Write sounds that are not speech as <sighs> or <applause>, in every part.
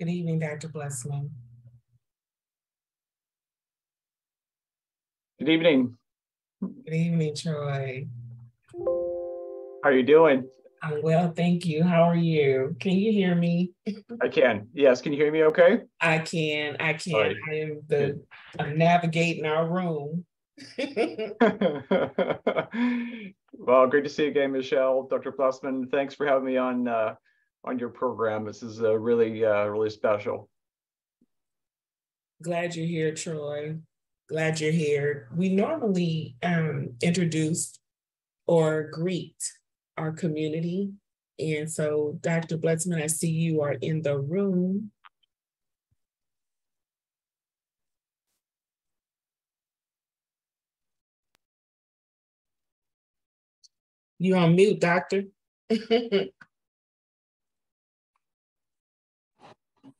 Good evening, Dr. Blessman. Good evening. Good evening, Troy. How are you doing? I'm well, thank you. How are you? Can you hear me? I can. Yes, can you hear me okay? I can. I can. Right. I am the I'm navigating our room. <laughs> well, great to see you again, Michelle. Dr. Blessman, thanks for having me on uh, on your program. This is uh, really, uh, really special. Glad you're here, Troy. Glad you're here. We normally um, introduce or greet our community. And so, Dr. Blessman, I see you are in the room. You're on mute, doctor. <laughs>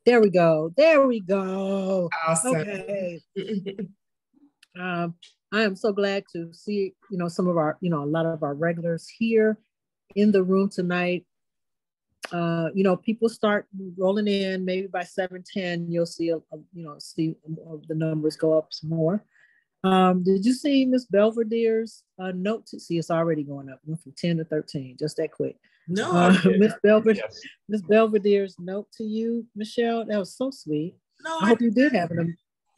there we go. There we go. Awesome. Okay. Um, I am so glad to see, you know, some of our, you know, a lot of our regulars here in the room tonight. Uh, you know, people start rolling in. Maybe by seven ten, you'll see, a, a, you know, see the numbers go up some more. Um, did you see Miss Belvedere's uh, note? To see, it's already going up. Went from ten to thirteen, just that quick. No, uh, <laughs> Miss Belvedere, yes. Miss Belvedere's note to you, Michelle. That was so sweet. No, I, I hope you did have an <laughs>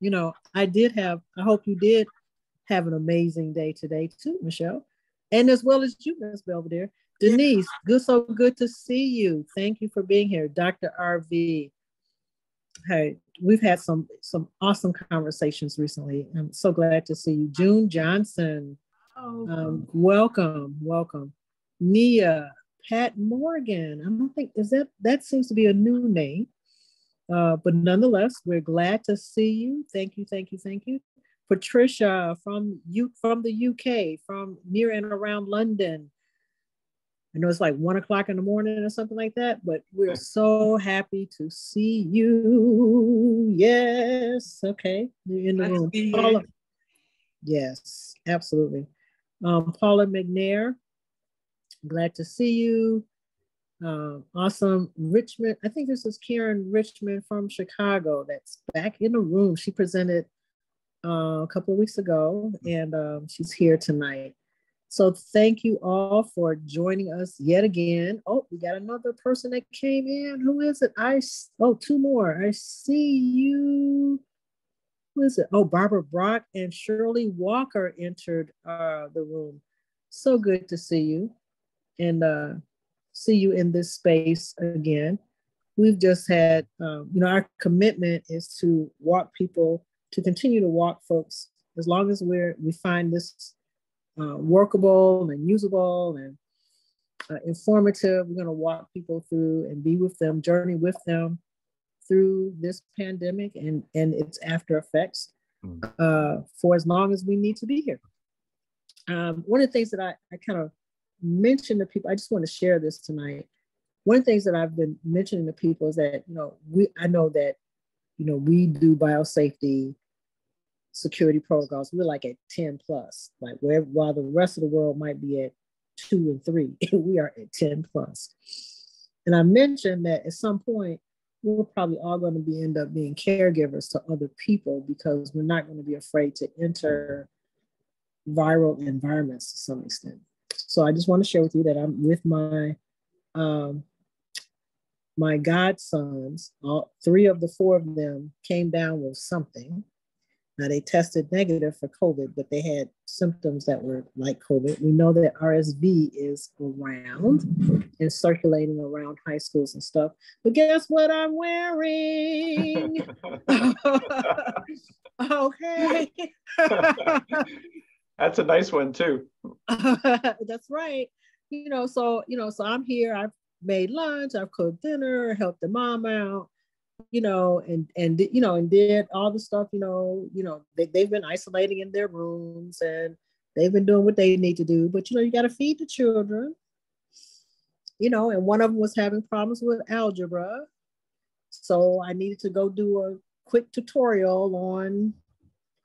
you know, I did have, I hope you did have an amazing day today too, Michelle. And as well as you, Miss Belvedere. Denise, good, so good to see you. Thank you for being here. Dr. RV. Hey, we've had some some awesome conversations recently. I'm so glad to see you. June Johnson. Oh. Um, welcome, welcome. Nia, Pat Morgan. I don't think is that that seems to be a new name. Uh, but nonetheless, we're glad to see you. Thank you, thank you, thank you. Patricia from you from the UK, from near and around London. I know it's like one o'clock in the morning or something like that, but we're so happy to see you. Yes, okay, you're in the room. Paula. Yes, absolutely. Um, Paula McNair, glad to see you. Um, awesome. Richmond, I think this is Karen Richmond from Chicago that's back in the room. She presented uh, a couple of weeks ago and um, she's here tonight. So thank you all for joining us yet again. Oh, we got another person that came in. Who is it? I oh, two more. I see you. Who is it? Oh, Barbara Brock and Shirley Walker entered uh, the room. So good to see you. And uh, see you in this space again. We've just had, um, you know, our commitment is to walk people, to continue to walk folks as long as we're we find this uh, workable and usable and uh, informative. We're going to walk people through and be with them, journey with them through this pandemic and and its after effects mm. uh, for as long as we need to be here. Um, one of the things that I, I kind of mentioned to people, I just want to share this tonight. One of the things that I've been mentioning to people is that, you know, we I know that, you know, we do biosafety security protocols. We're like at 10 plus, like where while the rest of the world might be at two and three, <laughs> we are at 10 plus. And I mentioned that at some point, we're probably all going to be end up being caregivers to other people because we're not going to be afraid to enter viral environments to some extent. So I just want to share with you that I'm with my um, my godsons. All three of the four of them came down with something. Now they tested negative for COVID, but they had symptoms that were like COVID. We know that RSV is around and circulating around high schools and stuff. But guess what I'm wearing? <laughs> okay. <laughs> That's a nice one too. <laughs> That's right. You know, so you know, so I'm here. I've made lunch. I've cooked dinner. Helped the mom out. You know, and and you know, and did all the stuff. You know, you know, they they've been isolating in their rooms and they've been doing what they need to do. But you know, you got to feed the children. You know, and one of them was having problems with algebra, so I needed to go do a quick tutorial on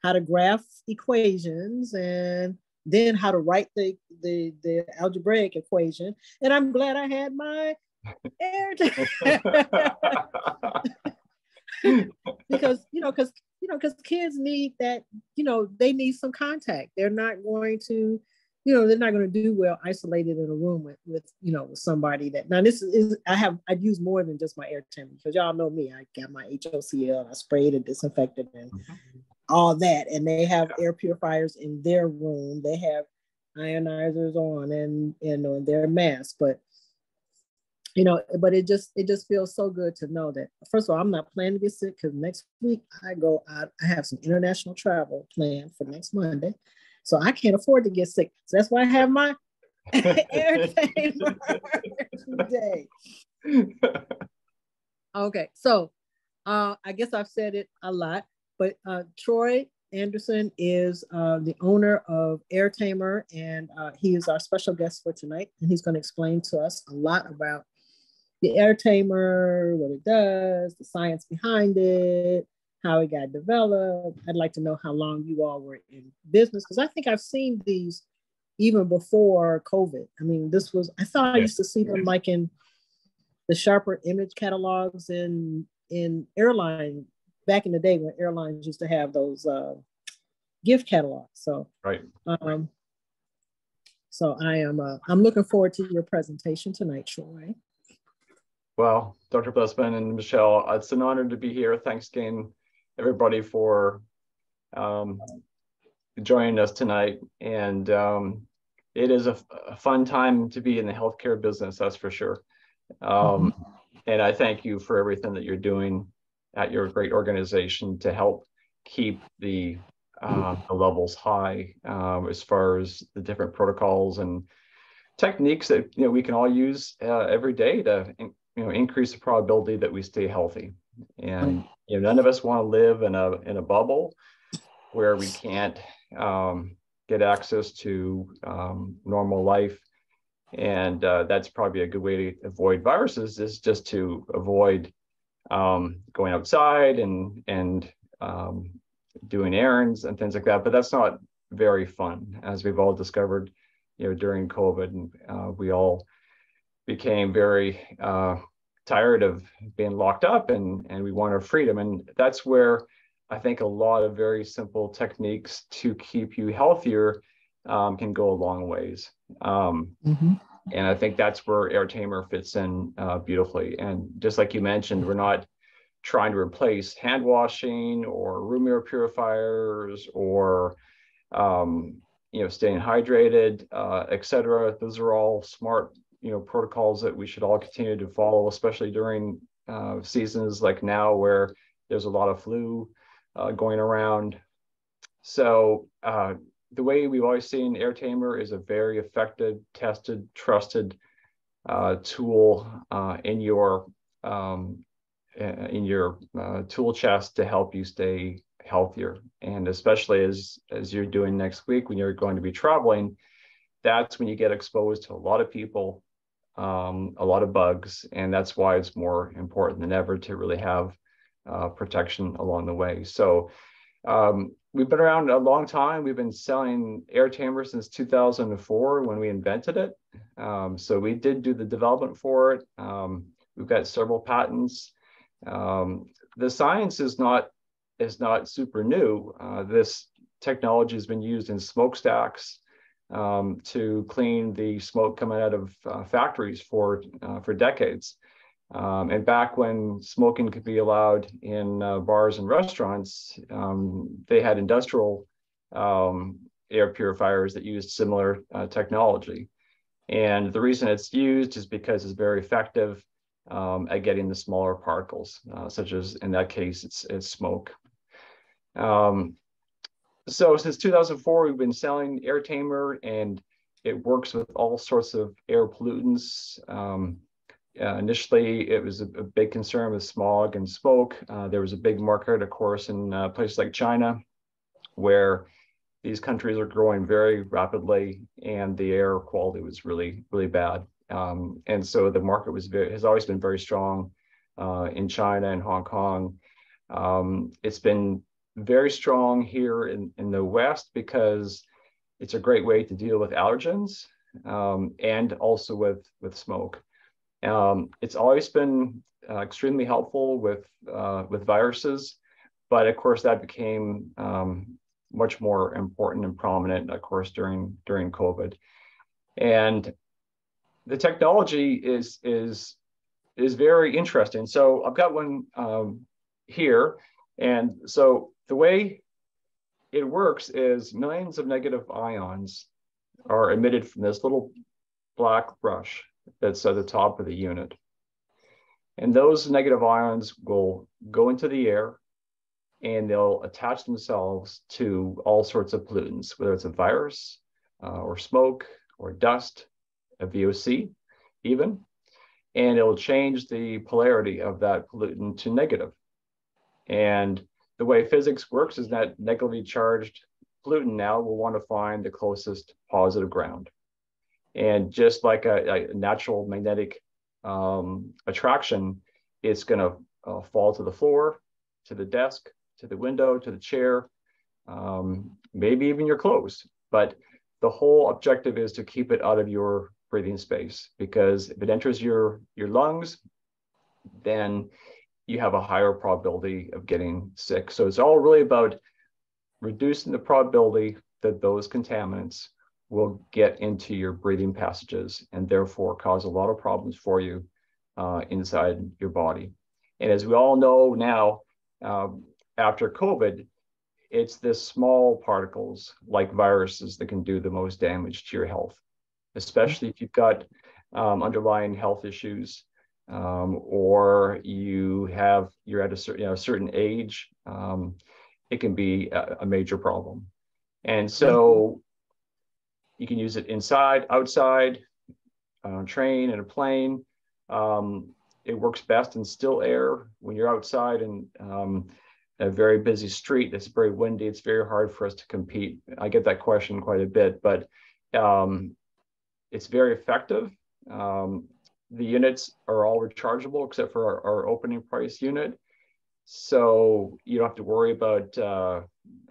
how to graph equations and then how to write the, the, the algebraic equation. And I'm glad I had my <laughs> because you know, because you know, because kids need that. You know, they need some contact. They're not going to, you know, they're not going to do well isolated in a room with, with you know, with somebody that. Now this is I have I use more than just my air temp because y'all know me. I got my HOCl. I sprayed and disinfected and mm-hmm. all that, and they have air purifiers in their room. They have ionizers on and you know their masks, but you know, but it just it just feels so good to know that first of all, I'm not planning to get sick because next week I go out, I have some international travel planned for next Monday. So I can't afford to get sick. So that's why I have my <laughs> air tamer <laughs> today. okay, so uh, I guess I've said it a lot, but uh, Troy Anderson is uh, the owner of Air Tamer, and uh, he is our special guest for tonight. And he's going to explain to us a lot about the air tamer, what it does, the science behind it, how it got developed. I'd like to know how long you all were in business because I think I've seen these even before COVID. I mean, this was I thought I used to see them like in the sharper image catalogs in in airline back in the day when airlines used to have those uh, gift catalogs. So right. Um, so I am uh, I'm looking forward to your presentation tonight, Troy. Well, Dr. Blessman and Michelle, it's an honor to be here. Thanks again, everybody, for um, joining us tonight. And um, it is a, a, fun time to be in the healthcare business, that's for sure. Um, mm-hmm. And I thank you for everything that you're doing at your great organization to help keep the, uh, the levels high um, as far as the different protocols and techniques that you know we can all use uh, every day to you know increase the probability that we stay healthy. And you know none of us want to live in a in a bubble where we can't um, get access to um, normal life. And uh, that's probably a good way to avoid viruses is just to avoid um, going outside and and um, doing errands and things like that. But that's not very fun as we've all discovered you know during covid. And uh, we all became very uh, tired of being locked up and, and we want our freedom. And that's where I think a lot of very simple techniques to keep you healthier um, can go a long ways. Um, mm-hmm. And I think that's where Air Tamer fits in uh, beautifully. And just like you mentioned, we're not trying to replace hand washing or room air purifiers or um, you know staying hydrated, uh, et cetera. Those are all smart you know protocols that we should all continue to follow, especially during uh, seasons like now where there's a lot of flu uh, going around. So uh, the way we've always seen AirTamer is a very effective, tested, trusted uh, tool uh, in your um, in your uh, tool chest to help you stay healthier. And especially as as you're doing next week when you're going to be traveling, that's when you get exposed to a lot of people um, a lot of bugs, and that's why it's more important than ever to really have uh, protection along the way. So um, we've been around a long time. We've been selling air tamer since 2004 when we invented it. Um, so we did do the development for it. Um, we've got several patents. Um, the science is not is not super new. Uh, this technology has been used in smokestacks um, to clean the smoke coming out of uh, factories for uh, for decades. Um, and back when smoking could be allowed in uh, bars and restaurants, um, they had industrial um, air purifiers that used similar uh, technology. And the reason it's used is because it's very effective um, at getting the smaller particles, uh, such as in that case, it's, it's smoke. Um, so since 2004, we've been selling Air Tamer and it works with all sorts of air pollutants. Um, uh, initially, it was a, a, big concern with smog and smoke. Uh, there was a big market, of course, in uh, places like China, where these countries are growing very rapidly and the air quality was really, really bad. Um, and so the market was very, has always been very strong uh, in China and Hong Kong. Um, it's been very strong here in, in the West because it's a great way to deal with allergens um, and also with, with smoke. Um, it's always been uh, extremely helpful with uh, with viruses, but of course that became um, much more important and prominent, of course, during during COVID. And the technology is is is very interesting. So I've got one um, here, and so the way it works is millions of negative ions are emitted from this little black brush that's at the top of the unit. And those negative ions will go into the air and they'll attach themselves to all sorts of pollutants, whether it's a virus uh, or smoke or dust, a VOC even, and it'll change the polarity of that pollutant to negative. And the way physics works is that negatively charged pollutant now will want to find the closest positive ground. And just like a, a natural magnetic um, attraction, it's going to uh, fall to the floor, to the desk, to the window, to the chair, um, maybe even your clothes. But the whole objective is to keep it out of your breathing space because if it enters your, your lungs, then you have a higher probability of getting sick. So it's all really about reducing the probability that those contaminants will get into your breathing passages and therefore cause a lot of problems for you uh, inside your body. And as we all know now, um, after COVID, it's the small particles like viruses that can do the most damage to your health, especially if you've got um, underlying health issues um, or you have you're at a certain you know, certain age. Um, it can be a, a major problem, and so you can use it inside, outside, on a train, and a plane. Um, it works best in still air when you're outside and um, a very busy street. It's very windy. It's very hard for us to compete. I get that question quite a bit, but um, it's very effective. Um, the units are all rechargeable except for our, our, opening price unit. So you don't have to worry about uh,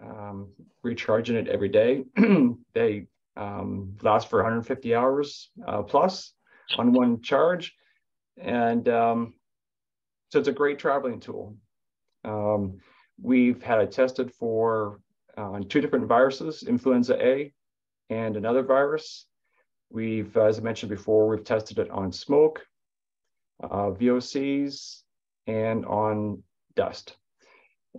um, recharging it every day. <clears throat> they um, last for 150 hours uh, plus on one charge. And um, so it's a great traveling tool. Um, we've had it tested for uh, two different viruses, influenza A and another virus. We've, as I mentioned before, we've tested it on smoke, uh, VOCs, and on dust.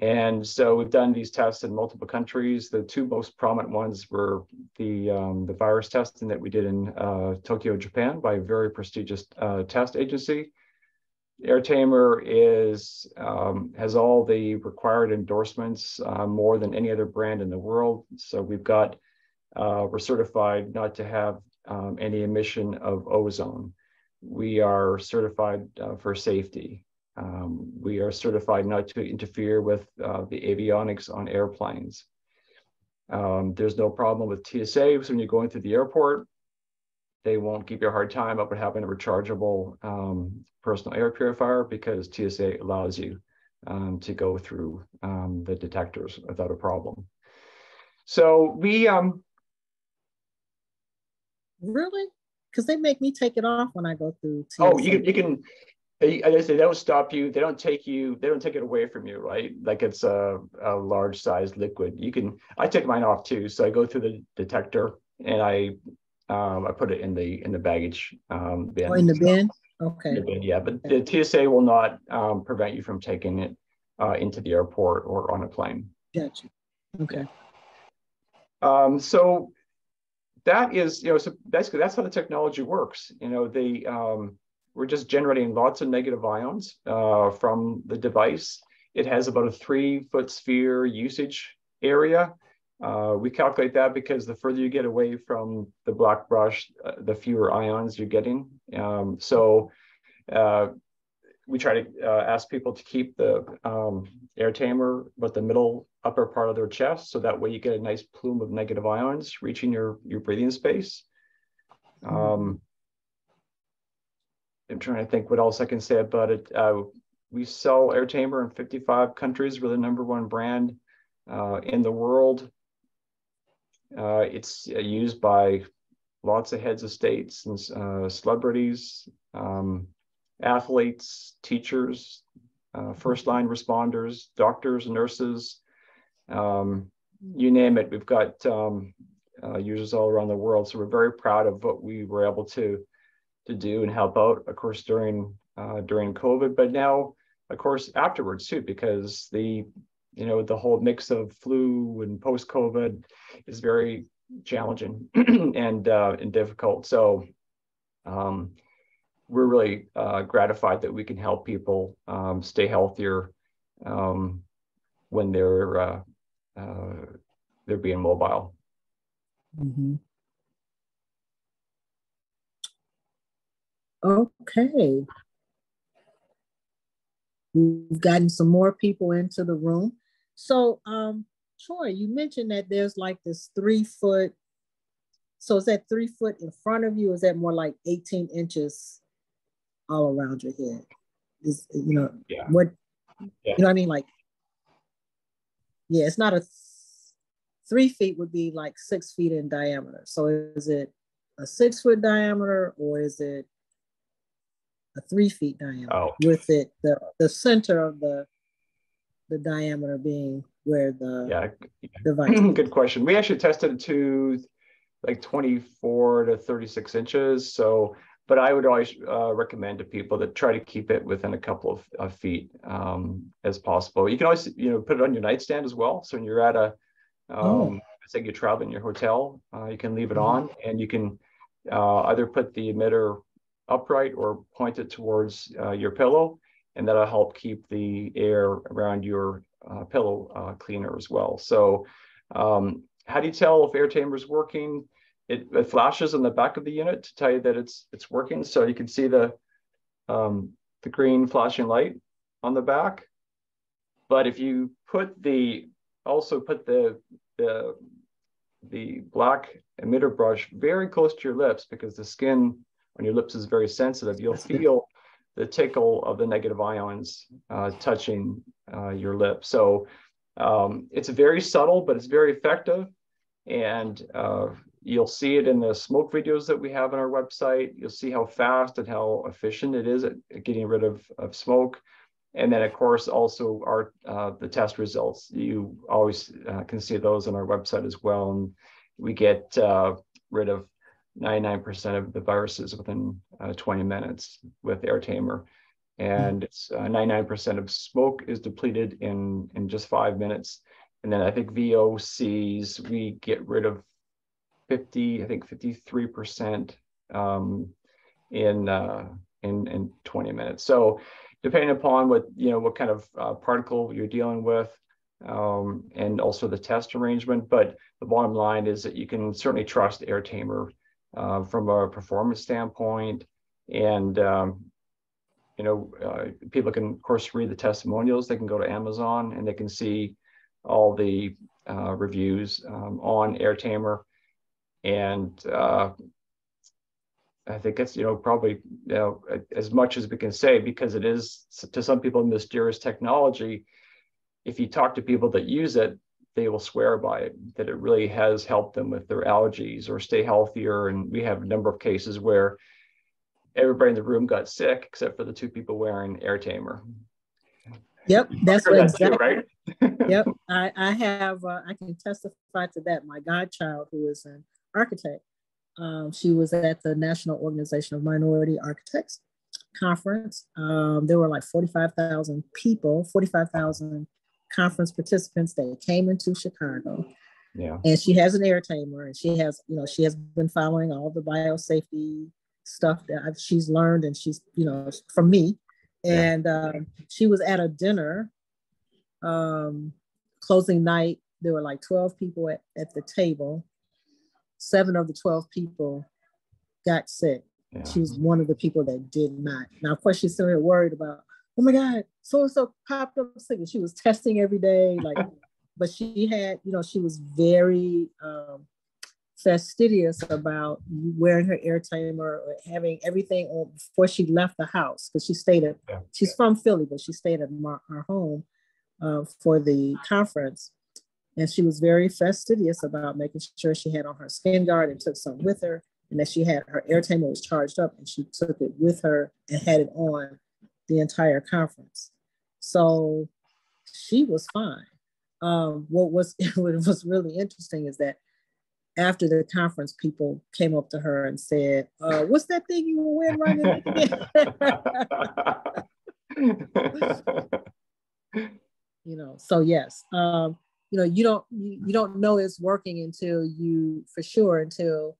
And so we've done these tests in multiple countries. The two most prominent ones were the, um, the virus testing that we did in uh, Tokyo, Japan by a very prestigious uh, test agency. Airtamer is, um, has all the required endorsements, uh, more than any other brand in the world. So we've got, uh, we're certified not to have um, any emission of ozone. We are certified uh, for safety. Um, we are certified not to interfere with uh, the avionics on airplanes. Um, there's no problem with TSA when you're going through the airport. They won't give you a hard time about having a rechargeable um, personal air purifier because TSA allows you um, to go through um, the detectors without a problem. So we um, Really? Because they make me take it off when I go through. TSA. Oh, you can, you can. They, I say they don't stop you. They don't take you. They don't take it away from you, right? Like it's a, a large size liquid. You can. I take mine off too. So I go through the detector and I, um, I put it in the in the baggage um, bin. Oh, in the bin. Okay. The bin, yeah, but the TSA will not um, prevent you from taking it uh, into the airport or on a plane. Gotcha. Okay. Um, so that is, you know, so basically that's how the technology works. You know, they um, we're just generating lots of negative ions uh, from the device. It has about a three foot sphere usage area. Uh, we calculate that because the further you get away from the black brush, uh, the fewer ions you're getting. Um, so uh, we try to uh, ask people to keep the um, Airtamer but the middle upper part of their chest so that way you get a nice plume of negative ions reaching your your breathing space. Um, i'm trying to think what else i can say about it. Uh, we sell air tamer in 55 countries. We're the number one brand uh, in the world. Uh, it's uh, used by lots of heads of states and uh, celebrities. Um, athletes, teachers, uh, first line responders, doctors, nurses, um, you name it. We've got um, uh, users all around the world. So we're very proud of what we were able to to do and help out, of course, during uh, during COVID, but now, of course, afterwards too, because the you know the whole mix of flu and post COVID is very challenging <clears throat> and uh, and difficult. So um, we're really uh, gratified that we can help people um, stay healthier um, when they're uh, uh, they're being mobile. Mm-hmm. Okay. We've gotten some more people into the room. So, um, Troy, you mentioned that there's like this three foot. So is that three foot in front of you? is that more like 18 inches all around your head? Is you know yeah. what yeah. you know what I mean? Like, yeah, it's not a th- three feet would be like six feet in diameter. So is it a six foot diameter or is it a three feet diameter oh. with it the the center of the the diameter being where the yeah device <clears throat> good question we actually tested it to like 24 to 36 inches so but i would always uh, recommend to people that try to keep it within a couple of, of feet um, as possible you can always you know put it on your nightstand as well so when you're at a um, oh. say you travel in your hotel uh, you can leave it mm-hmm. on and you can uh, either put the emitter upright or point it towards uh, your pillow, and that'll help keep the air around your uh, pillow uh, cleaner as well. So um, how do you tell if AirTamer is working? It, it, flashes on the back of the unit to tell you that it's it's working. So you can see the um, the green flashing light on the back. But if you put the also put the the the black emitter brush very close to your lips because the skin on your lips is very sensitive, you'll feel the tickle of the negative ions uh, touching uh, your lips. So um, it's very subtle, but it's very effective. And uh, you'll see it in the smoke videos that we have on our website. You'll see how fast and how efficient it is at, getting rid of, of smoke. And then, of course, also our uh, the test results. You always uh, can see those on our website as well. And we get uh, rid of 99% of the viruses within uh, 20 minutes with AirTamer. And it's 99% uh, of smoke is depleted in, in just five minutes. And then I think VOCs, we get rid of 50, I think 53% um, in, uh, in, in 20 minutes. So depending upon what, you know, what kind of uh, particle you're dealing with, um, and also the test arrangement. But the bottom line is that you can certainly trust AirTamer uh, from a performance standpoint. And, um, you know, uh, people can, of course, read the testimonials. They can go to Amazon and they can see all the uh, reviews um, on AirTamer. And uh, I think it's, you know, probably, you know, as much as we can say, because it is to some people mysterious technology. If you talk to people that use it, they will swear by it that it really has helped them with their allergies or stay healthier. And we have a number of cases where everybody in the room got sick except for the two people wearing AirTamer. Yep, that's what exactly. right? <laughs> yep, <laughs> I, I have. Uh, I can testify to that. My godchild, who is an architect, um, she was at the National Organization of Minority Architects conference. Um, there were like forty-five thousand people, forty-five thousand conference participants that came into Chicago. Yeah. And she has an air tamer and she has, you know, she has been following all the biosafety stuff that she's learned and she's, you know, from me. And yeah. um, she was at a dinner, um, closing night. There were like 12 people at, at the table. Seven of the 12 people got sick. Yeah. She was one of the people that did not. Now, of course, she's still worried about oh my God, so and so popped up sick. And she was testing every day, like, <laughs> but she had, you know, she was very um, fastidious about wearing her AirTamer or having everything on before she left the house because she stayed at, yeah. she's from Philly, but she stayed at our, our home uh, for the conference. And she was very fastidious about making sure she had on her skin guard and took some with her and that she had her air tamer was charged up and she took it with her and had it on the entire conference. So she was fine. Um, what was <laughs> what was really interesting is that after the conference, people came up to her and said, uh, "What's that thing you were wearing right <laughs> you know, so yes, um, you know, you don't you, you don't know it's working until you for sure until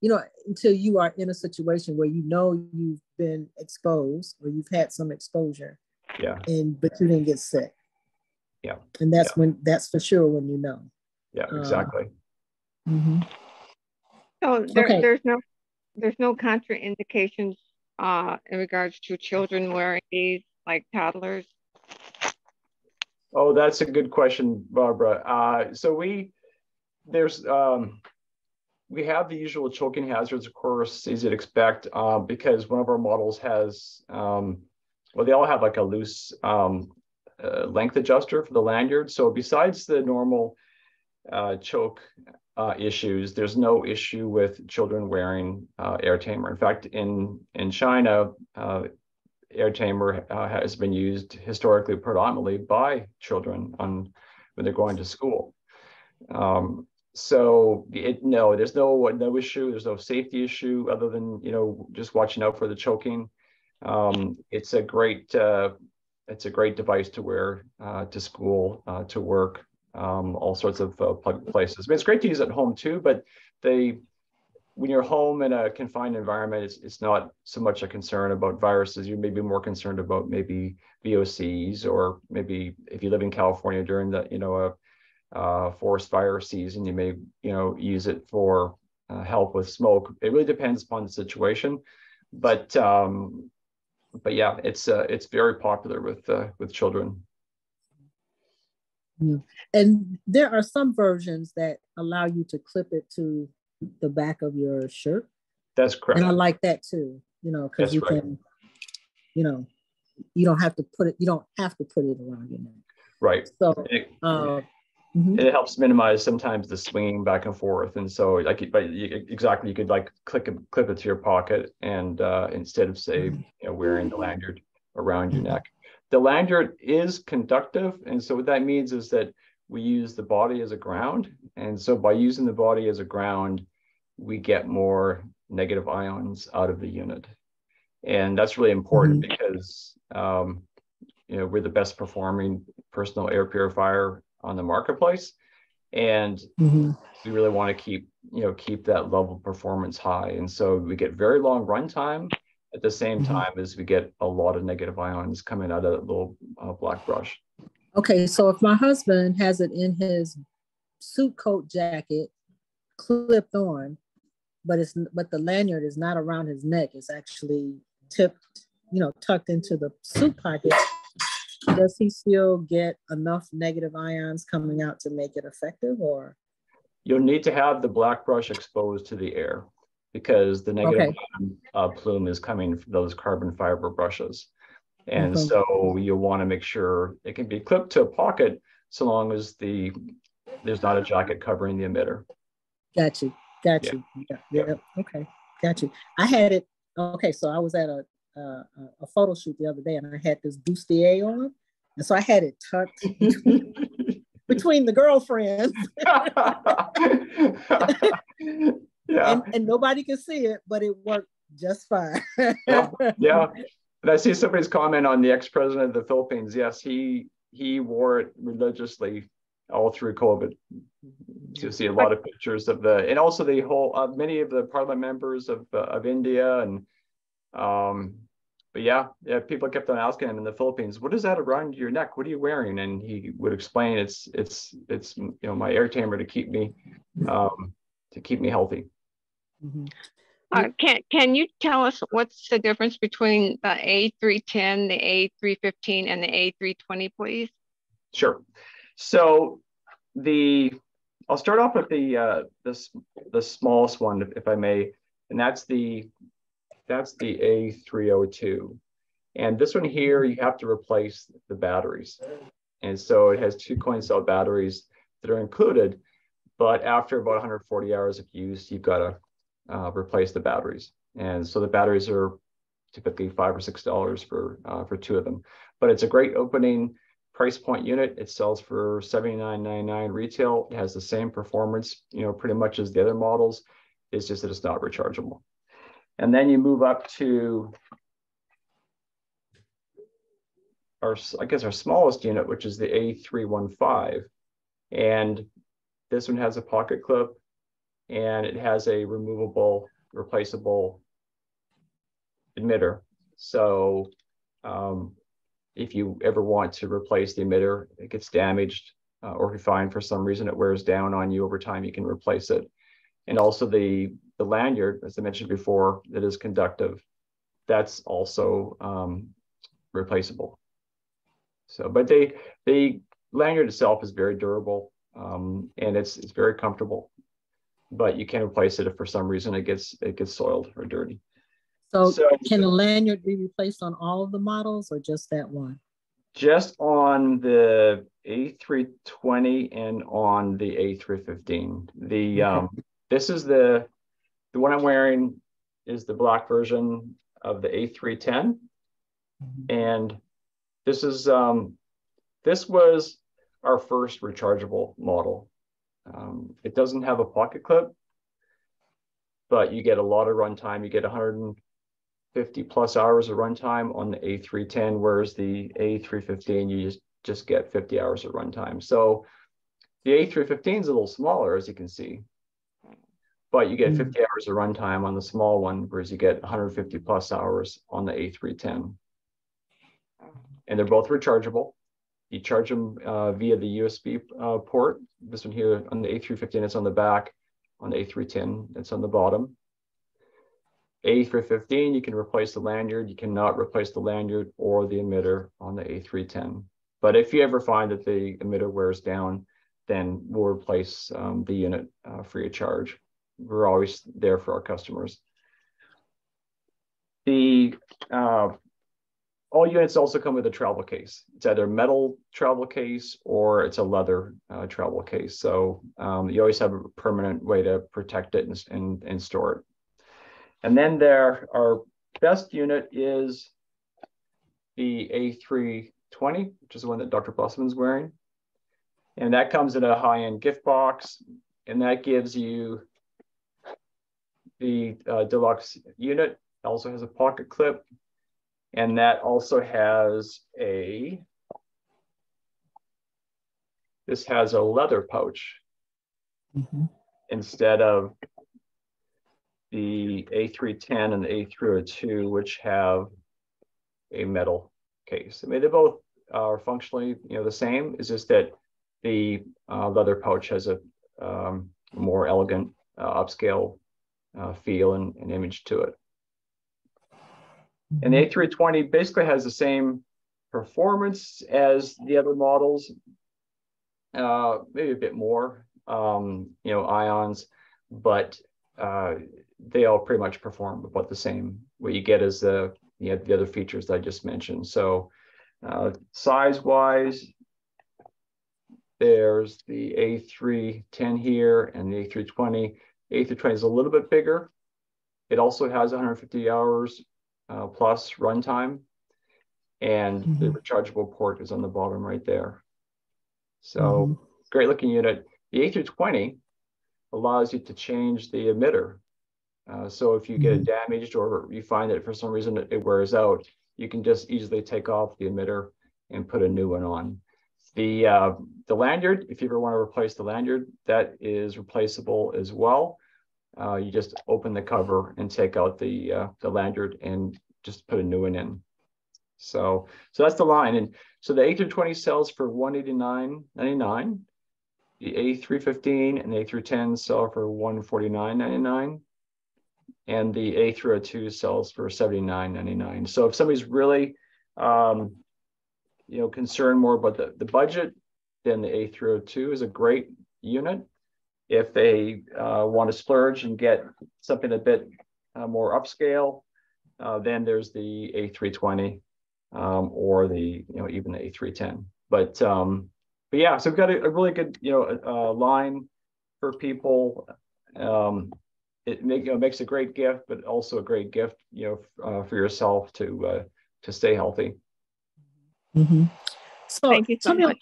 you know until you are in a situation where you know you've been exposed or you've had some exposure. Yeah. And but you didn't get sick. Yeah. And that's yeah. when that's for sure when you know. Yeah, exactly. Um, Mm-hmm. So there, okay. there's no there's no contraindications uh, in regards to children wearing these, like toddlers. Oh, that's a good question, Barbara. Uh, so we there's um, we have the usual choking hazards, of course, as you'd expect, uh, because one of our models has um, well, they all have like a loose um, uh, length adjuster for the lanyard. So besides the normal uh, choke uh, issues. There's no issue with children wearing uh, air tamer. In fact, in in China, air tamer uh, has been used historically predominantly by children on when they're going to school. Um, so it, no, there's no no issue. There's no safety issue other than you know just watching out for the choking. Um, it's a great uh, it's a great device to wear uh, to school, to work um, all sorts of uh, places. I mean, it's great to use at home too, but they, when you're home in a confined environment, it's, it's not so much a concern about viruses. You may be more concerned about maybe VOCs or maybe if you live in California during the, you know, a, forest fire season, you may, you know, use it for uh, help with smoke. It really depends upon the situation, but um, but yeah, it's uh, it's very popular with uh, with children. And there are some versions that allow you to clip it to the back of your shirt. That's correct. And I like that too, you know, because you right. can, you know, you don't have to put it, you don't have to put it around your neck. Right. So it, uh, mm-hmm. it helps minimize sometimes the swinging back and forth. And so like, but you, exactly, you could like click clip it to your pocket and uh, instead of say, mm-hmm. you know, wearing the lanyard around your neck. The lanyard is conductive. And so what that means is that we use the body as a ground. And so by using the body as a ground, we get more negative ions out of the unit. And that's really important mm-hmm. because um, you know we're the best performing personal air purifier on the marketplace. And mm-hmm. we really want to keep, you know, keep that level of performance high. And so we get very long runtime at the same mm-hmm. time as we get a lot of negative ions coming out of that little uh, black brush. Okay, so if my husband has it in his suit coat jacket clipped on, but it's but the lanyard is not around his neck, it's actually tipped, you know, tucked into the suit pocket. Does he still get enough negative ions coming out to make it effective or? You'll need to have the black brush exposed to the air because the negative okay. uh, plume is coming from those carbon fiber brushes. And okay. so you want to make sure it can be clipped to a pocket so long as the there's not a jacket covering the emitter. Got you. Got yeah. you. Yeah. yeah. yeah. Okay. Got you. I had it. Okay. So I was at a, a, a photo shoot the other day and I had this bustier on. And so I had it tucked <laughs> between, between the girlfriends. <laughs> <laughs> yeah. And, and nobody could see it, but it worked just fine. yeah. yeah. And I see somebody's comment on the ex-president of the Philippines. Yes, he he wore it religiously all through COVID. You see a lot of pictures of the, and also the whole, uh, many of the parliament members of uh, of India, and um, but yeah, yeah, people kept on asking him in the Philippines, "What is that around your neck? What are you wearing?" And he would explain, "It's it's it's you know my air tamer to keep me um, to keep me healthy." Mm-hmm. Uh, can can you tell us what's the difference between the A310, the A315, and the A320, please? Sure. So the I'll start off with the uh, this the smallest one, if, I may, and that's the that's the A302. And this one here, you have to replace the batteries. And so it has two coin cell batteries that are included, but after about 140 hours of use, you've got to uh, replace the batteries. And so the batteries are typically five or six dollars for uh, for two of them. But it's a great opening price point unit. It sells for $79.99 retail. It has the same performance, you know, pretty much as the other models. It's just that it's not rechargeable. And then you move up to our, I guess our smallest unit, which is the A315. And this one has a pocket clip and it has a removable, replaceable emitter. So um, if you ever want to replace the emitter, it gets damaged, uh, or if you find for some reason it wears down on you over time, you can replace it. And also the, the lanyard, as I mentioned before, that is conductive, that's also um, replaceable. So, but they, the lanyard itself is very durable um, and it's, it's very comfortable, but you can replace it if for some reason it gets, it gets soiled or dirty. So, so can the lanyard be replaced on all of the models or just that one? Just on the A320 and on the A315. The okay. um, this is the the one I'm wearing is the black version of the A310, mm-hmm. and this is um, this was our first rechargeable model. Um, it doesn't have a pocket clip, but you get a lot of runtime. You get 100 50 plus hours of runtime on the A310, whereas the A315, you just, just get 50 hours of runtime. So the A315 is a little smaller, as you can see, but you get hmm. 50 hours of runtime on the small one, whereas you get 150 plus hours on the A310. And they're both rechargeable. You charge them uh, via the USB uh, port. This one here on the A315, it's on the back. On the A310, it's on the bottom. A315, you can replace the lanyard. You cannot replace the lanyard or the emitter on the A310. But if you ever find that the emitter wears down, then we'll replace um, the unit uh, free of charge. We're always there for our customers. The uh, all units also come with a travel case. It's either a metal travel case or it's a leather uh, travel case. So um, you always have a permanent way to protect it and, and, and store it. And then there, our best unit is the A320, which is the one that Dr. Blessman's wearing. And that comes in a high-end gift box, and that gives you the uh, deluxe unit. It also has a pocket clip, and that also has a, this has a leather pouch mm -hmm. instead of the A310 and the A302, which have a metal case. I mean, they both are functionally, you know, the same. It's just that the uh, leather pouch has a um, more elegant uh, upscale uh, feel and, and, image to it. And the A320 basically has the same performance as the other models, uh, maybe a bit more, um, you know, ions, but uh, they all pretty much perform about the same. What you get is the you know, the other features that I just mentioned. So uh, size wise, there's the A310 here and the A320. A320 is a little bit bigger. It also has 150 hours uh, plus runtime, and mm -hmm. the mm-hmm. rechargeable port is on the bottom right there. So mm -hmm. great looking unit. The A320 allows you to change the emitter uh, so if you get it mm-hmm. damaged or you find that for some reason it, wears out, you can just easily take off the emitter and put a new one on. The, uh, the lanyard, if you ever want to replace the lanyard, that is replaceable as well. Uh, you just open the cover and take out the, uh, the lanyard and just put a new one in. So, so that's the line. And so the A320 sells for 189.99. The A315 and the A310 sell for 149.99 and the A302 sells for $79.99. So if somebody's really, um, you know, concerned more about the, the budget, then the A302 is a great unit. If they uh, want to splurge and get something a bit uh, more upscale, uh, then there's the A320 um, or the, you know, even the A310. But, um, but yeah, so we've got a, a really good, you know, line for people. Um, it make, you know, makes a great gift, but also a great gift, you know, uh, for yourself to uh, to stay healthy. Mm-hmm. So Thank you so tell me, much.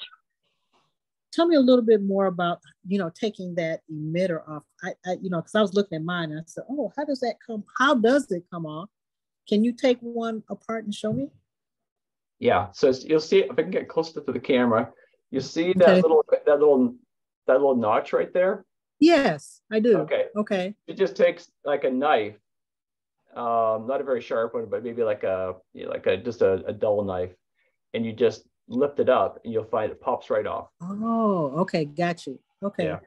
tell me a little bit more about you know taking that emitter off. I, I you know because I was looking at mine and I said, oh, how does that come? How does it come off? Can you take one apart and show me? Yeah. So you'll see if I can get closer to the camera, you see that Okay. little that little that little notch right there. Yes, I do. Okay. Okay. It just takes like a knife, um, not a very sharp one, but maybe like a you know, like a just a, a dull knife, and you just lift it up, and you'll find it pops right off. Oh, okay, got you. Okay. Yeah.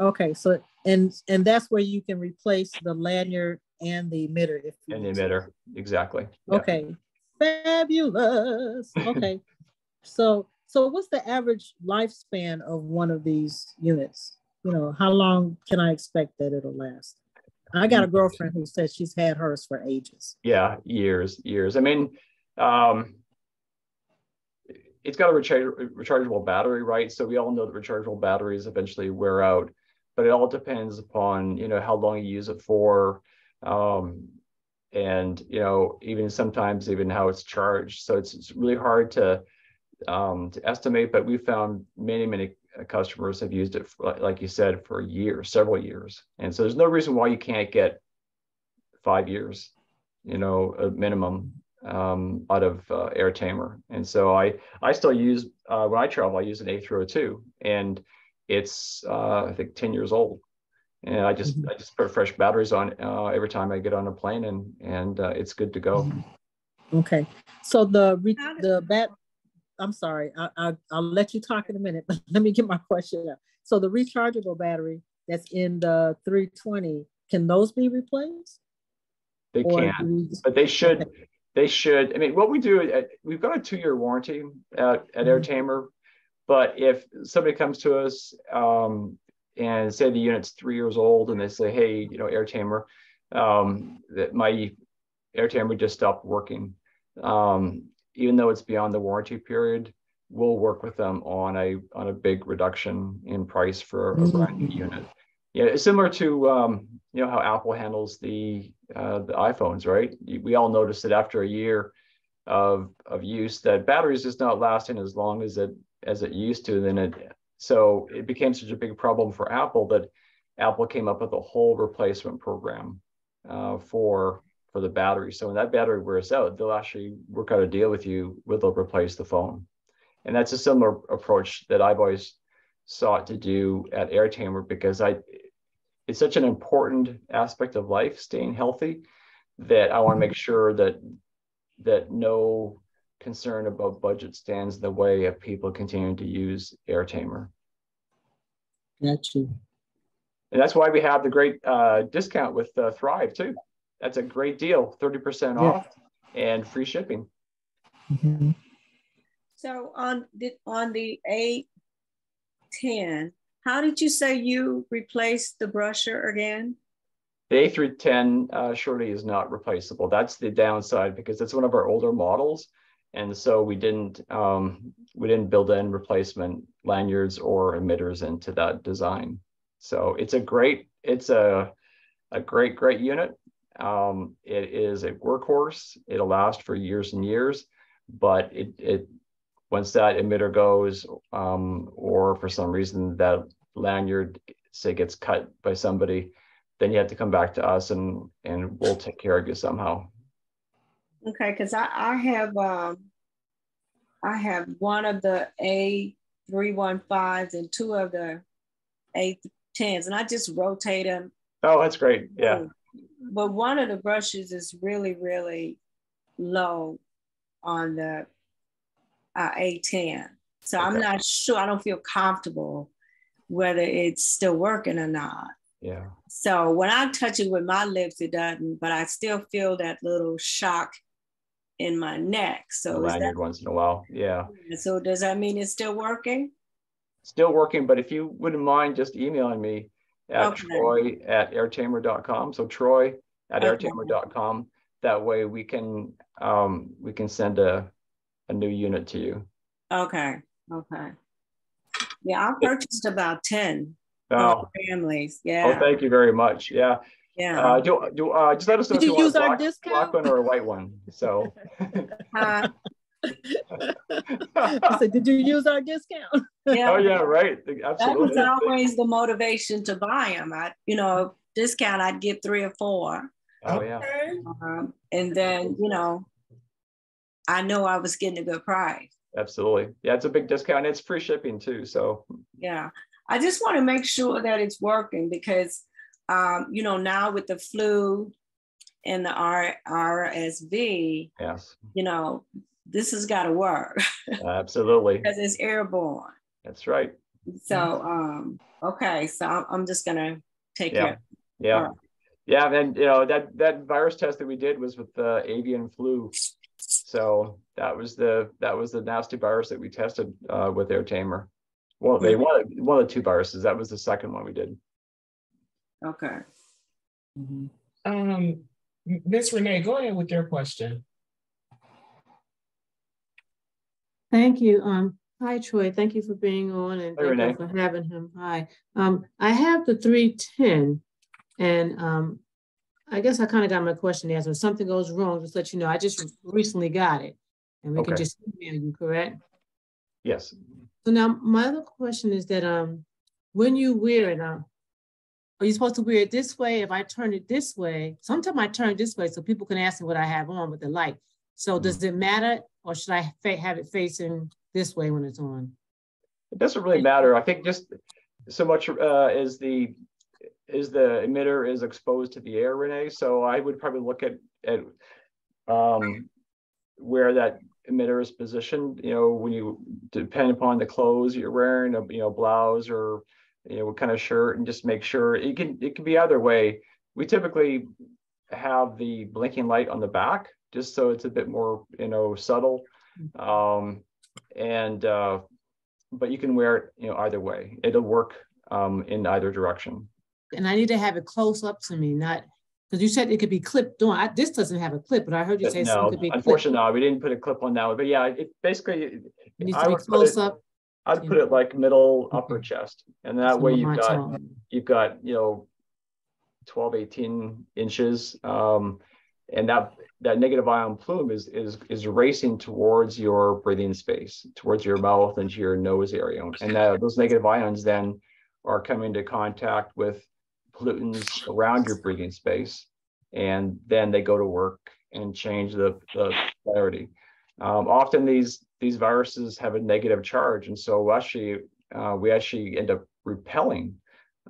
Okay. So and and that's where you can replace the lanyard and the emitter if you And the need to. emitter, exactly. Yeah. Okay. Fabulous. Okay. <laughs> so so what's the average lifespan of one of these units? You know, how long can I expect that it'll last? I got a girlfriend who says she's had hers for ages. Yeah, years, years. I mean, um, it's got a recharge, rechargeable battery, right? So we all know that rechargeable batteries eventually wear out, but it all depends upon you know how long you use it for, um, and you know even sometimes even how it's charged. So it's, it's really hard to um, to estimate. But we found many many customers have used it for, like you said for years, several years, and so there's no reason why you can't get five years you know, a minimum um, out of uh, Air Tamer. And so I I still use uh, when I travel, I use an A302, and it's uh, I think 10 years old. And I just I just put fresh batteries on uh, every time I get on a plane, and and uh, it's good to go. Okay. So the re- the bat. I'm sorry. I, I I'll let you talk in a minute. <laughs> But let me get my question up. So the rechargeable battery that's in the 320 can those be replaced? They Or can, do we- but they should they should. I mean, what we do, uh, we've got a two year warranty at, at Air Tamer, but if somebody comes to us um, and say the unit's three years old and they say, hey, you know, Air Tamer, um, that my Air Tamer just stopped working, um, even though it's beyond the warranty period, we'll work with them on a on a big reduction in price for a brand new unit. Yeah, similar to um, you know how Apple handles the uh, the iPhones, right? We all noticed that after a year of of use, that batteries just not lasting as long as it as it used to. Then it so it became such a big problem for Apple that Apple came up with a whole replacement program uh, for for the battery. So when that battery wears out, they'll actually work out a deal with you where they'll replace the phone. And that's a similar approach that I've always sought to do at AirTamer because I it's such an important aspect of life, staying healthy, that I want to make sure that that no concern about budget stands in the way of people continuing to use AirTamer. Got you. And that's why we have the great uh, discount with uh, Thrive too. That's a great deal, 30% Yeah. off and free shipping. Mhm. So on the on the A ten, how did you say you replaced the brusher again? The A310 uh, surely is not replaceable. That's the downside because it's one of our older models. And so we didn't um, we didn't build in replacement lanyards or emitters into that design. So it's a great, it's a, a great, great unit. Um, it is a workhorse. It'll last for years and years, but it, it once that emitter goes, um, or for some reason that lanyard say gets cut by somebody, then you have to come back to us and and we'll take care of you somehow. Okay, because I, I have um I have one of the A three one fives and two of the A tens, and I just rotate them. Oh, that's great. Yeah. But one of the brushes is really, really low on the uh, A10. So I'm not sure, I don't feel comfortable whether it's still working or not. Yeah. So when I touch it with my lips, it doesn't, but I still feel that little shock in my neck. So is lanyard once in a while. Yeah. so does that mean it's still working? Still working, but if you wouldn't mind just emailing me at Okay. troy at airtamer.com. So troy at Okay. airtamer.com. That way we can um we can send a a new unit to you. Okay, okay. Yeah, I purchased about 10 Oh, for families. oh Yeah. thank you very much. Yeah. Yeah. Uh, do, do, uh, just let us know Did if you you want use a our black, discount? black one or a white one. So. <laughs> Uh, I said, did you use our discount? <laughs> yeah. Oh, yeah, right. That was always the motivation to buy them. I, you know, discount, I'd get three or four. Oh, yeah. Um, and then, you know, I know I was getting a good price. Absolutely. Yeah, it's a big discount. It's free shipping too. So, Yeah. I just want to make sure that it's working because, um, you know, now with the flu and the R- RSV, yes, you know, this has got to work <laughs> absolutely. because it's airborne. That's right. So, um, okay, so I'm, I'm just gonna take Yeah. care. Yeah. Alright. Yeah. And, you know, that, that virus test that we did was with the avian flu. So that was the, that was the nasty virus that we tested uh, with Air Tamer. Well, they one, one of the two viruses. That was the second one we did. Okay. Um, Miss Renee, go ahead with your question. Thank you. Um, hi Troy, thank you for being on and Hi, thank you for having him. Hi. Um, I have the three ten and um, I guess I kind of got my question answered. If something goes wrong, just let you know. I just recently got it. And we can just email you, correct? Yes. So now my other question is that um, when you wear it, um, are you supposed to wear it this way? If I turn it this way, sometimes I turn it this way so people can ask me what I have on with the light. So does it matter or should I fa- have it facing this way when it's on? It doesn't really matter. I think just so much uh, as the is the emitter is exposed to the air, Renee. So I would probably look at at um, where that emitter is positioned. You know, when you depend upon the clothes you're wearing, a you know blouse or you know what kind of shirt, and just make sure it can it can be either way. We typically have the blinking light on the back just so it's a bit more you know subtle. Um, and uh, but you can wear it, you know, either way. It'll work um, in either direction. And I need to have it close up to me, not, because you said it could be clipped on. I, this doesn't have a clip, but I heard you say no, something could be clipped. unfortunately, no, we didn't put a clip on that one. But yeah, it basically, It needs I to be close it- up. I'd put it like middle upper chest, and that So way you've got tall. you've got you know 12 18 inches um and that that negative ion plume is is is racing towards your breathing space towards your mouth and to your nose area. And that, those negative ions then are coming into contact with pollutants around your breathing space. And then they go to work and change the, the polarity. Um, often these these viruses have a negative charge. And so actually uh, we actually end up repelling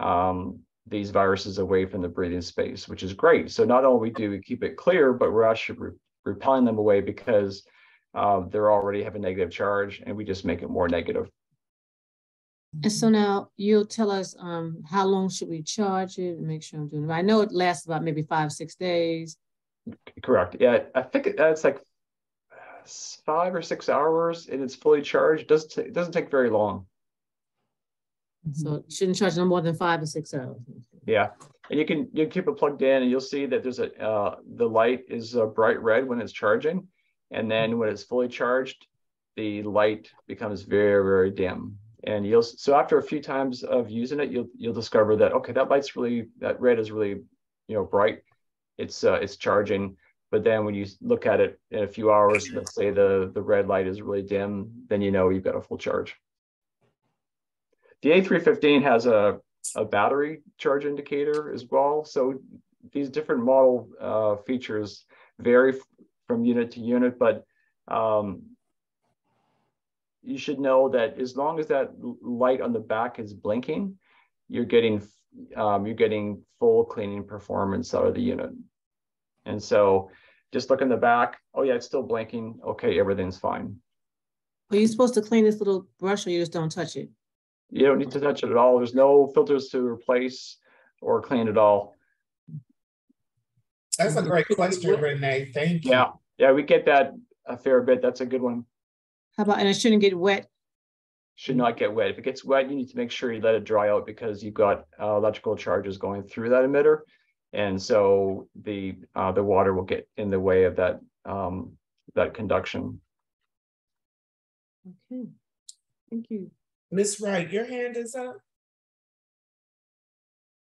um, these viruses away from the breathing space, which is great. So not only do we keep it clear, but we're actually re- repelling them away because uh, they're already have a negative charge, and we just make it more negative. And so now you'll tell us um how long should we charge it and make sure I'm doing it. right. I know it lasts about maybe five, six days. Correct. Yeah, I think it- that's like five or six hours, and it's fully charged. It doesn't it doesn't take very long. So it shouldn't charge no more than five or six hours. Yeah, and you can you keep it plugged in, and you'll see that there's a uh, the light is uh, bright red when it's charging, and then when it's fully charged, the light becomes very very dim. And you'll so after a few times of using it, you'll you'll discover that okay, that light's really that red is really you know bright. It's uh, it's charging, but then when you look at it in a few hours, let's say the the red light is really dim, then you know you've got a full charge. The A315 has a a battery charge indicator as well. So these different model uh, features vary from unit to unit, but um, you should know that as long as that light on the back is blinking, you're getting um, you're getting full cleaning performance out of the unit. And so just look in the back. Oh yeah, it's still blinking. Okay, everything's fine. Are you supposed to clean this little brush or you just don't touch it? You don't need to touch it at all. There's no filters to replace or clean at all. That's a great question, Renee. Thank you. Yeah, yeah, we get that a fair bit. That's a good one. How about, and it shouldn't get wet? Should not get wet. If it gets wet, you need to make sure you let it dry out because you've got uh, electrical charges going through that emitter. And so the uh, the water will get in the way of that um, that conduction. Okay, thank you. Miss Wright, your hand is up.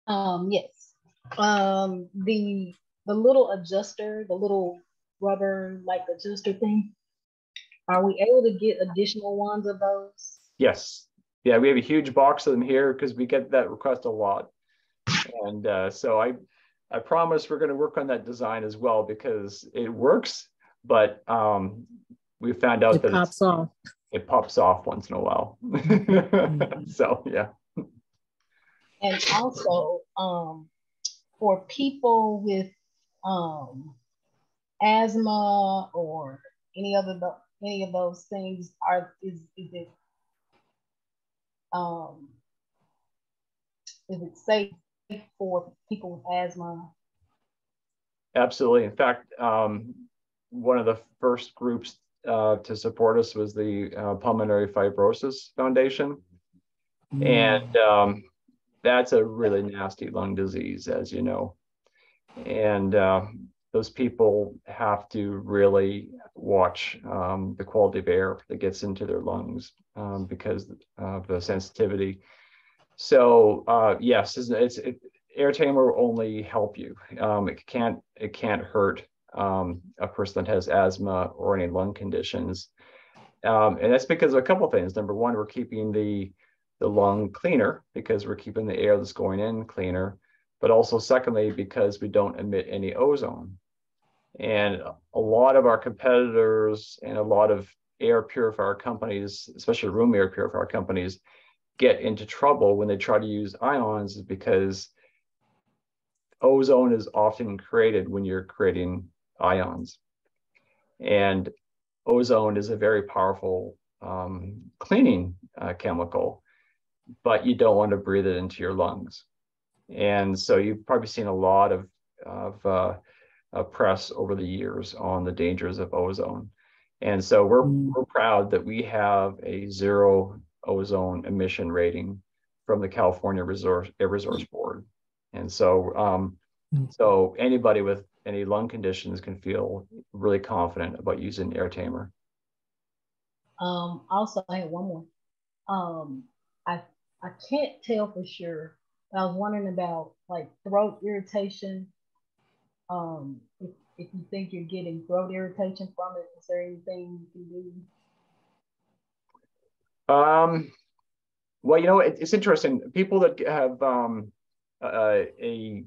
Um, yes. um, the the little adjuster, the little rubber like adjuster thing. Are we able to get additional ones of those? Yes. Yeah, we have a huge box of them here because we get that request a lot. And uh, so I, I promise we're going to work on that design as well because it works, but um, we found out It that pops it's- off. It pops off once in a while. <laughs> so yeah. And also, um, for people with um, asthma or any other any of those things, are is is it um, is it safe for people with asthma? Absolutely. In fact, um, one of the first groups uh, to support us was the uh, Pulmonary Fibrosis Foundation. And um, that's a really nasty lung disease, as you know. And uh, those people have to really watch um, the quality of air that gets into their lungs um, because of the sensitivity. So uh, yes, it's, it's it, air tamer will only help you. Um, it can't it can't hurt um, a person that has asthma or any lung conditions. Um, and that's because of a couple of things. Number one, we're keeping the the lung cleaner because we're keeping the air that's going in cleaner, but also secondly, because we don't emit any ozone. And a lot of our competitors and a lot of air purifier companies, especially room air purifier companies, get into trouble when they try to use ions because ozone is often created when you're creating ions. And ozone is a very powerful um, cleaning uh, chemical, but you don't want to breathe it into your lungs. And so you've probably seen a lot of, of uh, uh, press over the years on the dangers of ozone. And so we're, Mm. we're proud that we have a zero ozone emission rating from the California Resource Air Resource Board. And so, um, Mm. so anybody with any lung conditions can feel really confident about using Air Tamer. Um, also, I had one more. Um, I I can't tell for sure. I was wondering about like throat irritation. Um, if, if you think you're getting throat irritation from it, is there anything you can do? Um, well, you know, it, it's interesting. People that have um, uh, a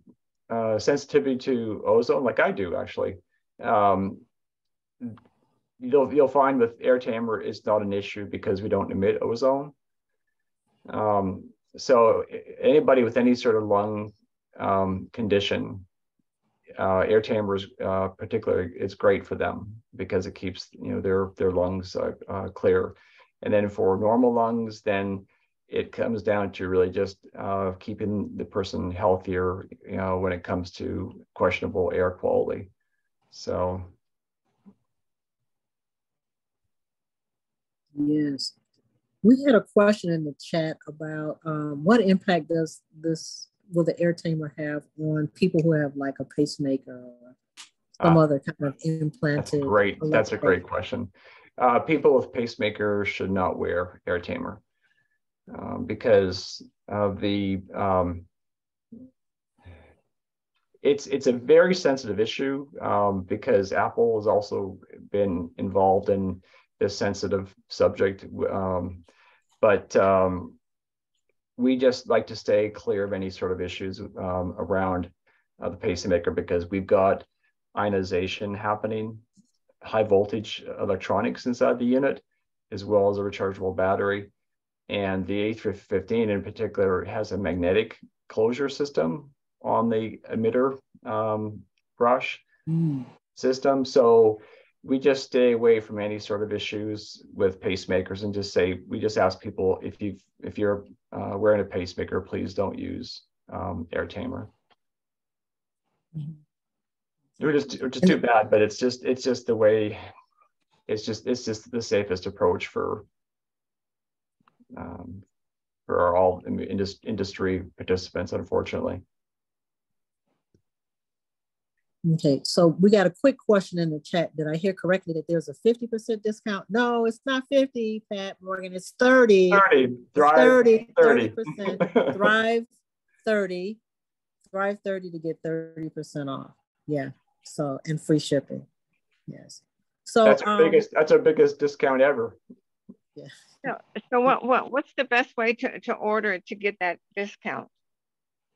uh, sensitivity to ozone, like I do, actually, um, you'll you'll find with air tamer it's not an issue because we don't emit ozone. Um, so anybody with any sort of lung um, condition, uh, air tamer is uh, particularly it's great for them because it keeps you know their their lungs uh, uh, clear. And then for normal lungs, then it comes down to really just uh, keeping the person healthier, you know, when it comes to questionable air quality. So Yes. We had a question in the chat about um, what impact does this will the air tamer have on people who have like a pacemaker or some Ah, other kind of that's implanted? great. That's a great question. Uh, people with pacemakers should not wear air tamer um, because of the um, it's it's a very sensitive issue um, because Apple has also been involved in this sensitive subject. Um, but um, we just like to stay clear of any sort of issues around uh, the pacemaker because we've got ionization happening, high voltage electronics inside the unit, as well as a rechargeable battery. And the A315 in particular has a magnetic closure system on the emitter um, brush Mm. system. So we just stay away from any sort of issues with pacemakers and just say we just ask people if you if you're uh, wearing a pacemaker, please don't use um, air tamer. Which is which is too bad, but it's just it's just the way it's just it's just the safest approach for um, for all indus- industry participants, unfortunately. Okay, so we got a quick question in the chat. Did I hear correctly that there's a 50% discount? No, it's not 50, Pat Morgan, it's 30. 30, thrive 30, 30. 30%, <laughs> Thrive 30 Thrive 30 to get 30% off. Yeah. So and free shipping. Yes. So That's our um, biggest, that's our biggest discount ever. Yeah. So, so what, what, what's the best way to, to order to get that discount?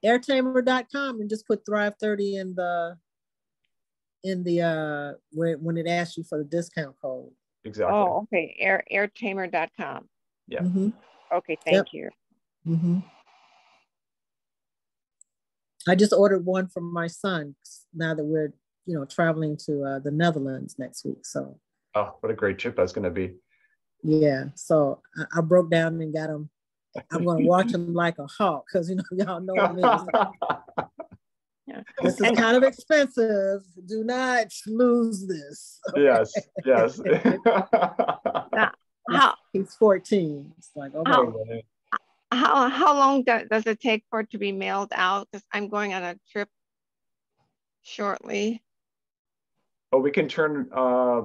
airtamer.com and just put Thrive 30 in the in the uh when when it asks you for the discount code. Exactly. Oh, okay, air, airtamer.com. Yeah. Mhm, Okay, thank you. mhm. I just ordered one for my son now that we're you know traveling to uh, the Netherlands next week. So Oh, what a great trip that's gonna be. Yeah, so I, I broke down and got him. I'm gonna watch him <laughs> like a hawk because you know <laughs> y'all know me. It's like, This is kind of expensive. Do not lose this. Yes, yes. <laughs> How, He's 14. It's like, oh, How- my how, how long do, does it take for it to be mailed out? Because I'm going on a trip shortly. Oh, we can turn uh,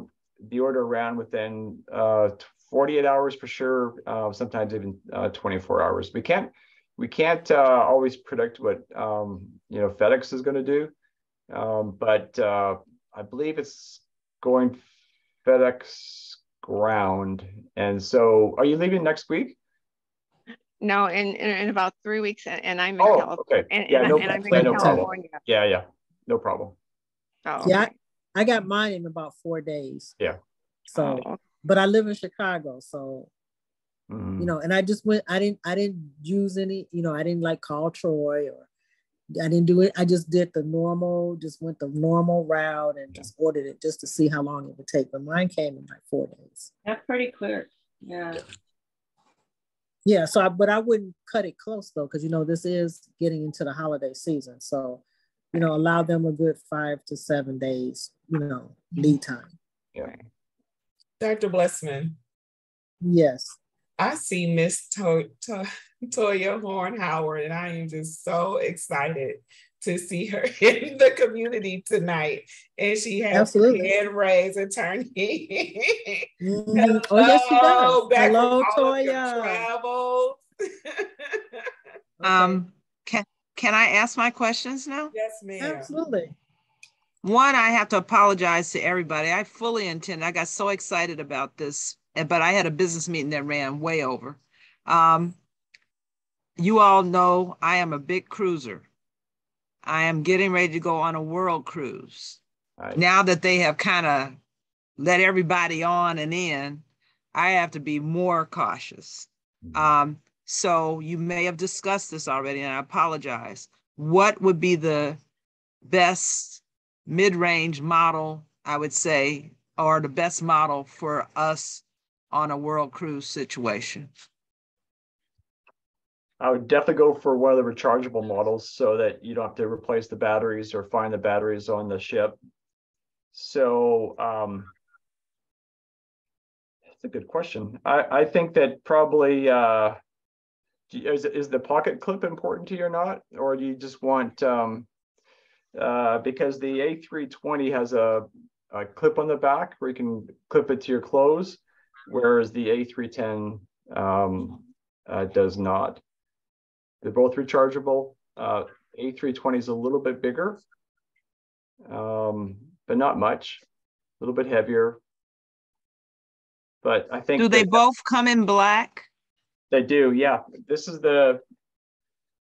the order around within uh, 48 hours for sure. Uh, sometimes even uh, 24 hours. We can't we can't uh, always predict what um, you know FedEx is going to do, um, but uh, I believe it's going FedEx ground. And so, are you leaving next week? No, in, in, in about three weeks, and, and I'm in Oh, California. okay. And, Yeah, and, no, and I'm yeah, in no problem. California. Yeah, yeah, no problem. Oh, Yeah, okay. I got mine in about four days. Yeah. So, Oh, but I live in Chicago. So, Mhm. you know, and I just went, I didn't, I didn't use any, you know, I didn't like call Troy or I didn't do it. I just did the normal, just went the normal route and just ordered it just to see how long it would take. But mine came in like four days. That's pretty quick. Yeah. Yeah. So, I, but I wouldn't cut it close though, because you know this is getting into the holiday season. So, you know, allow them a good five to seven days, you know, lead time. yeah. Dr. Blessman, Yes. I see Miss to- to- Toya Horn Howard, and I am just so excited to see her <laughs> in the community tonight. And she has Absolutely. her hand raised and turned. <laughs> Mhm. Oh, yes, she Hello, does. back Hello, all of your Toya. travels. <laughs> Um, can, can I ask my questions now? yes, ma'am. Absolutely. One, I have to apologize to everybody. I fully intend, I got so excited about this, eh, but I had a business meeting that ran way over. Um, you all know I am a big cruiser. I am getting ready to go on a world cruise. Right. Now that they have kind of let everybody on and in, I have to be more cautious. Um, so you may have discussed this already, and I apologize. What would be the best mid-range model, I would say, or the best model for us on a world cruise situation? I would definitely go for one of the rechargeable models so that you don't have to replace the batteries or find the batteries on the ship. So um, that's a good question. I, I think that probably uh, is, is the pocket clip important to you or not? Or do you just want um, uh, because the A320 has a, a clip on the back where you can clip it to your clothes, whereas the A310 um, uh, does not. They're both rechargeable. Uh, A320 is a little bit bigger, um, but not much. A little bit heavier. But I think Do they both come in black? They do, yeah. This is the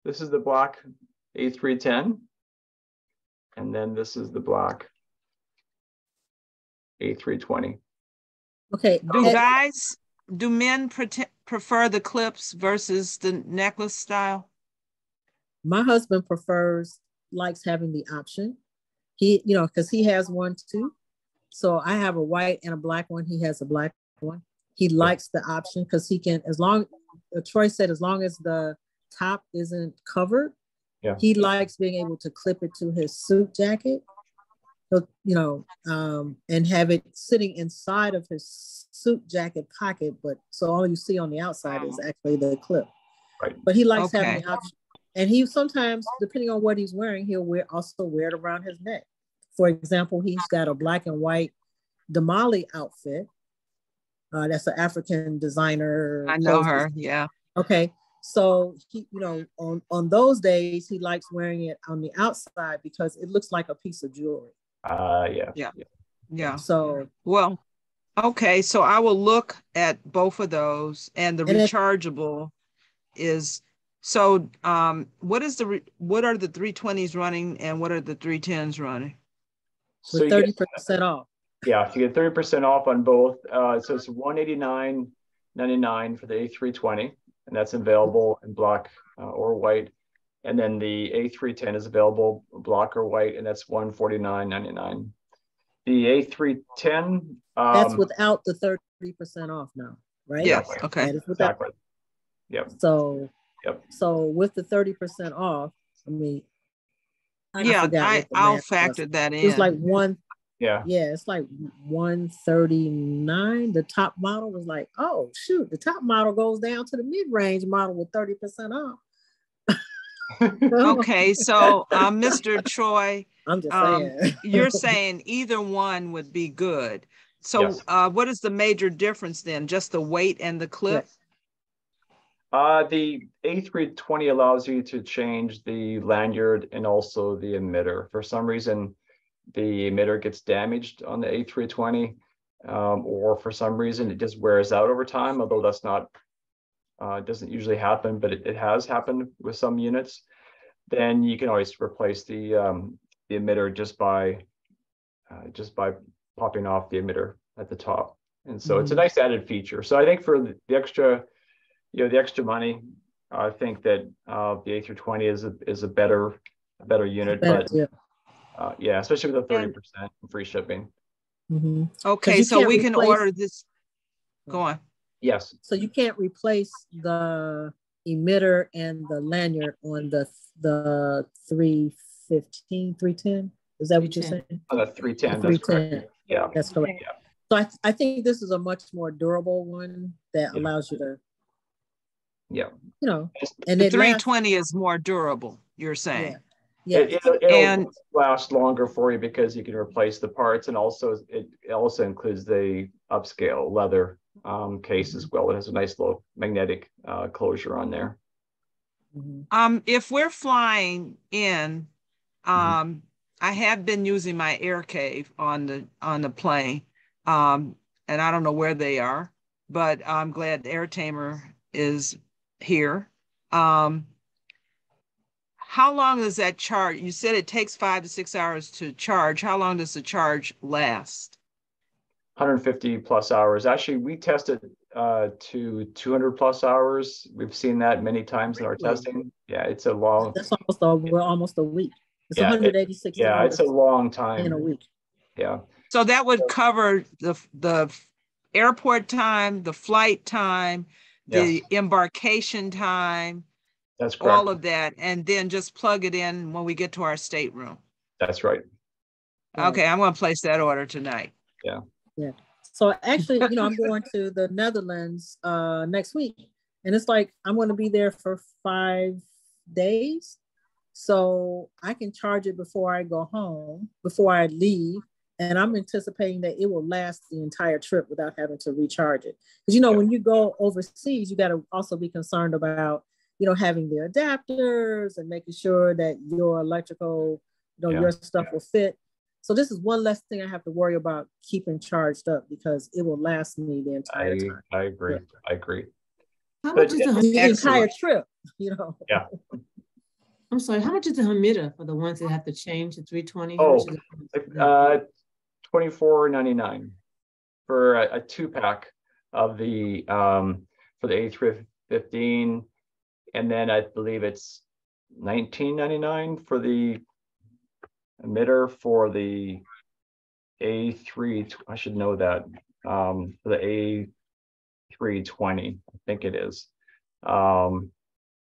this is the black A310, and then this is the black A320. Okay. Do Ed- guys, do men prete- prefer the clips versus the necklace style? my husband prefers likes having the option he you know because he has one too so i have a white and a black one he has a black one he likes the option because he can as long uh, troy said as long as the top isn't covered Yeah. he likes being able to clip it to his suit jacket so you know um and have it sitting inside of his suit jacket pocket but so all you see on the outside is actually the clip Right. but he likes having the option and he sometimes, depending on what he's wearing, he'll wear also wear it around his neck. For example, he's got a black and white Damali outfit. Uh, that's an African designer. I know her, yeah. Okay. So he, you know, on on those days he likes wearing it on the outside because it looks like a piece of jewelry. Uh, yeah. Yeah. Yeah. So Well, okay, so I will look at both of those and the And it- rechargeable is, so um, what is the, re- what are the three twenties running and what are the three tens running? So with you thirty get, percent off. yeah, so you get thirty percent off on both. Uh, so it's one eighty nine ninety nine for the A three twenty, and that's available in black uh, or white. And then the A three ten is available black or white, and that's one forty nine ninety nine. The A three ten. um, That's without the thirty percent off now, right? Yes, okay. That is without. Exactly. Yep. So. Yep. So with the thirty percent off, I mean. I Yeah, I, I'll math was. factor that in. It's like one, Yeah. yeah, it's like one thirty-nine. The top model was like, oh shoot, the top model goes down to the mid-range model with thirty percent off. <laughs> Okay, so uh, Mr. Troy, <laughs> I'm just um, saying. <laughs> you're saying either one would be good. So Yes. uh, what is the major difference then? Just the weight and the clip? Yes. Uh, the A320 allows you to change the lanyard and also the emitter. For some reason, the emitter gets damaged on the A320, um, or for some reason it just wears out over time, although that's not, uh, doesn't usually happen, but it, it has happened with some units. Then you can always replace the, um, the emitter just by, uh, just by popping off the emitter at the top. And so it's a nice added feature. So I think for the the extra, you know, the extra money, I think that uh, the A320 is a, is a better, a better unit, Better, but yeah. Uh, yeah, especially with the 30% free shipping. Mhm. Okay, so can't we can order this. Go on. Yes, So you can't replace the emitter and the lanyard on the, the 315, 310? Is that what you're saying? on the 310, The that's correct. 310. Yeah, That's correct. Yeah. So I, I think this is a much more durable one that Yeah. allows you to, yeah. you know, and The it lasts, 320 is more durable, you're saying. yeah, It, it'll, And- it'll last longer for you because you can replace the parts and also it it also includes the upscale leather um, case as well. It has a nice little magnetic uh, closure on there. Mhm. Um, if we're flying in, Mm-hmm. um, I have been using my air cave on the on the plane. Um, and I don't know where they are, but I'm glad the Air Tamer is here. Um, how long does that charge? You said it takes five to six hours to charge. How long does the charge last? 150 plus hours. Actually, we tested uh, to 200 plus hours. We've seen that many times in our testing. Yeah, it's a long. That's almost a, we're almost a week. It's Yeah, it- 186 Yeah, it's a long time. in a week. Yeah, So that would cover the the airport time, the flight time, the embarkation time, that's correct. all of that, and then just plug it in when we get to our stateroom. That's right. Right. Okay, I'm gonna place that order tonight. Yeah. Yeah. So actually, you know, I'm going to the Netherlands uh, next week, and it's like I'm going to be there for five days, so I can charge it before I go home, before I leave, and I'm anticipating that it will last the entire trip without having to recharge it. Because you know, when you go overseas, you got to also be concerned about you know having the adapters and making sure that your electrical, you know, Yeah. your stuff will fit. So this is one less thing I have to worry about keeping charged up because it will last me the entire I time. I agree. I agree. How But much is the, The entire trip, <laughs> you know. Yeah. <laughs> I'm sorry, how much is the emitter for the ones that have to change to 320? Oh, Uh, 24.99 for a, a two pack of the um for the A315, and then I believe it's 19.99 for the emitter for the A3. I should know that um for the A320. I think it is. Um,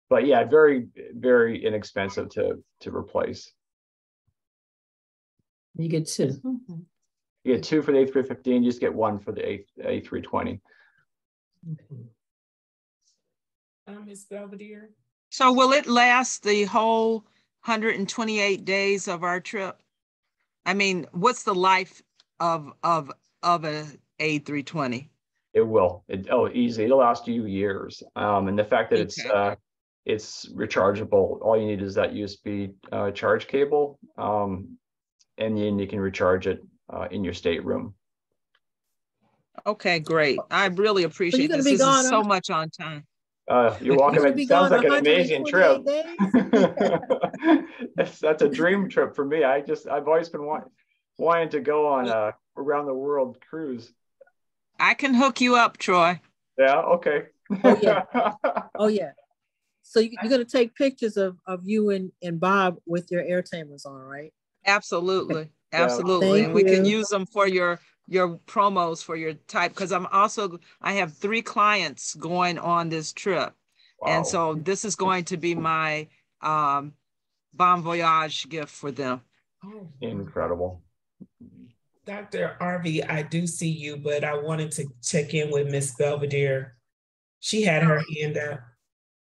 but yeah, very very inexpensive to to replace. You get two. You get two for the A315, you just get one for the A, A320. Okay. Um, Ms. Belvedere? So will it last the whole 128 days of our trip? I mean, what's the life of of of a A320? It will. It, oh, easy. It'll last you years. Um, and the fact that it's uh, it's rechargeable. All you need is that USB uh, charge cable, um, and then you can recharge it uh, in your stateroom. Okay, great. I really appreciate this. This gone is so much on time. Uh, you're welcome. gonna It sounds like an amazing trip. <laughs> that's, that's a dream trip for me. I just I've always been want, wanting to go on a around the world cruise. I can hook you up, Troy. Yeah. Okay. Oh, yeah. <laughs> Oh, yeah. So you, you're gonna take pictures of, of you and, and Bob with your air tamers on, right? Absolutely. Absolutely. Thank And we can use them for your your promos for your type because I'm also I have three clients going on this trip. Wow. And so this is going to be my um bon voyage gift for them. Oh, incredible. Dr. Arvey, I do see you, but I wanted to check in with Miss Belvedere. She had her hand up.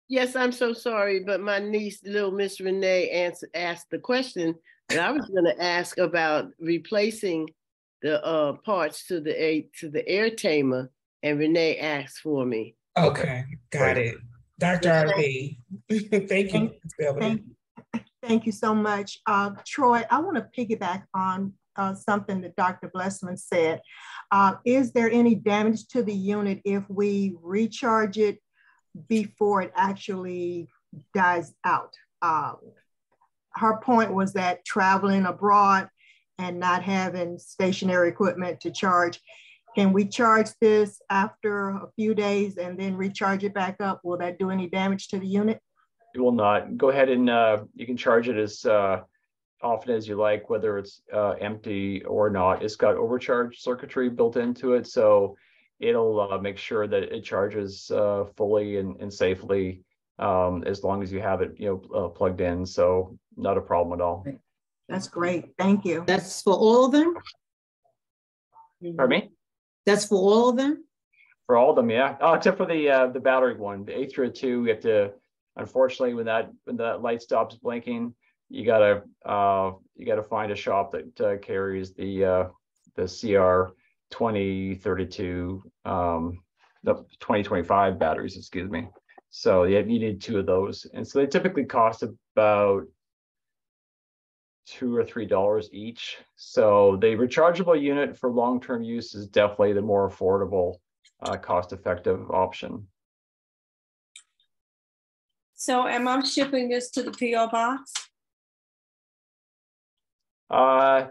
Yes, I'm so sorry, but my niece, little Miss Renee, answered, asked the question that I was going to ask about replacing the uh, parts to the a to the air tamer, and Renee asked for me. Okay, got Great. it. Dr. Arvey, <laughs> thank you, Thank, thank you so much. Uh, Troy, I want to piggyback on uh, something that Dr. Blessman said. Uh, is there any damage to the unit if we recharge it before it actually dies out? Uh, her point was that traveling abroad and not having stationary equipment to charge, can we charge this after a few days and then recharge it back up? Will that do any damage to the unit? It will not. Go ahead and uh, you can charge it as uh, often as you like, whether it's uh, empty or not. It's got overcharge circuitry built into it, so it'll uh, make sure that it charges uh, fully and, and safely um, as long as you have it, you know, uh, plugged in. So not a problem at all. That's great. Thank you. That's for all of them? Pardon me? That's for all of them? For all of them, yeah. Oh, except for the uh, the battery one, the A302, we have to. Unfortunately, when that when that light stops blinking, you gotta uh, you gotta find a shop that uh, carries the uh, the CR 2032 um, the 2025 batteries. Excuse me. So yeah, you need two of those, and so they typically cost about two or three dollars each. So the rechargeable unit for long-term use is definitely the more affordable, uh, cost-effective option. So am I shipping this to the PO box? Uh,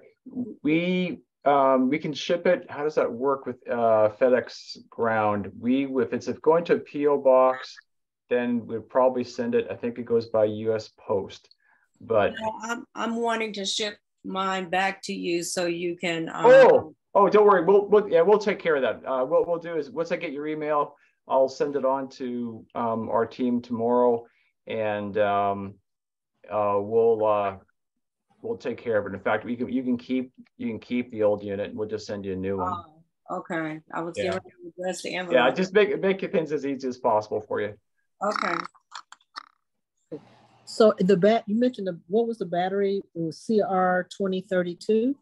we um, we can ship it. How does that work with uh, FedEx Ground? We if it's if going to a PO box, then we'd probably send it. I think it goes by U.S. Post, but No, I'm, I'm wanting to ship mine back to you so you can. um, Oh, oh, don't worry. We'll, we'll, yeah, we'll take care of that. Uh, what we'll do is once I get your email, I'll send it on to, um, our team tomorrow and, um, uh, we'll, uh, we'll take care of it. In fact, we can, you can keep, you can keep the old unit and we'll just send you a new one. oh, Okay, I Yeah. ready to address the Yeah, just make, make it things as easy as possible for you. Okay, So the bat, you mentioned the, what was the battery? It was CR twenty thirty-two?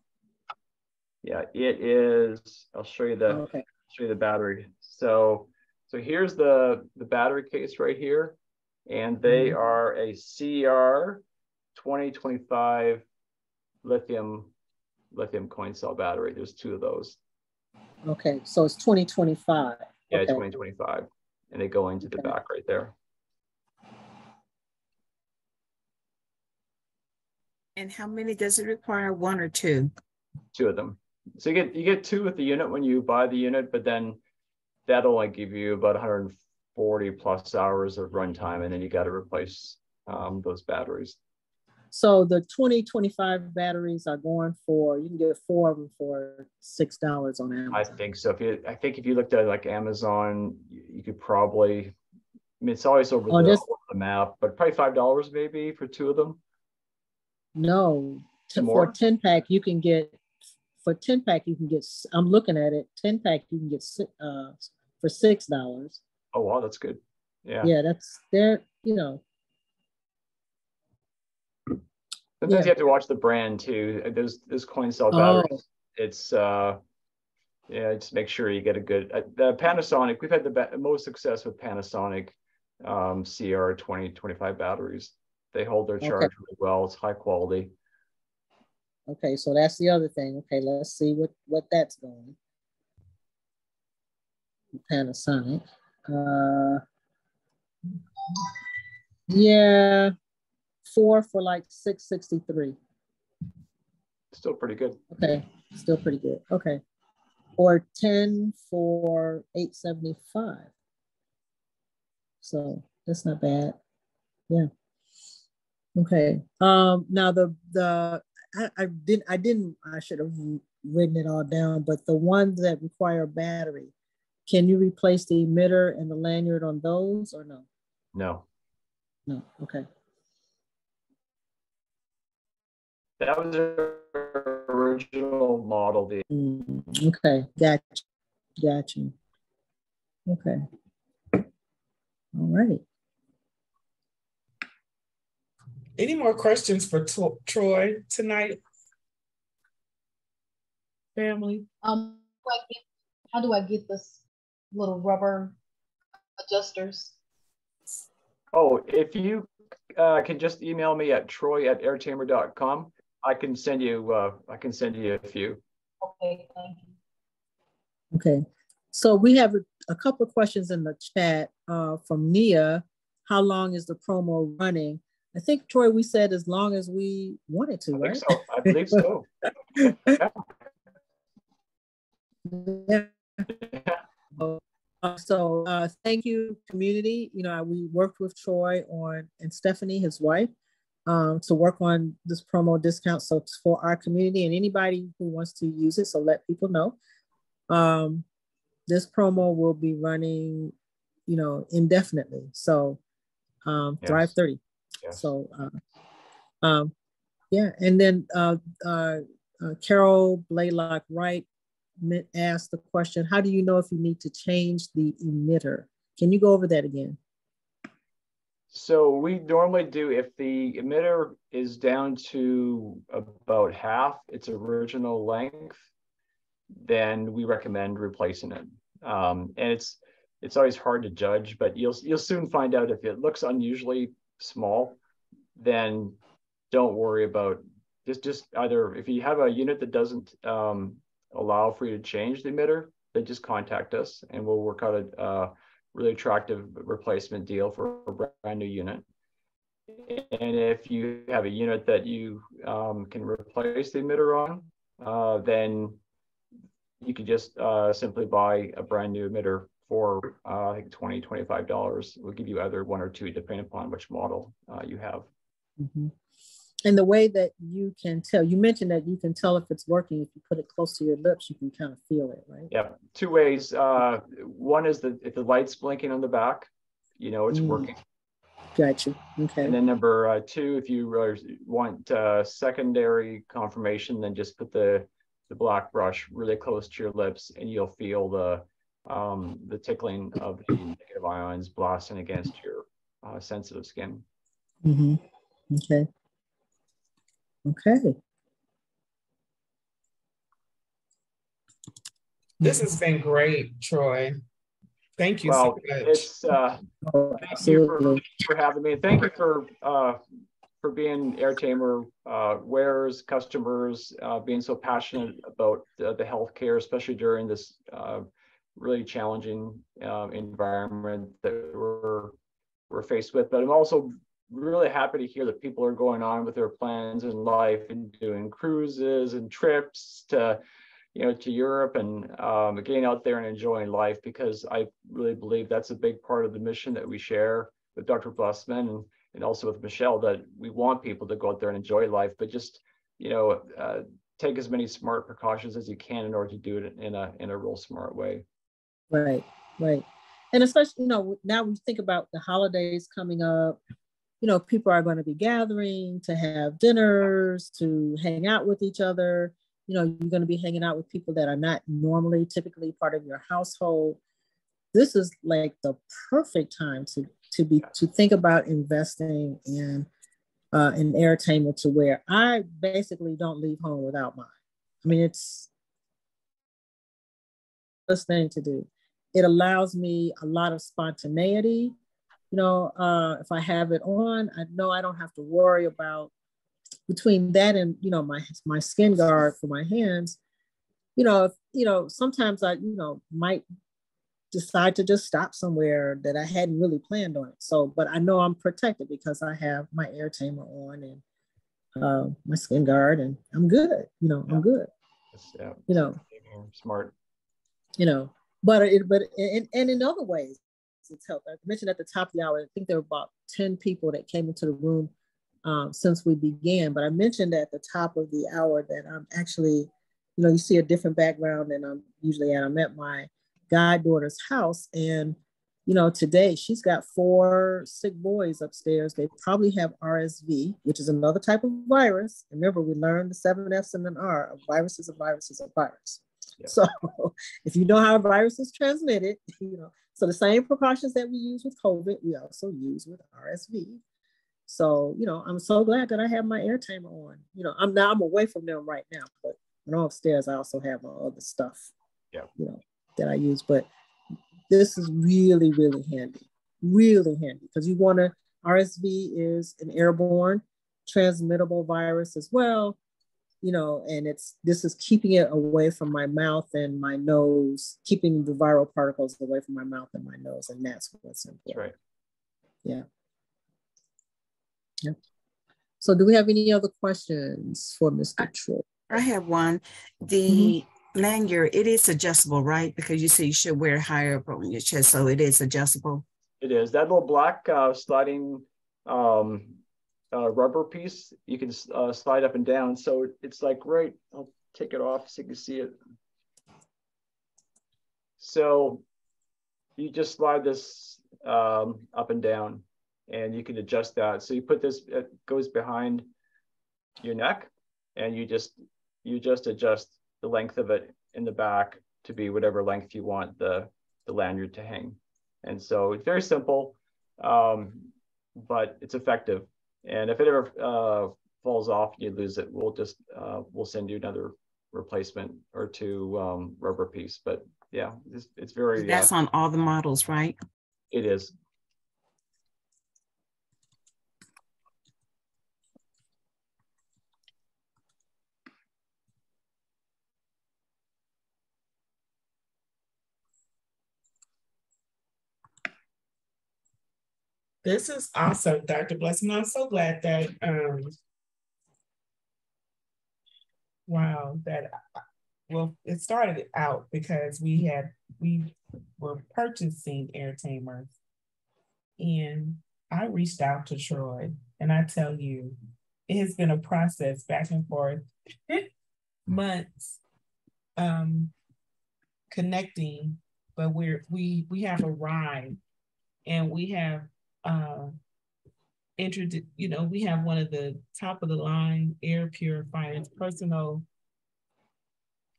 Yeah, it is, I'll show you the, Okay, show you the battery. So, so here's the, the battery case right here. And they Mhm. are a CR 2025 lithium, lithium coin cell battery. There's two of those. okay, so it's twenty twenty-five. Yeah, Okay. 2025. And they go into the back right there. And how many does it require? One or two? Two of them. So you get, you get two with the unit when you buy the unit, but then that'll like give you about 140 plus hours of runtime. And then you got to replace um, those batteries. So the twenty twenty-five batteries are going for, you can get four of them for six dollars on Amazon. I think so. If you, I think if you looked at like Amazon, you, you could probably, I mean, it's always over Oh, the, just- over the map, but probably five dollars maybe for two of them. No, t- for a ten pack, you can get, for ten pack, you can get, I'm looking at it, ten pack, you can get uh, for six dollars. Oh wow, that's good. Yeah. Yeah, that's, they're, you know, Sometimes yeah. you have to watch the brand too. Those those coin cell Oh. batteries. It's uh, yeah, just make sure you get a good. Uh, the Panasonic. We've had the be- most success with Panasonic um, CR 2025 batteries. They hold their charge Okay. really well. It's high quality. Okay, so that's the other thing. Okay, let's see what, what that's going. Panasonic. Uh, yeah, four for like 663. Still pretty good. Okay, still pretty good. Okay. Or 10 for 875. So that's not bad. Yeah. Okay. Um now the the I, I didn't I didn't I should have written it all down, but the ones that require battery, can you replace the emitter and the lanyard on those or no? No, No. Okay. that was their original model. The Mm, okay. Gotcha. Gotcha. Okay. All right. Any more questions for Tro- Troy tonight? Family? Um, how do I get- how do I get this little rubber adjusters? Oh, if you uh, can just email me at troy at airtamer.com, I can send you, uh, I can send you a few. Okay, thank you. Okay, so we have a, a couple of questions in the chat uh, from Nia. How long is the promo running? I think Troy, we said as long as we wanted to, I right? so. I believe so. Yeah. <laughs> Uh, so uh, thank you, community. You know, we worked with Troy on and Stephanie, his wife, um, to work on this promo discount. So it's for our community and anybody who wants to use it. So let people know. Um, this promo will be running, you know, indefinitely. So um, Yes. Thrive 30. So uh, um, yeah, and then uh, uh, uh, Carol Blaylock Wright asked the question, how do you know if you need to change the emitter? Can you go over that again? So we normally do, if the emitter is down to about half its original length, then we recommend replacing it. Um, and it's it's always hard to judge, but you'll you'll soon find out if it looks unusually small, then don't worry about just just either if you have a unit that doesn't um, allow for you to change the emitter, then just contact us and we'll work out a uh, really attractive replacement deal for a brand new unit. And if you have a unit that you um, can replace the emitter on, uh, then you could just uh, simply buy a brand new emitter for uh, I think 20 $25. We'll give you either one or two depending upon which model uh, you have. Mhm. And the way that you can tell, you mentioned that you can tell if it's working if you put it close to your lips, you can kind of feel it, right? Yeah, two ways. Uh, one is that if the light's blinking on the back, you know it's Mm. working. Gotcha. Okay. And then number uh, two, if you uh, want uh, secondary confirmation, then just put the the black brush really close to your lips, and you'll feel the um, the tickling of the negative ions blasting against your uh, sensitive skin. hmm Okay. Okay. This has been great, Troy. Thank you Well, so much. it's uh, Oh, thank you for, for having me. Thank you for uh, for being Airtamer uh, wearers, customers, uh, being so passionate about the, the healthcare, especially during this uh, really challenging uh, environment that we're we're faced with. But I'm also really happy to hear that people are going on with their plans in life and doing cruises and trips to you know, to Europe and um, getting out there and enjoying life because I really believe that's a big part of the mission that we share with Dr. Blessman and, and also with Michelle that we want people to go out there and enjoy life, but just, you know, uh, take as many smart precautions as you can in order to do it in a, in a real smart way. Right, right. And especially, you know, now we think about the holidays coming up, you know, people are going to be gathering to have dinners, to hang out with each other. You know, you're going to be hanging out with people that are not normally typically part of your household. This is like the perfect time to to be to think about investing in uh, in an air tamer to where I basically don't leave home without mine. I mean, it's the best thing to do. It allows me a lot of spontaneity. you know, uh, if I have it on, I know I don't have to worry about between that and you know my my skin guard for my hands. You know, if, you know, sometimes I you know might decide to just stop somewhere that I hadn't really planned on it. So, but I know I'm protected because I have my air tamer on and uh, my skin guard, and I'm good. You know, yeah. I'm good. Yeah. You know, smart. You know, but it, but and, and in other ways, it's helped. I mentioned at the top of the hour, I think there were about 10 people that came into the room um, since we began. But I mentioned at the top of the hour that I'm actually, you know, you see a different background than I'm usually at. I'm at my goddaughter's house. And, you know, today she's got four sick boys upstairs. They probably have RSV, which is another type of virus. Remember, we learned the seven F's and an R. A virus is a virus is a virus. Yeah. <laughs> So if you know how a virus is transmitted, <laughs> you know, so the same precautions that we use with COVID, we also use with RSV. So, you know, I'm so glad that I have my air tamer on. You know, I'm now I'm away from them right now, but when I'm upstairs, I also have my other stuff. Yeah. You know, that I use. But this is really, really handy. Really handy because you want to RSV is an airborne transmittable virus as well you know, and it's this is keeping it away from my mouth and my nose, keeping the viral particles away from my mouth and my nose, and that's what's important. That's right. Yeah. Yeah. So, do we have any other questions for Mr. Troy? I have one. The mm-hmm. lanyard, it is adjustable, right? Because you say you should wear higher up on your chest, so it is adjustable. It is that little black uh, sliding um, uh, rubber piece you can uh, slide up and down. So it's like right, I'll take it off so you can see it. So you just slide this um, up and down and you can adjust that. So you put this, it goes behind your neck and you just, you just adjust the length of it in the back to be whatever length you want the, the lanyard to hang. And so it's very simple, um, but it's effective. And if it ever uh, falls off, and you lose it, we'll just, uh, we'll send you another replacement or two um, rubber piece. But yeah, it's, it's very. That's uh, on all the models, right? It is. This is awesome, Dr. Blessing. I'm so glad that, um, wow, that, well, it started out because we had, we were purchasing air tamers and I reached out to Troy and I tell you, it has been a process back and forth <laughs> months um, connecting, but we're, we, we have arrived and we have uh, introduce, you know, we have one of the top of the line air purifiers, personal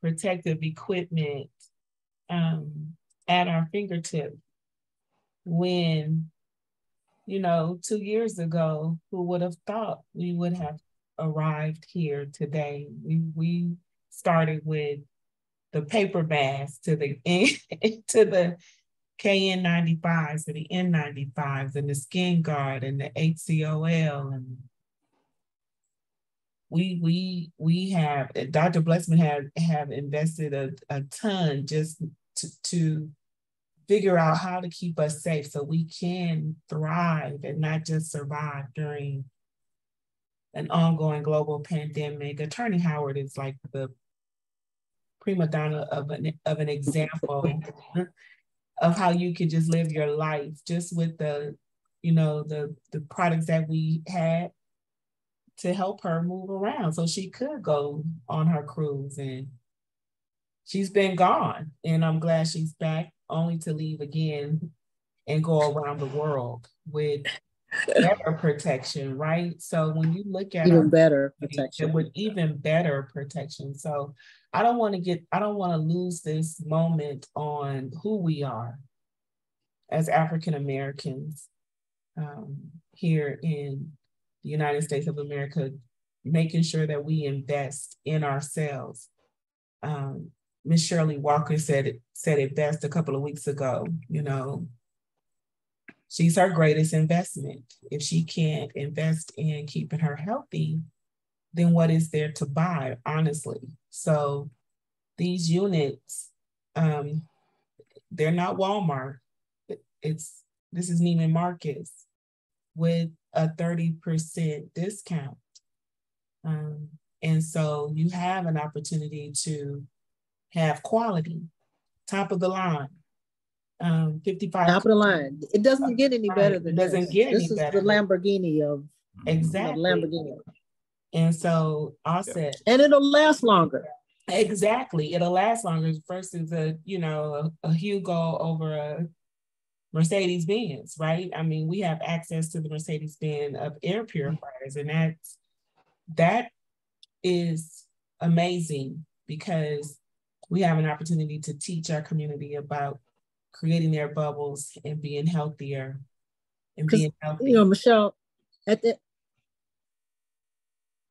protective equipment um, at our fingertip when, you know, two years ago, who would have thought we would have arrived here today? We, we started with the paper bags to the <laughs> to the KN95s and the N95s and the Skin Guard and the HCOL and we we we have Dr. Blessman have have invested a, a ton just to, to figure out how to keep us safe so we can thrive and not just survive during an ongoing global pandemic. Attorney Howard is like the prima donna of an of an example <laughs> of how you could just live your life just with the, you know, the the products that we had to help her move around. So she could go on her cruise and she's been gone. And I'm glad she's back only to leave again and go around the world with better protection, right? So when you look at even better protection with even better protection. So I don't want to get, I don't want to lose this moment on who we are as African Americans um, here in the United States of America, making sure that we invest in ourselves. Um, Miss Shirley Walker said it, said it best a couple of weeks ago. You know, she's her greatest investment. If she can't invest in keeping her healthy, then what is there to buy, honestly? So these units, um, they're not Walmart. It's this is Neiman Marcus with a 30% discount. Um, and so you have an opportunity to have quality, top of the line. Um, 55 top of the line. It doesn't get any better than it doesn't this. get this any is the Lamborghini of exactly the Lamborghini. And so offset. And it'll last longer. Exactly. It'll last longer versus a, you know, a, a Yugo over a Mercedes Benz, right? I mean, we have access to the Mercedes Benz of air purifiers, and that's that is amazing because we have an opportunity to teach our community about creating their bubbles and being healthier and being healthy. You know, Michelle, at the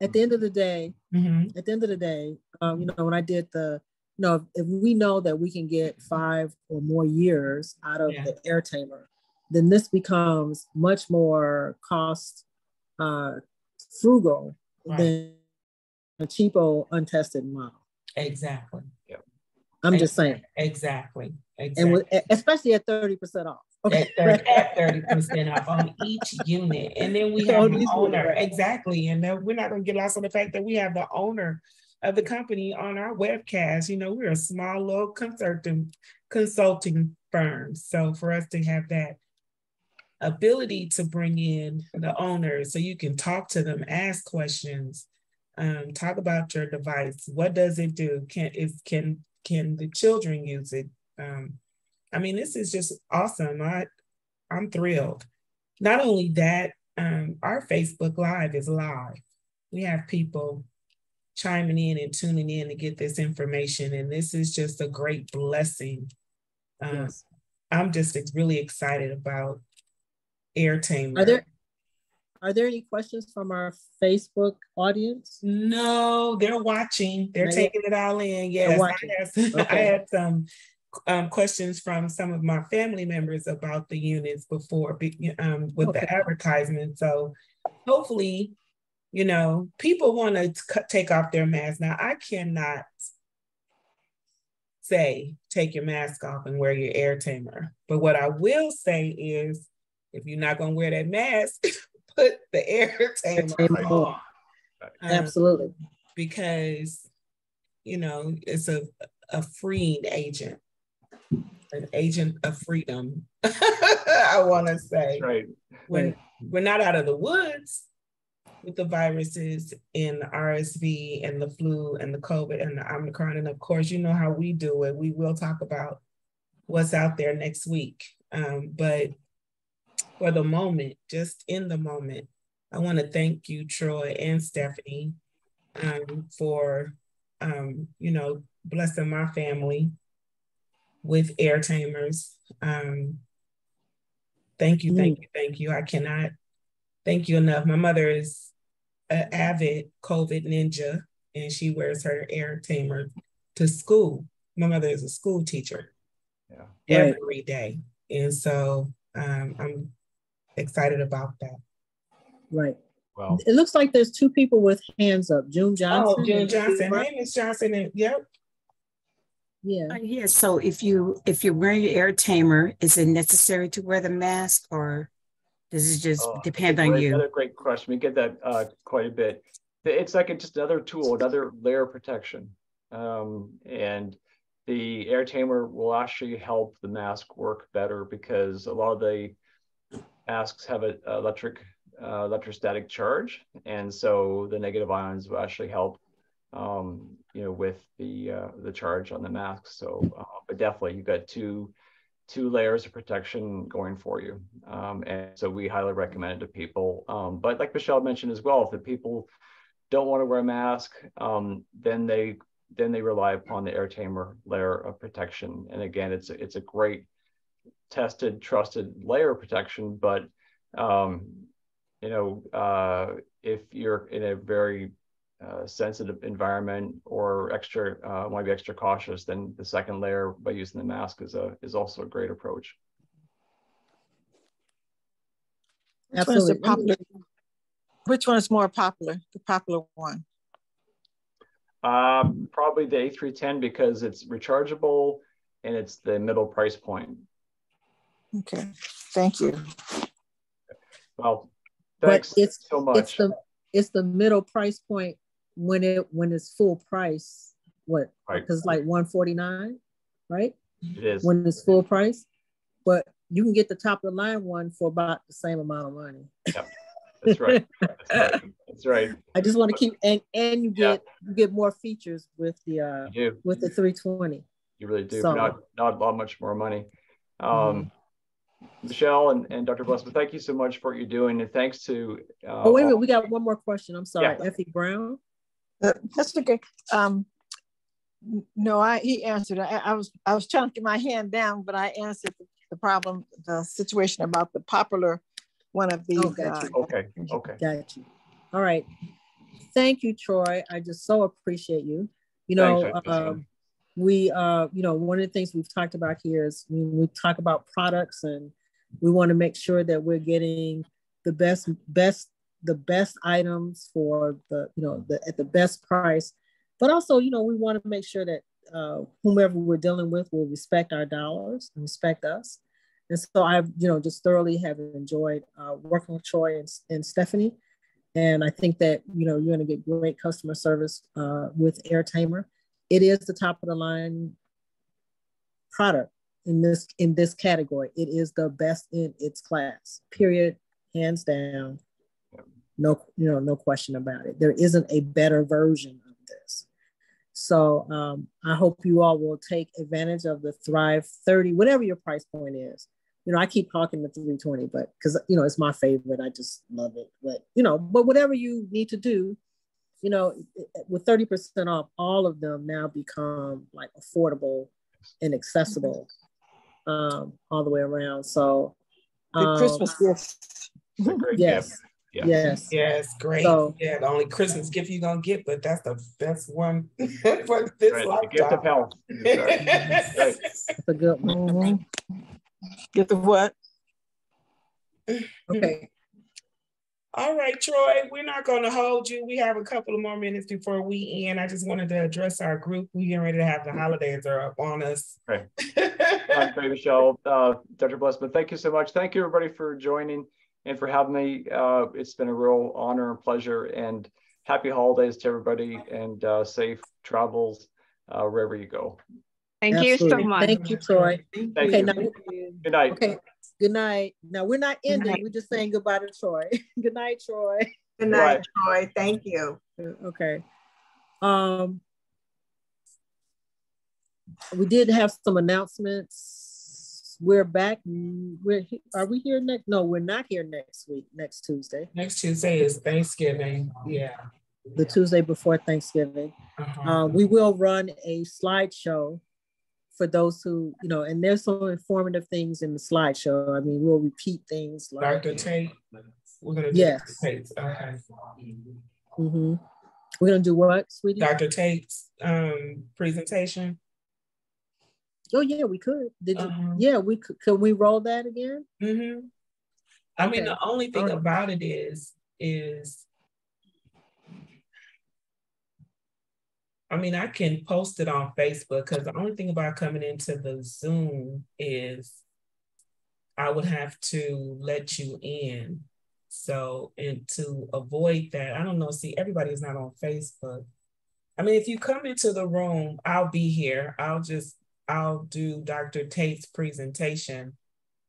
at the end of the day, mm-hmm. at the end of the day, um, you know, when I did the, you know, if we know that we can get five or more years out of Yeah. the air tamer, then this becomes much more cost uh, frugal Right. than a cheapo, untested model. Exactly. I'm just saying, Exactly. and Exactly. with, especially at thirty percent off. At 30 at 30% off on each unit. And then we <laughs> have the owner. right. Exactly. And then we're not going to get lost on the fact that we have the owner of the company on our webcast. You know, we're a small little consulting consulting firm. So for us to have that ability to bring in the owners so you can talk to them, ask questions, um, talk about your device. What does it do? Can is can can the children use it? Um, I mean, this is just awesome. I I'm thrilled. Not only that, um, our Facebook Live is live. We have people chiming in and tuning in to get this information, and this is just a great blessing. Um, Yes. I'm just really excited about Airtamer. Are there are there any questions from our Facebook audience? No, they're watching. They're taking it all in. Yes. I, had some, <laughs> I had some um, questions from some of my family members about the units before um, with the advertisement. So hopefully, you know, people want to take off their mask. Now, I cannot say take your mask off and wear your air tamer. But what I will say is if you're not going to wear that mask, <laughs> put the air <laughs> tamer tamer on. on. Um, Absolutely. because you know it's a a freeing agent an agent of freedom <laughs> i want to say That's right. when Right. we're not out of the woods with the viruses and the rsv and the flu and the covid and the omicron and of course you know how we do it we will talk about what's out there next week um, but for the moment just in the moment i want to thank you troy and stephanie um, for um, you know blessing my family with air tamers. Um, thank you, thank you, thank you. I cannot thank you enough. My mother is an avid COVID ninja, and she wears her air tamer to school. My mother is a school teacher Yeah. Every day, and so um, I'm excited about that. Right. Well, It looks like there's two people with hands up. June Johnson. Oh, June and- Johnson. Hey, Miss Johnson. and- Yep. Yeah. Uh, yeah, so if you if you're wearing your air tamer, is it necessary to wear the mask or does it just oh, depend on great- you? Another great question. We get that uh, quite a bit. It's like just another tool, another layer of protection. Um, and the air tamer will actually help the mask work better because a lot of the masks have an electric uh, electrostatic charge, and so the negative ions will actually help, um, you know, with the uh, the charge on the mask. So, uh, but definitely, you've got two two layers of protection going for you, um, and so we highly recommend it to people. Um, but like Michelle mentioned as well, if the people don't want to wear a mask, um, then they then they rely upon the air tamer layer of protection. And again, it's it's a great tested, trusted layer protection. But um, you know, uh, if you're in a very uh, sensitive environment or extra uh, want to be extra cautious, then the second layer by using the mask is a is also a great approach. Which popular? Which one is more popular? The popular one? Um, probably the A310 because it's rechargeable and it's the middle price point. Okay, thank you. Well, thanks but it's, so much. It's the, it's the middle price point when it when it's full price. What? Because right. like 149, right? It is. When it's full price. But you can get the top of the line one for about the same amount of money. Yep. That's right. <laughs> That's right. That's right. I just want to keep and and you get yeah. you get more features with the uh with the 320. You really do. So, not not a lot much more money. Um mm-hmm. Michelle and, and Dr. Blessman, thank you so much for what you're doing. And thanks to uh, Oh wait a minute, we got one more question. I'm sorry, yeah. Effie Brown. Uh, that's okay. Um no, I he answered. I, I was I was trying to get my hand down, but I answered the, the problem, the situation about the popular one of these. Oh, uh, okay. Okay. Got you. All right. Thank you, Troy. I just so appreciate you. You know, Thanks, um, we, uh, you know, one of the things we've talked about here is when we talk about products and we want to make sure that we're getting the best, best, the best items for the, you know, the at the best price. But also, you know, we want to make sure that uh, whomever we're dealing with will respect our dollars and respect us. And so I've, you know, just thoroughly have enjoyed uh, working with Troy and, and, Stephanie. And I think that, you know, you're going to get great customer service uh, with AirTamer. It is the top of the line product in this in this category. It is the best in its class. Period. Hands down. No, you know, no question about it. There isn't a better version of this. So um, I hope you all will take advantage of the Thrive 30, whatever your price point is you know, I keep talking the 320, but because you know it's my favorite, I just love it. But you know, but whatever you need to do, you know, with 30% off, all of them now become like affordable and accessible um, all the way around. So um, Christmas <laughs> gifts. yes. Gift. Yes. Yes. Yes. Great. So, yeah. The only Christmas gift you're gonna get, but that's the best one <laughs> for this right. lifetime. gift of health. That's a good one. <laughs> Get the what? Okay. All right, Troy, we're not going to hold you. We have a couple of more minutes before we end. I just wanted to address our group. We're getting ready to have the holidays are up on us. Right. <laughs> Hi, Michelle, uh, Dr. Blessman, thank you so much. Thank you, everybody, for joining and for having me. Uh, it's been a real honor and pleasure. And happy holidays to everybody and uh, safe travels uh, wherever you go. Thank Absolutely. you so much. Thank you, Troy. Thank okay, you. Now, good night. Okay. Good night. Now we're not ending. We're just saying goodbye to Troy. <laughs> good night, Troy. Good night, Troy. Thank you. Okay. Um, we did have some announcements. We're back. We're are we here next? No, we're not here next week. Next Tuesday. Next Tuesday is Thanksgiving. Yeah. The Tuesday before Thanksgiving. Uh-huh. Um, we will run a slideshow for those who, you know, and there's some informative things in the slideshow. I mean, we'll repeat things like Dr. Tate. We're gonna do yes. Okay. Mm-hmm. We're gonna do what, sweetie? Dr. Tate's um, presentation. Oh yeah, we could. Did you? Uh-huh. Yeah, we could. Could we roll that again? Mm-hmm. I okay. mean, the only thing right. about it is, is I mean, I can post it on Facebook because the only thing about coming into the Zoom is I would have to let you in. So, and to avoid that, I don't know. See, everybody is not on Facebook. I mean, if you come into the room, I'll be here. I'll just, I'll do Dr. Tate's presentation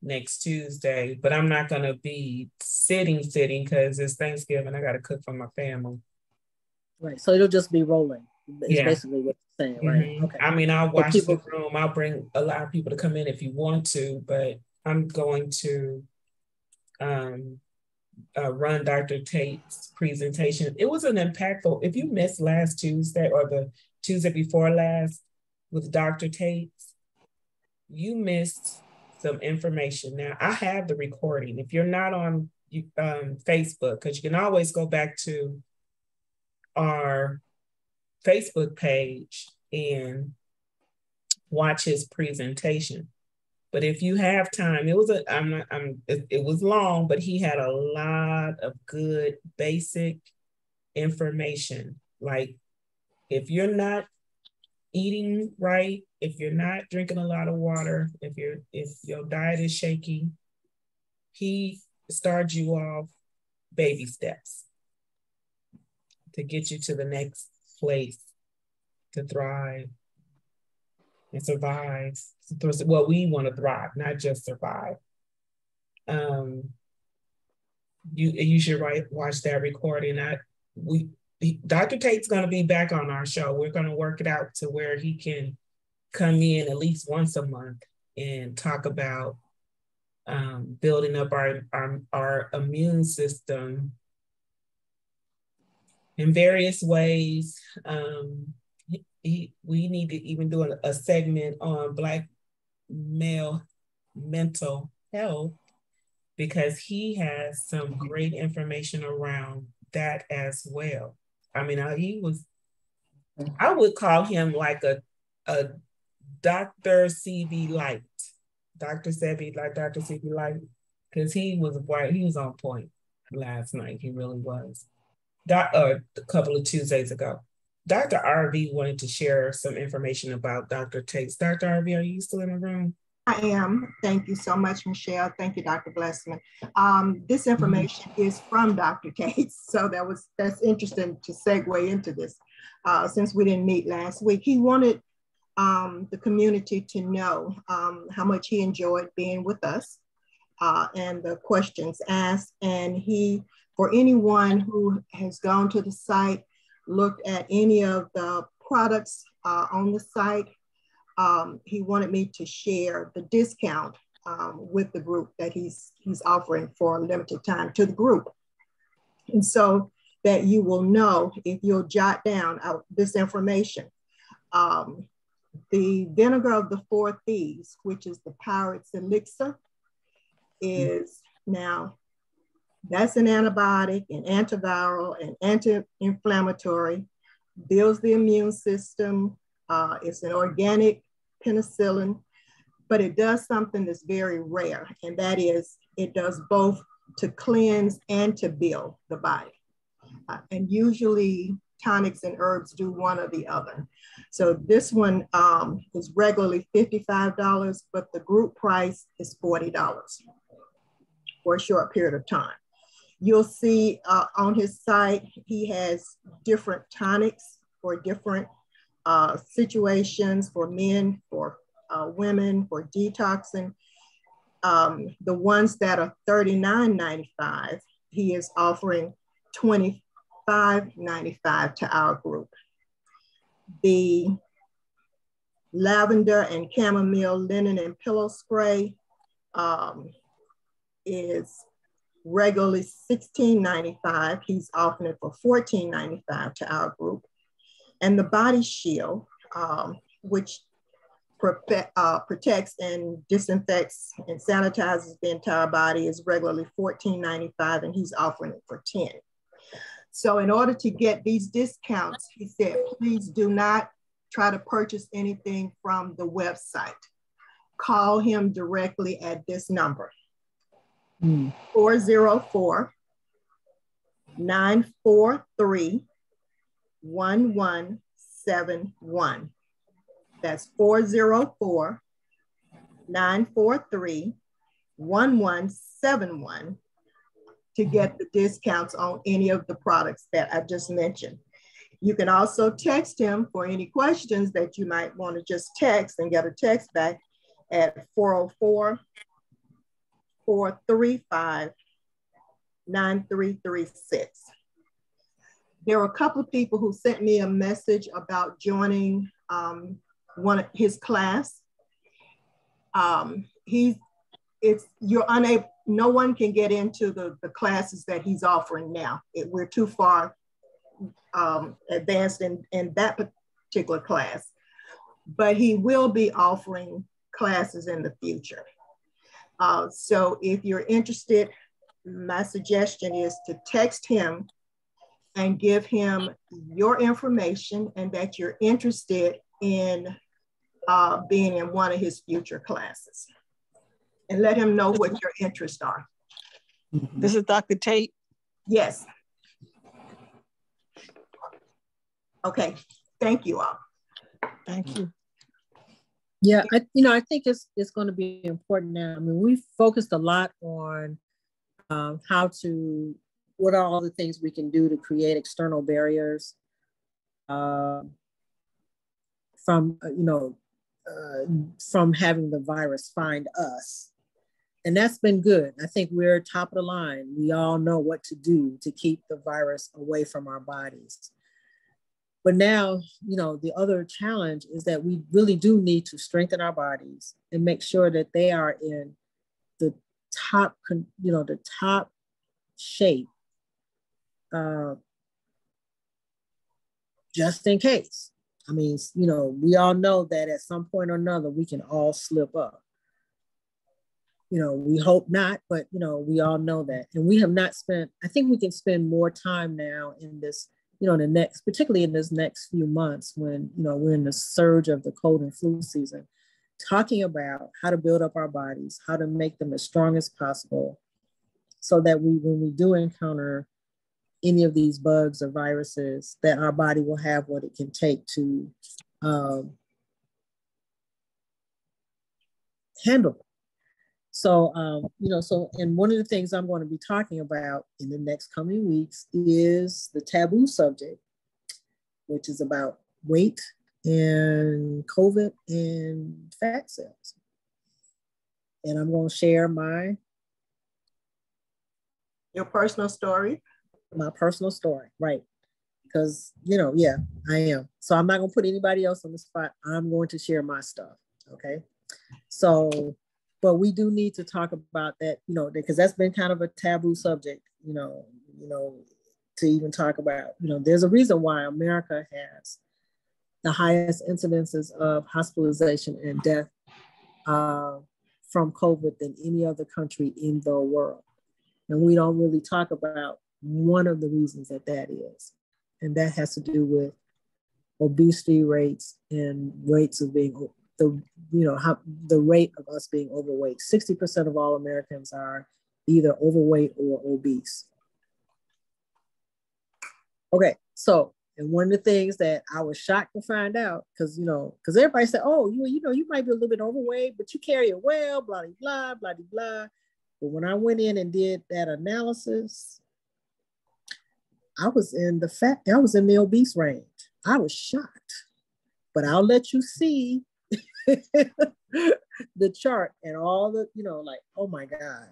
next Tuesday, but I'm not going to be sitting, sitting because it's Thanksgiving. I got to cook for my family. Right. So it'll just be rolling is yeah. basically what you're saying, right? Mm-hmm. Okay. I mean, I'll watch people, the room. I'll bring allow people to come in if you want to, but I'm going to um, uh, run Dr. Tate's presentation. It was an impactful. If you missed last Tuesday or the Tuesday before last with Dr. Tate, you missed some information. Now I have the recording. If you're not on um, Facebook, because you can always go back to our Facebook page and watch his presentation. But if you have time, it was a I'm not I'm it, it was long, but he had a lot of good basic information. Like if you're not eating right, if you're not drinking a lot of water, if you're if your diet is shaky, he starts you off baby steps to get you to the next place to thrive and survive. Well, we want to thrive, not just survive. Um, you you should write watch that recording. I we Dr. Tate's going to be back on our show. We're going to work it out to where he can come in at least once a month and talk about um, building up our, our, our immune system in various ways. Um, he, we need to even do a, a segment on Black male mental health because he has some great information around that as well. I mean, he was, I would call him like a, a Dr. Sebi Light, Dr. Sebi, like Dr. Sebi Light, because he was white, he was on point last night. He really was. Doc, uh, a couple of Tuesdays ago. Dr. RV wanted to share some information about Dr. Tate. Dr. RV, are you still in the room? I am. Thank you so much, Michelle. Thank you, Dr. Blessman. Um, this mm-hmm. information mm-hmm. is from Dr. Cates, <laughs> so that was that's interesting to segue into this. Uh, since we didn't meet last week, he wanted um, the community to know um, how much he enjoyed being with us uh, and the questions asked. And he, for anyone who has gone to the site, looked at any of the products uh, on the site, um, he wanted me to share the discount um, with the group that he's, he's offering for a limited time to the group. And so that you will know if you'll jot down uh, this information. Um, the vinegar of the four thieves, which is the pirate's elixir, is now that's an antibiotic, an antiviral, an anti-inflammatory, builds the immune system. Uh, it's an organic penicillin, but it does something that's very rare, and that is it does both to cleanse and to build the body. Uh, and usually tonics and herbs do one or the other. So this one um, is regularly $55, but the group price is $40 for a short period of time. You'll see uh, on his site, he has different tonics for different uh, situations for men, for uh, women, for detoxing. Um, the ones that are $39.95, he is offering $25.95 to our group. The lavender and chamomile linen and pillow spray um, is regularly $16.95. He's offering it for $14.95 to our group and the body shield, um, which uh, protects and disinfects and sanitizes the entire body is regularly $14.95 and he's offering it for 10. So in order to get these discounts, he said, please do not try to purchase anything from the website. Call him directly at this number. 404 943 1171. That's 404 943 1171 to get the discounts on any of the products that I just mentioned. You can also text him for any questions that you might want to just text and get a text back at 404 435 9336 there were a couple of people who sent me a message about joining um, one of his class. Um, he's, it's, you're unable, no one can get into the, the classes that he's offering now. It, we're too far um, advanced in, in that particular class. But he will be offering classes in the future. Uh, so if you're interested, my suggestion is to text him and give him your information and that you're interested in uh, being in one of his future classes. and let him know what your interests are. This is Dr. Tate. Yes. Okay, thank you all. Thank you. Yeah, I, you know, I think it's it's going to be important now. I mean, we focused a lot on um, how to, what are all the things we can do to create external barriers uh, from, you know, uh, from having the virus find us. And that's been good. I think we're top of the line. We all know what to do to keep the virus away from our bodies. But now, you know, the other challenge is that we really do need to strengthen our bodies and make sure that they are in the top, you know, the top shape, uh, just in case. I mean, you know, we all know that at some point or another we can all slip up. You know, we hope not, but you know, we all know that. And we have not spent, I think we can spend more time now in this you know, in the next, particularly in this next few months when, you know, we're in the surge of the cold and flu season, talking about how to build up our bodies, how to make them as strong as possible so that we, when we do encounter any of these bugs or viruses, that our body will have what it can take to um, handle so, um, you know, so, and one of the things I'm going to be talking about in the next coming weeks is the taboo subject, which is about weight and COVID and fat cells. And I'm going to share my your personal story. My personal story, right? Because you know, yeah, I am. So I'm not going to put anybody else on the spot. I'm going to share my stuff. Okay. So but we do need to talk about that, you know, because that's been kind of a taboo subject, you know, you know, to even talk about. You know, there's a reason why America has the highest incidences of hospitalization and death uh, from COVID than any other country in the world. And we don't really talk about one of the reasons that that is. And that has to do with obesity rates and rates of being the you know how the rate of us being overweight. 60% of all americans are either overweight or obese. Okay so and one of the things that i was shocked to find out because you know because everybody said oh you, you know you might be a little bit overweight but you carry it well blah blah blah blah blah. But when i went in and did that analysis i was in the fat i was in the obese range. I was shocked. But i'll let you see <laughs> the chart and all the, you know, like, oh my God.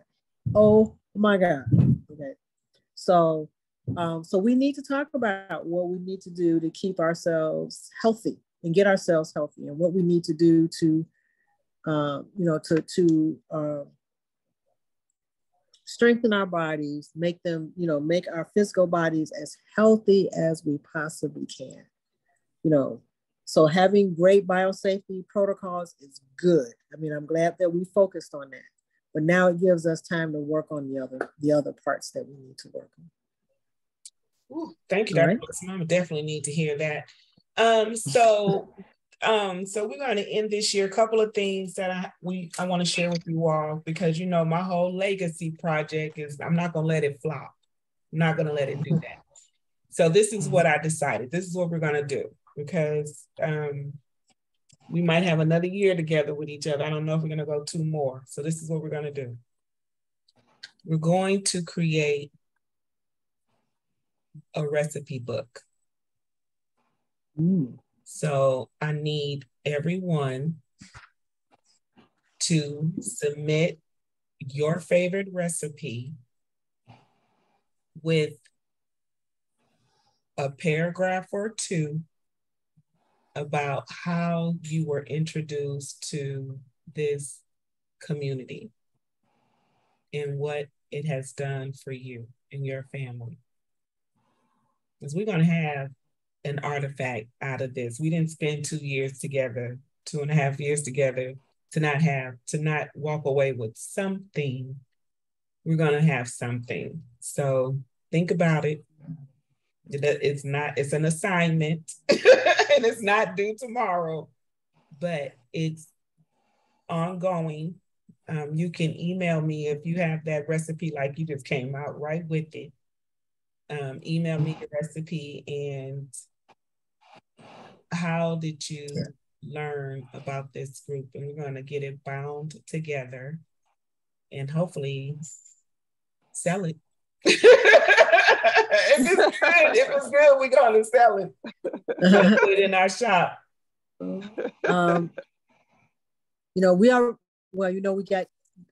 Oh my God. Okay. So um, so we need to talk about what we need to do to keep ourselves healthy and get ourselves healthy and what we need to do to um, you know to to uh, strengthen our bodies make them you know make our physical bodies as healthy as we possibly can you know so having great biosafety protocols is good. I mean, I'm glad that we focused on that. But now it gives us time to work on the other the other parts that we need to work on. Ooh, thank you, Dr. Right. I definitely need to hear that. Um, so <laughs> um, so we're going to end this year. A couple of things that I we I want to share with you all because you know my whole legacy project is I'm not going to let it flop. I'm not going to let it do <laughs> that. So this is what I decided. This is what we're going to do because um, we might have another year together with each other. I don't know if we're going to go two more. So this is what we're going to do. We're going to create a recipe book. Mm. So I need everyone to submit your favorite recipe with a paragraph or two about how you were introduced to this community and what it has done for you and your family. Because we're going to have an artifact out of this. We didn't spend two years together, two and a half years together to not have, to not walk away with something. We're going to have something. So think about it. It's not, it's an assignment <laughs> and it's not due tomorrow, but it's ongoing um, you can email me if you have that recipe like you just came out right with it. Um, email me the recipe and how did you learn about this group? And we're going to get it bound together and hopefully sell it. <laughs> if it's good, if it's good, we're going to sell it. <laughs> Put it in our shop. Um, you know, we are well. You know, we got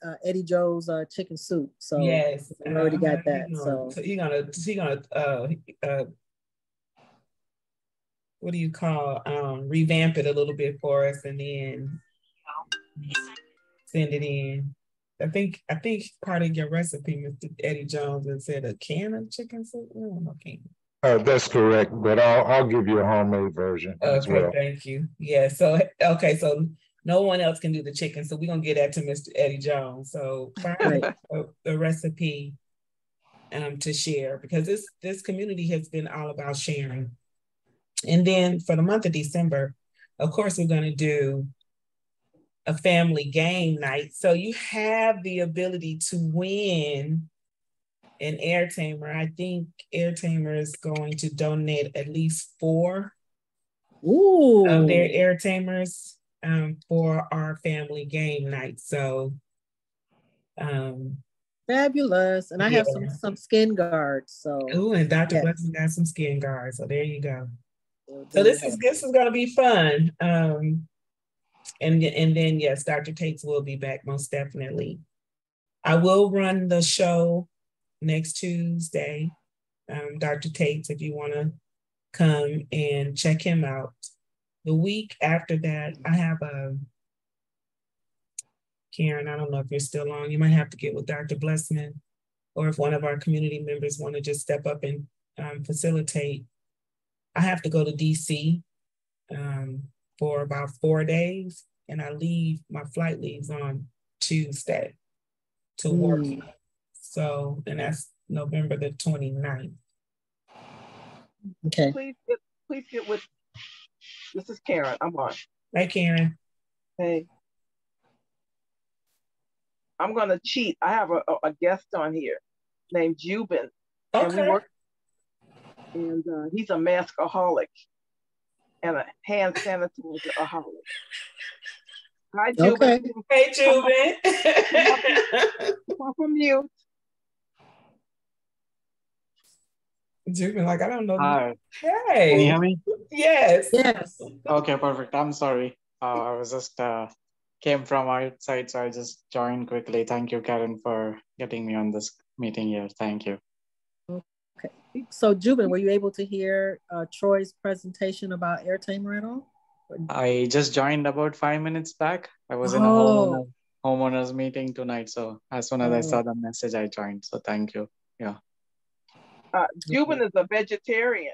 uh, Eddie Joe's uh, chicken soup. So yes, we already got uh, that. He gonna, So he gonna he gonna uh, uh, what do you call um, revamp it a little bit for us and then send it in. I think I think part of your recipe, Mr. Eddie Jones, had said a can of chicken soup. No, no can. Uh, that's correct, but I'll, I'll give you a homemade version as Okay, well. thank you. Yeah, so okay, so no one else can do the chicken, so we're gonna get that to Mr. Eddie Jones. So find Right. a, a recipe um to share because this this community has been all about sharing. And then for the month of December, of course, we're gonna do a family game night. So you have the ability to win an air tamer. I think air tamer is going to donate at least four Ooh. of their air tamers um, for our family game night. So um fabulous. And I have some some skin guards. So oh and Dr. Yes. Blessing got some skin guards. So there you go. So this is this is gonna be fun. Um and and then yes, Dr. Tates will be back most definitely. I will run the show next Tuesday. Um, Dr. Tates, if you want to come and check him out. The week after that, I have a Karen. I don't know if you're still on. You might have to get with Dr. Blessman, or if one of our community members want to just step up and um, facilitate. I have to go to DC um, for about four days, and I leave. My flight leaves on Tuesday to work. Mm. So, and that's November the 29th. Okay. Please get, please get with, this is Karen, I'm on. Hey, Karen. Hey. I'm gonna cheat. I have a, a- a guest on here named Jubin. And we work, and uh, he's a maskaholic and a hand sanitizer-aholic. Hi, Jubin. Okay. Hey, Jubin. Come off of mute. Jubin, like, I don't know. Hi. Hey. Can you hear me? Yes. Yes. Okay, perfect. I'm sorry. Uh, I was just uh, came from outside, so I just joined quickly. Thank you, Karen, for getting me on this meeting here. Thank you. Okay. So Jubin, were you able to hear uh, Troy's presentation about air tamer at all? I just joined about five minutes back. I was in a Oh. homeowner, homeowners meeting tonight, so as soon as I Oh. saw the message, I joined. So thank you. Yeah. Uh, Jubin is a vegetarian.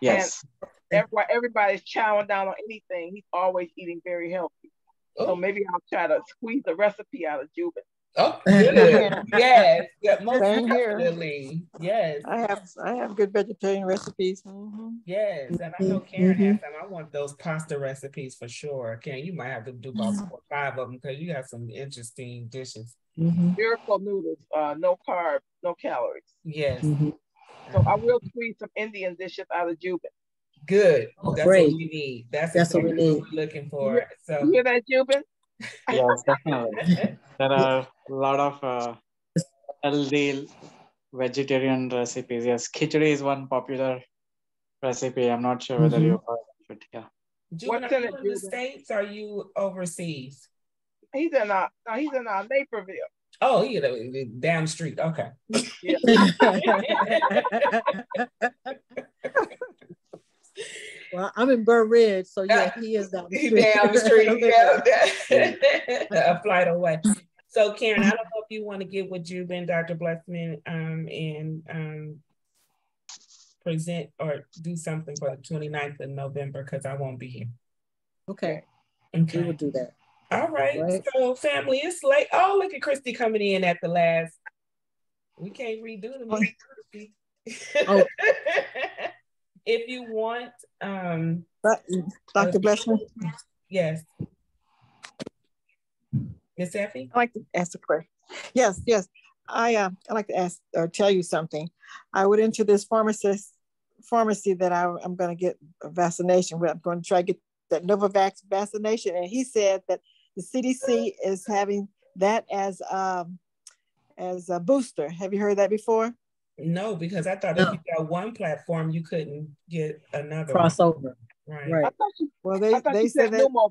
Yes. Every, everybody's chowing down on anything. He's always eating very healthy. So maybe I'll try to squeeze a recipe out of Jubin. Oh, good. yes. Yeah, most Same here. Yes. I have I have good vegetarian recipes. Mhm. Yes, and I know mm-hmm. Karen has mm-hmm. some. I want those pasta recipes for sure. Karen, you might have to do about mm-hmm. four, or five of them because you have some interesting dishes. Miracle noodles, uh, no carb, no calories. Yes. So I will squeeze some Indian dishes out of Jubin. Good. Oh, That's great. what we need. That's, That's what we need. we're looking for. So You hear that, Jubin? Yes, definitely. there are a lot of uh, healthy vegetarian recipes. Yes, khichdi is one popular recipe. I'm not sure whether mm-hmm. you've heard of it. Yeah. Jubin, What's are in you in the Juven? States? Or are you overseas? He's in our, no, he's in our Naperville. Oh, you know, down the street. Okay. <laughs> <laughs> well, I'm in Burr Ridge, so yeah, he is down the street. down the street. <laughs> yeah. <laughs> a flight away. So Karen, I don't know if you want to get with you and Dr. Blessman um, and um, present or do something for the 29th of November because I won't be here. Okay. Okay. We will do that. All right. Right. So family, it's late. Oh, look at Christy coming in at the last. We can't redo the meeting, Christy. Oh. <laughs> if you want, um, Dr. Blessman. Yes. Miss Effie? I'd like to ask a question. Yes, yes. I uh, I'd like to ask or tell you something. I went into this pharmacist pharmacy that I, am going to get a vaccination with. I'm going to try to get that Novavax vaccination, and he said that the CDC is having that as um, as a booster. Have you heard that before? No, because I thought no. if you got one platform, you couldn't get another crossover. Right. Right. You, well, they they said, said that. Pneumo,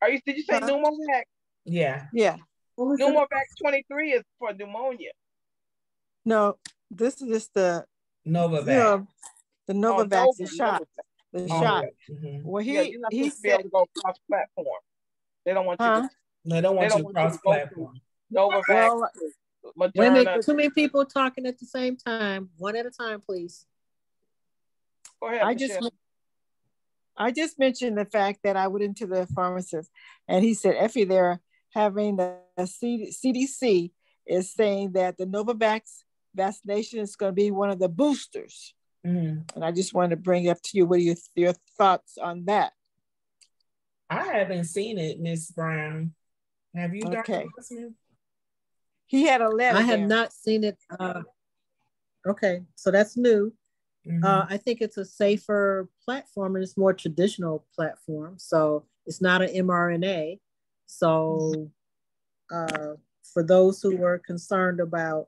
are you? Did you say huh? pneumovax? Yeah. Yeah. Pneumovax twenty three is for pneumonia. No, this is just the Novavax. You know, the Novavax oh, is shot. The oh, shot. Mm-hmm. Well, he yeah, he said, able to go cross platform. They don't want you. Huh? To, they don't want they you to cross platform. Novavax. Well, Moderna. too many people talking at the same time. One at a time, please. Go ahead. I just I just mentioned the fact that I went into the pharmacist and he said, Effie, they're having the CDC is saying that the Novavax vaccination is going to be one of the boosters. Mm-hmm. And I just wanted to bring it up to you. What are your, your thoughts on that? I haven't seen it, Miss Brown. Have you, okay. Dr. He had a letter. I have there. not seen it. Uh, okay, so that's new. Mm-hmm. Uh, I think it's a safer platform and it's more traditional platform. So it's not an mRNA. So uh, for those who were concerned about,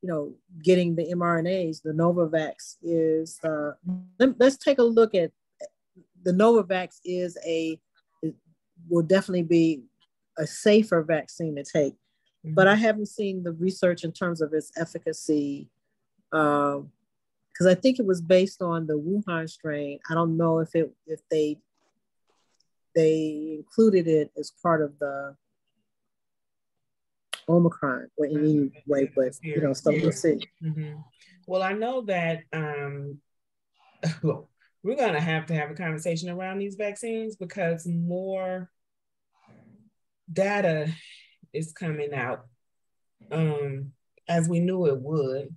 you know, getting the mRNAs, the Novavax is. Uh, let, let's take a look at the Novavax is a will definitely be a safer vaccine to take, mm-hmm. but I haven't seen the research in terms of its efficacy. Um, because I think it was based on the Wuhan strain. I don't know if it if they they included it as part of the Omicron or in any way, but you know, so we'll see. Mm-hmm. Well, I know that um, <laughs> we're going to have to have a conversation around these vaccines because more data is coming out um, as we knew it would.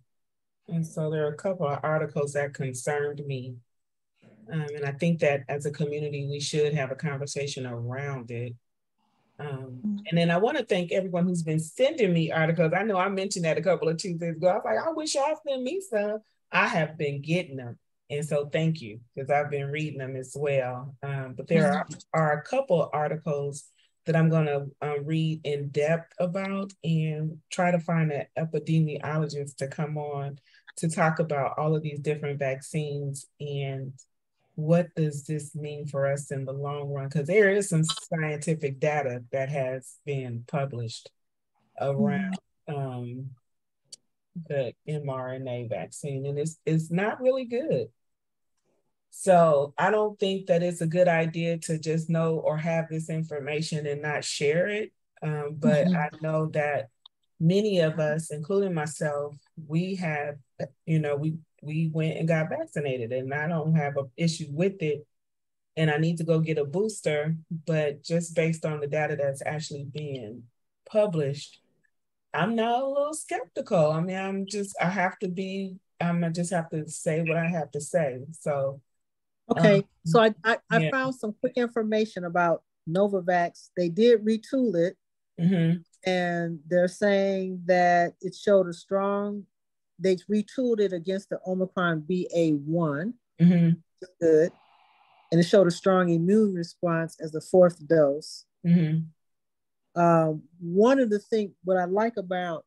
And so there are a couple of articles that concerned me. Um, and I think that as a community, we should have a conversation around it. Um, mm-hmm. and then I want to thank everyone who's been sending me articles. I know I mentioned that a couple of Tuesdays ago. I was like, I wish y'all send me some. I have been getting them. And so thank you because I've been reading them as well. Um, but there are, mm-hmm. are a couple articles that I'm going to uh, read in depth about and try to find an epidemiologist to come on to talk about all of these different vaccines and what does this mean for us in the long run? Because there is some scientific data that has been published around mm-hmm. um, the mRNA vaccine, and it's it's not really good. So I don't think that it's a good idea to just know or have this information and not share it. Um, but mm-hmm. I know that many of us, including myself, we have, you know, we we went and got vaccinated, and I don't have an issue with it. And I need to go get a booster, but just based on the data that's actually being published, I'm now a little skeptical. I mean, I'm just I have to be. I'm I just have to say what I have to say. So Okay, um, so I I, I yeah. found some quick information about Novavax. They did retool it, mm-hmm. and they're saying that it showed a strong. They retooled it against the Omicron BA one. Mm-hmm. Good, and it showed a strong immune response as the fourth dose. Mm-hmm. Um, one of the things what I like about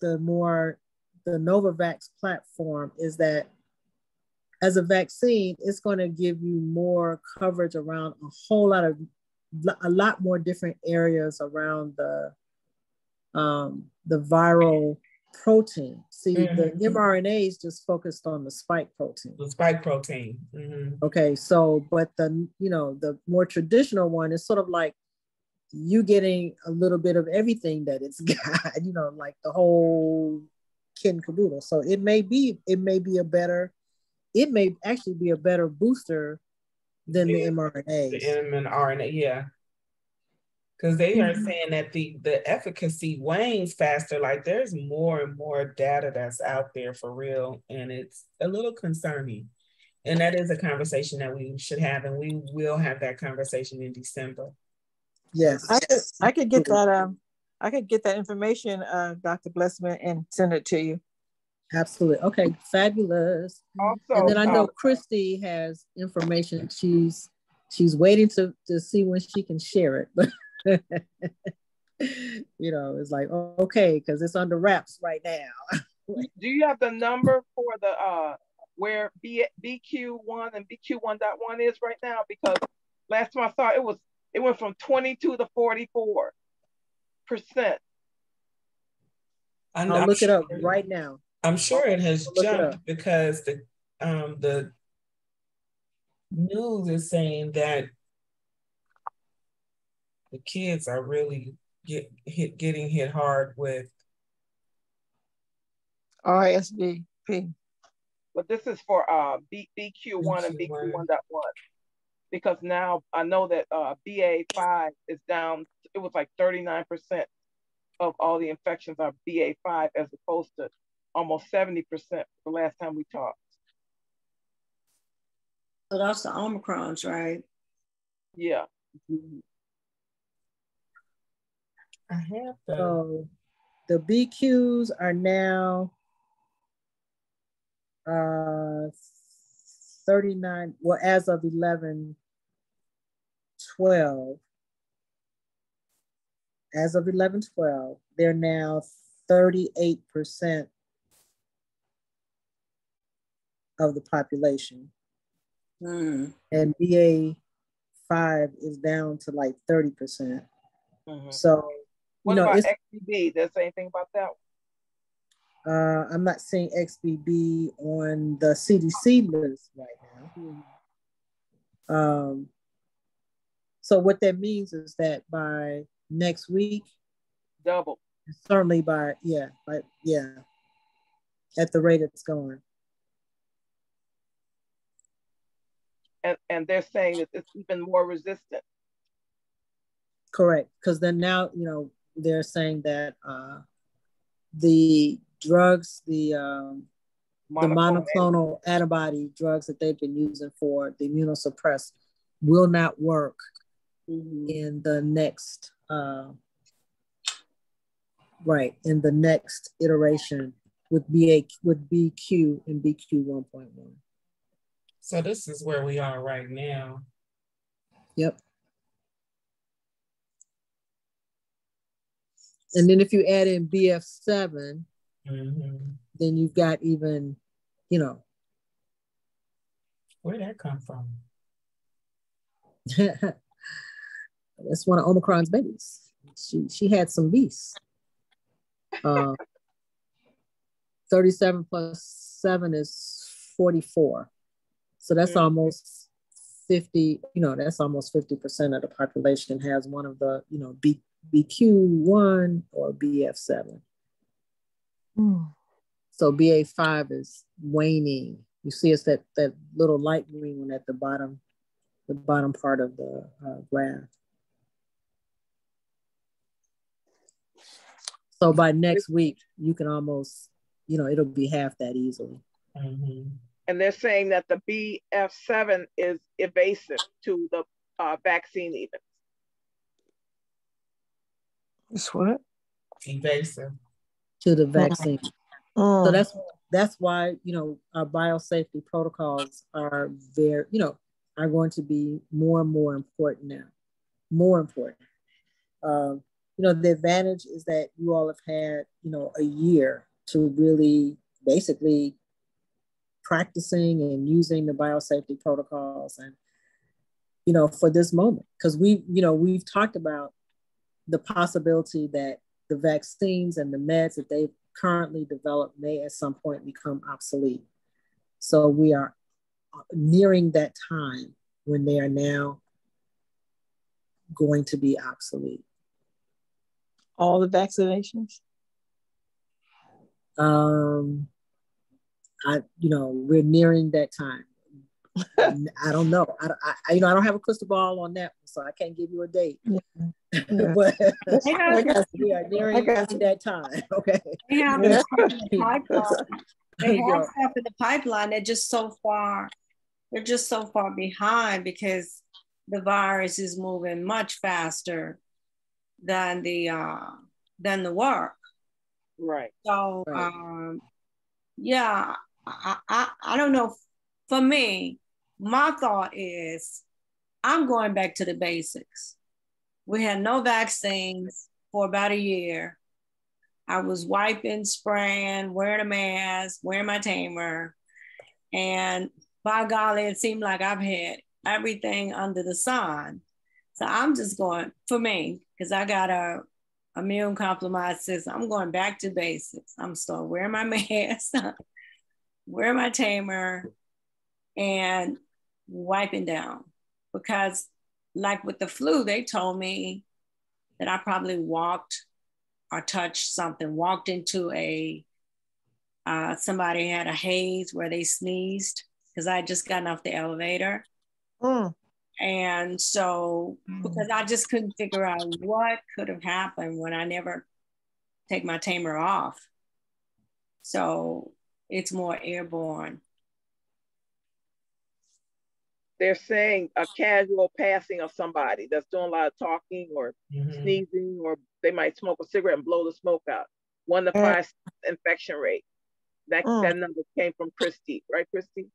the more the Novavax platform is that as a vaccine, it's going to give you more coverage around a whole lot of a lot more different areas around the um, the viral protein. See, mm-hmm. the mRNA is just focused on the spike protein. The spike protein. Mm-hmm. Okay, so but the you know the more traditional one is sort of like you getting a little bit of everything that it's <laughs> got. You know, like the whole kit and caboodle. So it may be it may be a better it may actually be a better booster than the mRNA. The mRNA, yeah. Because they are mm-hmm. saying that the the efficacy wanes faster. Like there's more and more data that's out there for real, and it's a little concerning. And that is a conversation that we should have, and we will have that conversation in December. Yes, I could I could get that um I could get that information, uh, Dr. Blessman, and send it to you. Absolutely. Okay, fabulous. Also, and then I know uh, Christy has information. She's she's waiting to to see when she can share it. <laughs> But you know, it's like okay, because it's under wraps right now. <laughs> do you have the number for the uh where B, BQ1 and BQ1.1 is right now? Because last time I saw it, it was it went from 22 to 44 percent. I'm, I'll I'm look it up right now. I'm sure it has Look it jumped up. because the um the news is saying that the kids are really get hit getting hit hard with RSVP. But this is for uh B, BQ1 and BQ1.1 because now I know that uh BA5 is down. It was like 39 percent of all the infections are BA5 as opposed to almost 70 percent the last time we talked. So that's the Omicrons, right? Yeah. I have the So the BQs are now uh 39, well, as of 11 12. As of 11 12, they're now 38% of the population. Hmm. And BA 5 is down to like 30%. Mhm. So, you What know, about XBB? Does anything about that? Uh, I'm not seeing XBB on the CDC list right now. Um, so what that means is that by next week, Double. certainly by yeah, by yeah, at the rate it's going. And and they're saying that it's even more resistant. Correct, because then now you know they're saying that uh, the drugs, the um, the Monoclonal monoclonal antibody drugs that they've been using for the immunosuppressed will not work in the next uh, right in the next iteration with BA with BQ and BQ 1.1. so this is where we are right now. Yep. And then if you add in BF7, Mhm. then you've got even, you know, Where'd that come from? <laughs> that's one of Omicron's babies. She she had some beasts. Uh, <laughs> 37 plus 7 is 44. So that's Mm. almost 50, you know, that's almost 50% of the population has one of the, you know, B, BQ1 or BF7. So BA5 is waning. You see it's that, that little light green one at the bottom, the bottom part of the uh, graph. So by next week, you can almost, you know, it'll be half that easily. Mhm. And they're saying that the BF7 is evasive to the uh, vaccine even. It's what? Evasive. to the vaccine. So Mm. that's that's why you know our biosafety protocols are very you know are going to be more and more important now, more important. Um, you know the advantage is that you all have had you know a year to really basically practicing and using the biosafety protocols and you know for this moment because we you know we've talked about the possibility that the vaccines and the meds that they've currently developed may at some point become obsolete. So we are nearing that time when they are now going to be obsolete. All the vaccinations? Um, I, you know, we're nearing that time. <laughs> I don't know. I, I, you know, I don't have a crystal ball on that, so I can't give you a date. <laughs> but <laughs> I got we are nearing that time. Okay. They have the stuff in the pipeline. They have stuff in the pipeline. They're just so far, they're just so far behind because the virus is moving much faster than the uh, done the work. Right. So um, yeah, I, I I don't know. For me, my thought is I'm going back to the basics. We had no vaccines for about a year. I was wiping, spraying, wearing a mask, wearing my tamer. And by golly, it seemed like I've had everything under the sun. So I'm just going, for me, because I got a immune compromised system, I'm going back to basics. I'm still wearing my <laughs> mask, wearing my tamer, and wiping down. Because, like with the flu, they told me that I probably walked or touched something, walked into a, uh, somebody had a haze where they sneezed because I just gotten off the elevator. Mm. And so, because I just couldn't figure out what could have happened when I never take my tamer off. So it's more airborne. They're saying a casual passing of somebody that's doing a lot of talking or Mhm. sneezing, or they might smoke a cigarette and blow the smoke out. One to five infection rate. That, Mm. that number came from Christy, right, Christy?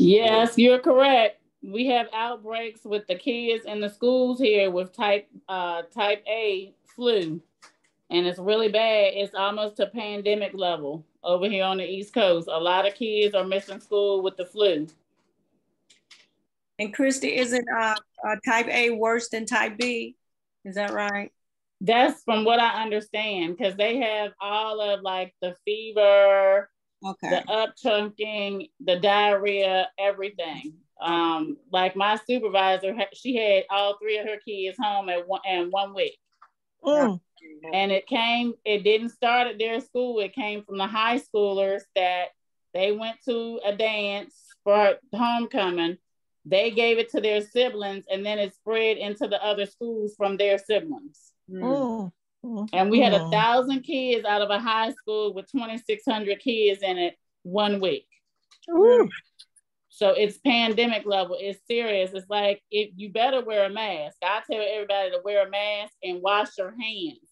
Yes, you're correct. We have outbreaks with the kids in the schools here with type uh, type A flu, and it's really bad. It's almost to pandemic level over here on the East Coast. A lot of kids are missing school with the flu. And Christy, isn't uh, uh, type A worse than type B? Is that right? That's from what I understand, because they have all of like the fever, okay. the up chunking, the diarrhea, everything. Um, like my supervisor, she had all three of her kids home at one in one week. Mm. And it came, it didn't start at their school. It came from the high schoolers that they went to a dance for homecoming. They gave it to their siblings, and then it spread into the other schools from their siblings. Mm. And we had a thousand kids out of a high school with 2,600 kids in it one week. Ooh. So it's pandemic level. It's serious. It's like if you better wear a mask. I tell everybody to wear a mask and wash your hands.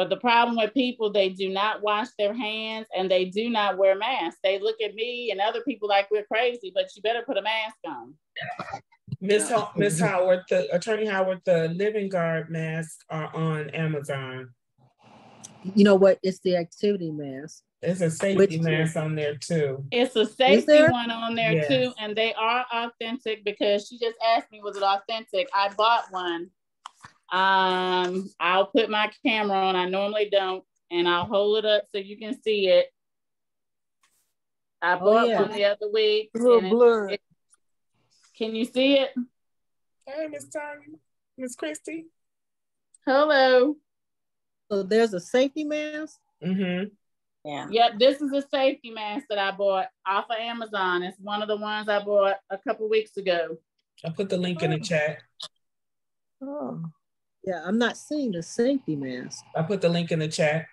But the problem with people, they do not wash their hands and they do not wear masks. They look at me and other people like we're crazy, but you better put a mask on. Miss Ho- Miss Howard, the attorney Howard, the Living Guard masks are on Amazon. You know what? It's the activity mask. It's a safety Which- mask on there too. It's a safety one on there Yes. too, and they are authentic because she just asked me, was it authentic? I bought one. Um, I'll put my camera on. I normally don't, and I'll hold it up so you can see it. I Oh, bought yeah. one the other week. A little and it- it- can you see it? Hey, Miss Tanya, Miss Christy. Hello. So there's a safety mask. Mm-hmm. Yeah. Yep, this is a safety mask that I bought off of Amazon. It's one of the ones I bought a couple weeks ago. I'll put the link in the chat. Oh. Yeah, I'm not seeing the safety mask. I put the link in the chat.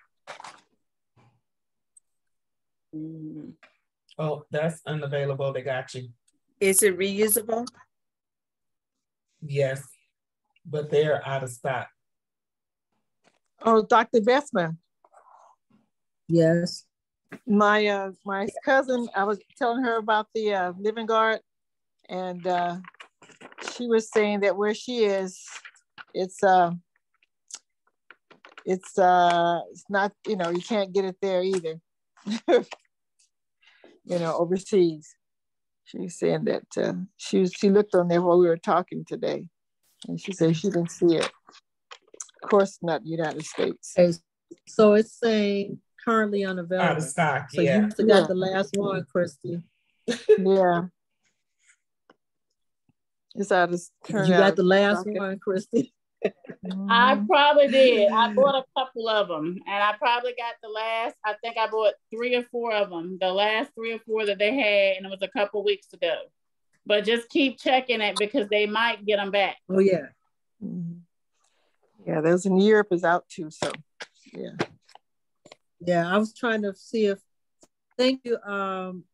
Mhm. Oh, that's unavailable. They got you. Is it reusable? Yes, but they're out of stock. Oh, Dr. Blessman, Yes. my uh, my cousin, I was telling her about the uh, living guard, and uh, she was saying that where she is, it's uh, it's uh, it's not you know you can't get it there either. <laughs> you know, overseas. She's saying that uh, she was, she looked on there while we were talking today, and she said she didn't see it. Of course, not United States. Okay, so it's saying currently unavailable. Out of stock, So yeah. you must have got Yeah. the last one, Christy. Yeah. <laughs> It's out of You got out the last stock. one, Christy. I Mhm. probably did. I bought a couple of them, and I probably got the last. I think I bought three or four of them. The last three or four that they had, and it was a couple weeks ago. But just keep checking it because they might get them back. Oh yeah. Mhm. Yeah, those in Europe is out too. So yeah. Yeah, I was trying to see if. Thank you, um,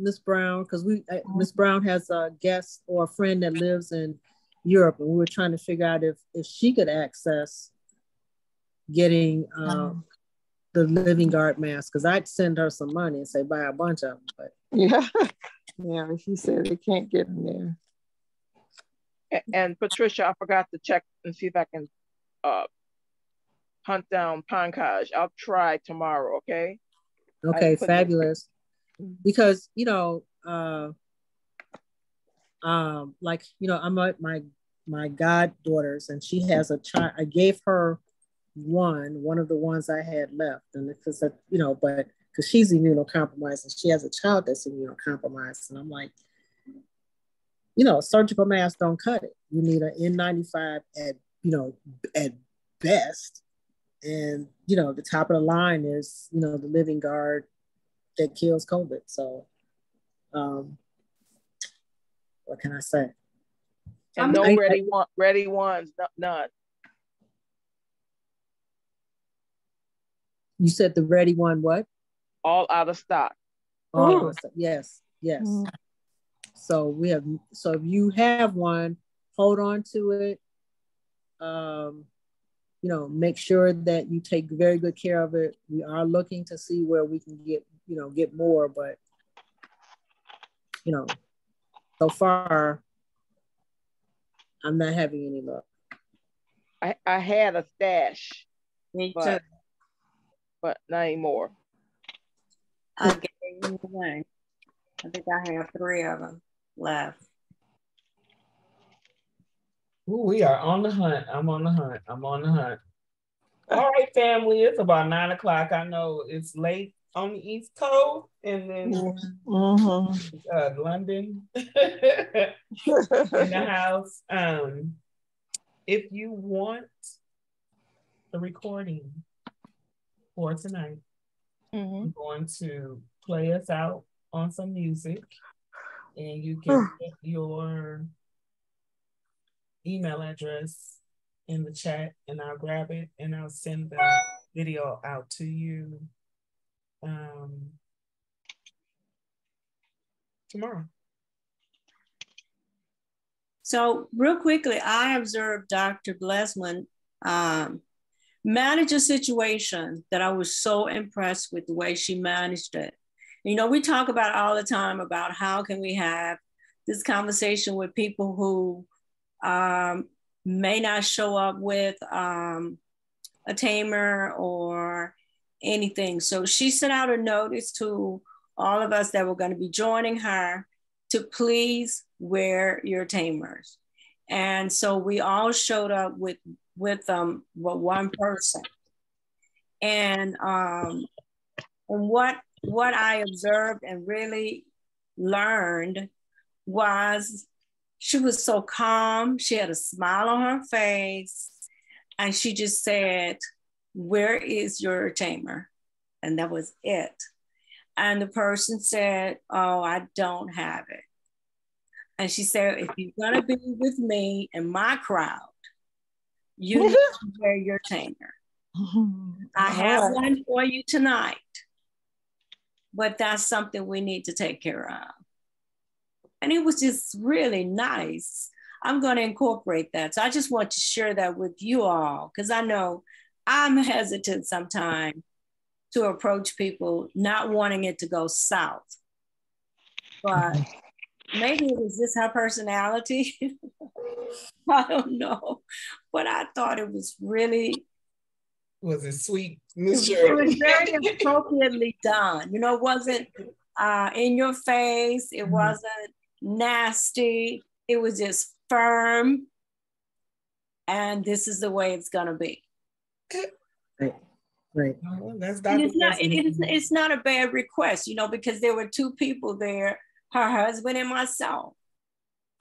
Miss Brown, because we uh, Miss Brown has a guest or a friend that lives in Europe, and we were trying to figure out if if she could access getting um, the living guard mask because I'd send her some money and say buy a bunch of them. But yeah, <laughs> yeah, she said they can't get in there. And Patricia, I forgot to check and see if I can uh, hunt down Pankaj. I'll try tomorrow, okay? Okay, fabulous. Because, you know, uh, um, like, you know, I'm a, my my goddaughters and she has a child. I gave her one, one of the ones I had left. And because, you know, but because she's immunocompromised and she has a child that's immunocompromised. And I'm like, you know, surgical masks don't cut it. You need an N95 at, you know, at best. And, you know, the top of the line is, you know, the living guard that kills COVID. So, um, what can I say? And no I, ready one, ready ones, none. You said the ready one, what? All out of stock. All out of stock. Yes, yes. Mm. So we have, so if you have one, hold on to it. Um, you know, make sure that you take very good care of it. We are looking to see where we can get, you know, get more, but you know, so far, I'm not having any luck. I, I had a stash. Me but, too. But not anymore. I gave them away. I think I have three of them left. Ooh, we are on the hunt. I'm on the hunt. I'm on the hunt. All right, family. It's about nine o'clock. I know it's late on the East Coast and then mm-hmm. uh, London <laughs> in the <laughs> house. Um, if you want the recording for tonight, mm-hmm. I'm going to play us out on some music and you can <sighs> put your email address in the chat and I'll grab it and I'll send the video out to you um, tomorrow. So real quickly, I observed Dr. Blessman um, manage a situation that I was so impressed with the way she managed it. You know, we talk about all the time about how can we have this conversation with people who um, may not show up with um, a tamer or anything. So she sent out a notice to all of us that were going to be joining her to please wear your tamers. And so we all showed up with with um with one person. And um and what what I observed and really learned was she was so calm. She had a smile on her face. And she just said, Where is your tamer? And that was it. And the person said, Oh, I don't have it. And she said, If you're going to be with me in my crowd, you need to wear your tamer. <laughs> I have one for you tonight but that's something we need to take care of. And it was just really nice. I'm going to incorporate that. So I just want to share that with you all because I know I'm hesitant sometimes to approach people not wanting it to go south. But maybe it was just her personality. <laughs> I don't know. But I thought it was really was it sweet, Miss It was very <laughs> appropriately done. You know, it wasn't uh, in your face. It mm-hmm. wasn't nasty. It was just firm. And this is the way it's gonna be. Right. Right. Oh, that's and it's not it, it's, it's not a bad request, you know, because there were two people there, her husband and myself,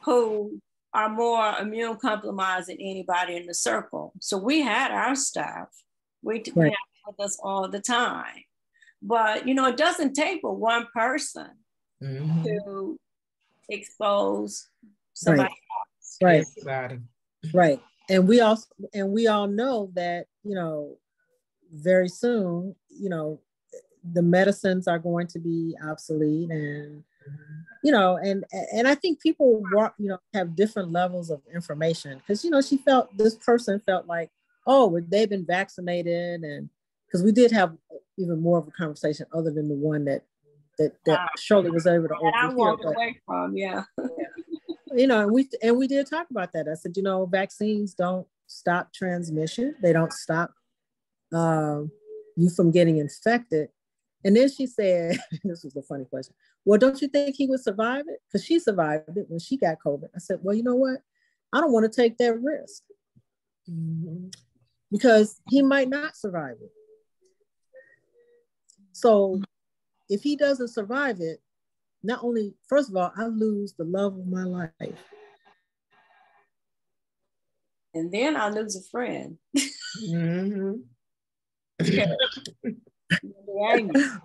who are more immune compromised than anybody in the circle. So we had our staff we right. with us all the time. But you know, it doesn't take but one person mm-hmm. to expose somebody right. else. Right. Right. And we also and we all know that, you know, very soon, you know, the medicines are going to be obsolete and you know and and i think people you know have different levels of information because you know she felt this person felt like oh, they've been vaccinated, and because we did have even more of a conversation other than the one that that, that Wow. Shirley was able to That I walked but- away from, yeah. You know, and we and we did talk about that. I said, you know, vaccines don't stop transmission. They don't stop um, you from getting infected. And then she said, <laughs> this was a funny question. Well, don't you think he would survive it? Because she survived it when she got COVID. I said, well, you know what? I don't want to take that risk because he might not survive it. So if he doesn't survive it, not only, first of all, I lose the love of my life. And then I lose a friend. Mhm. <laughs>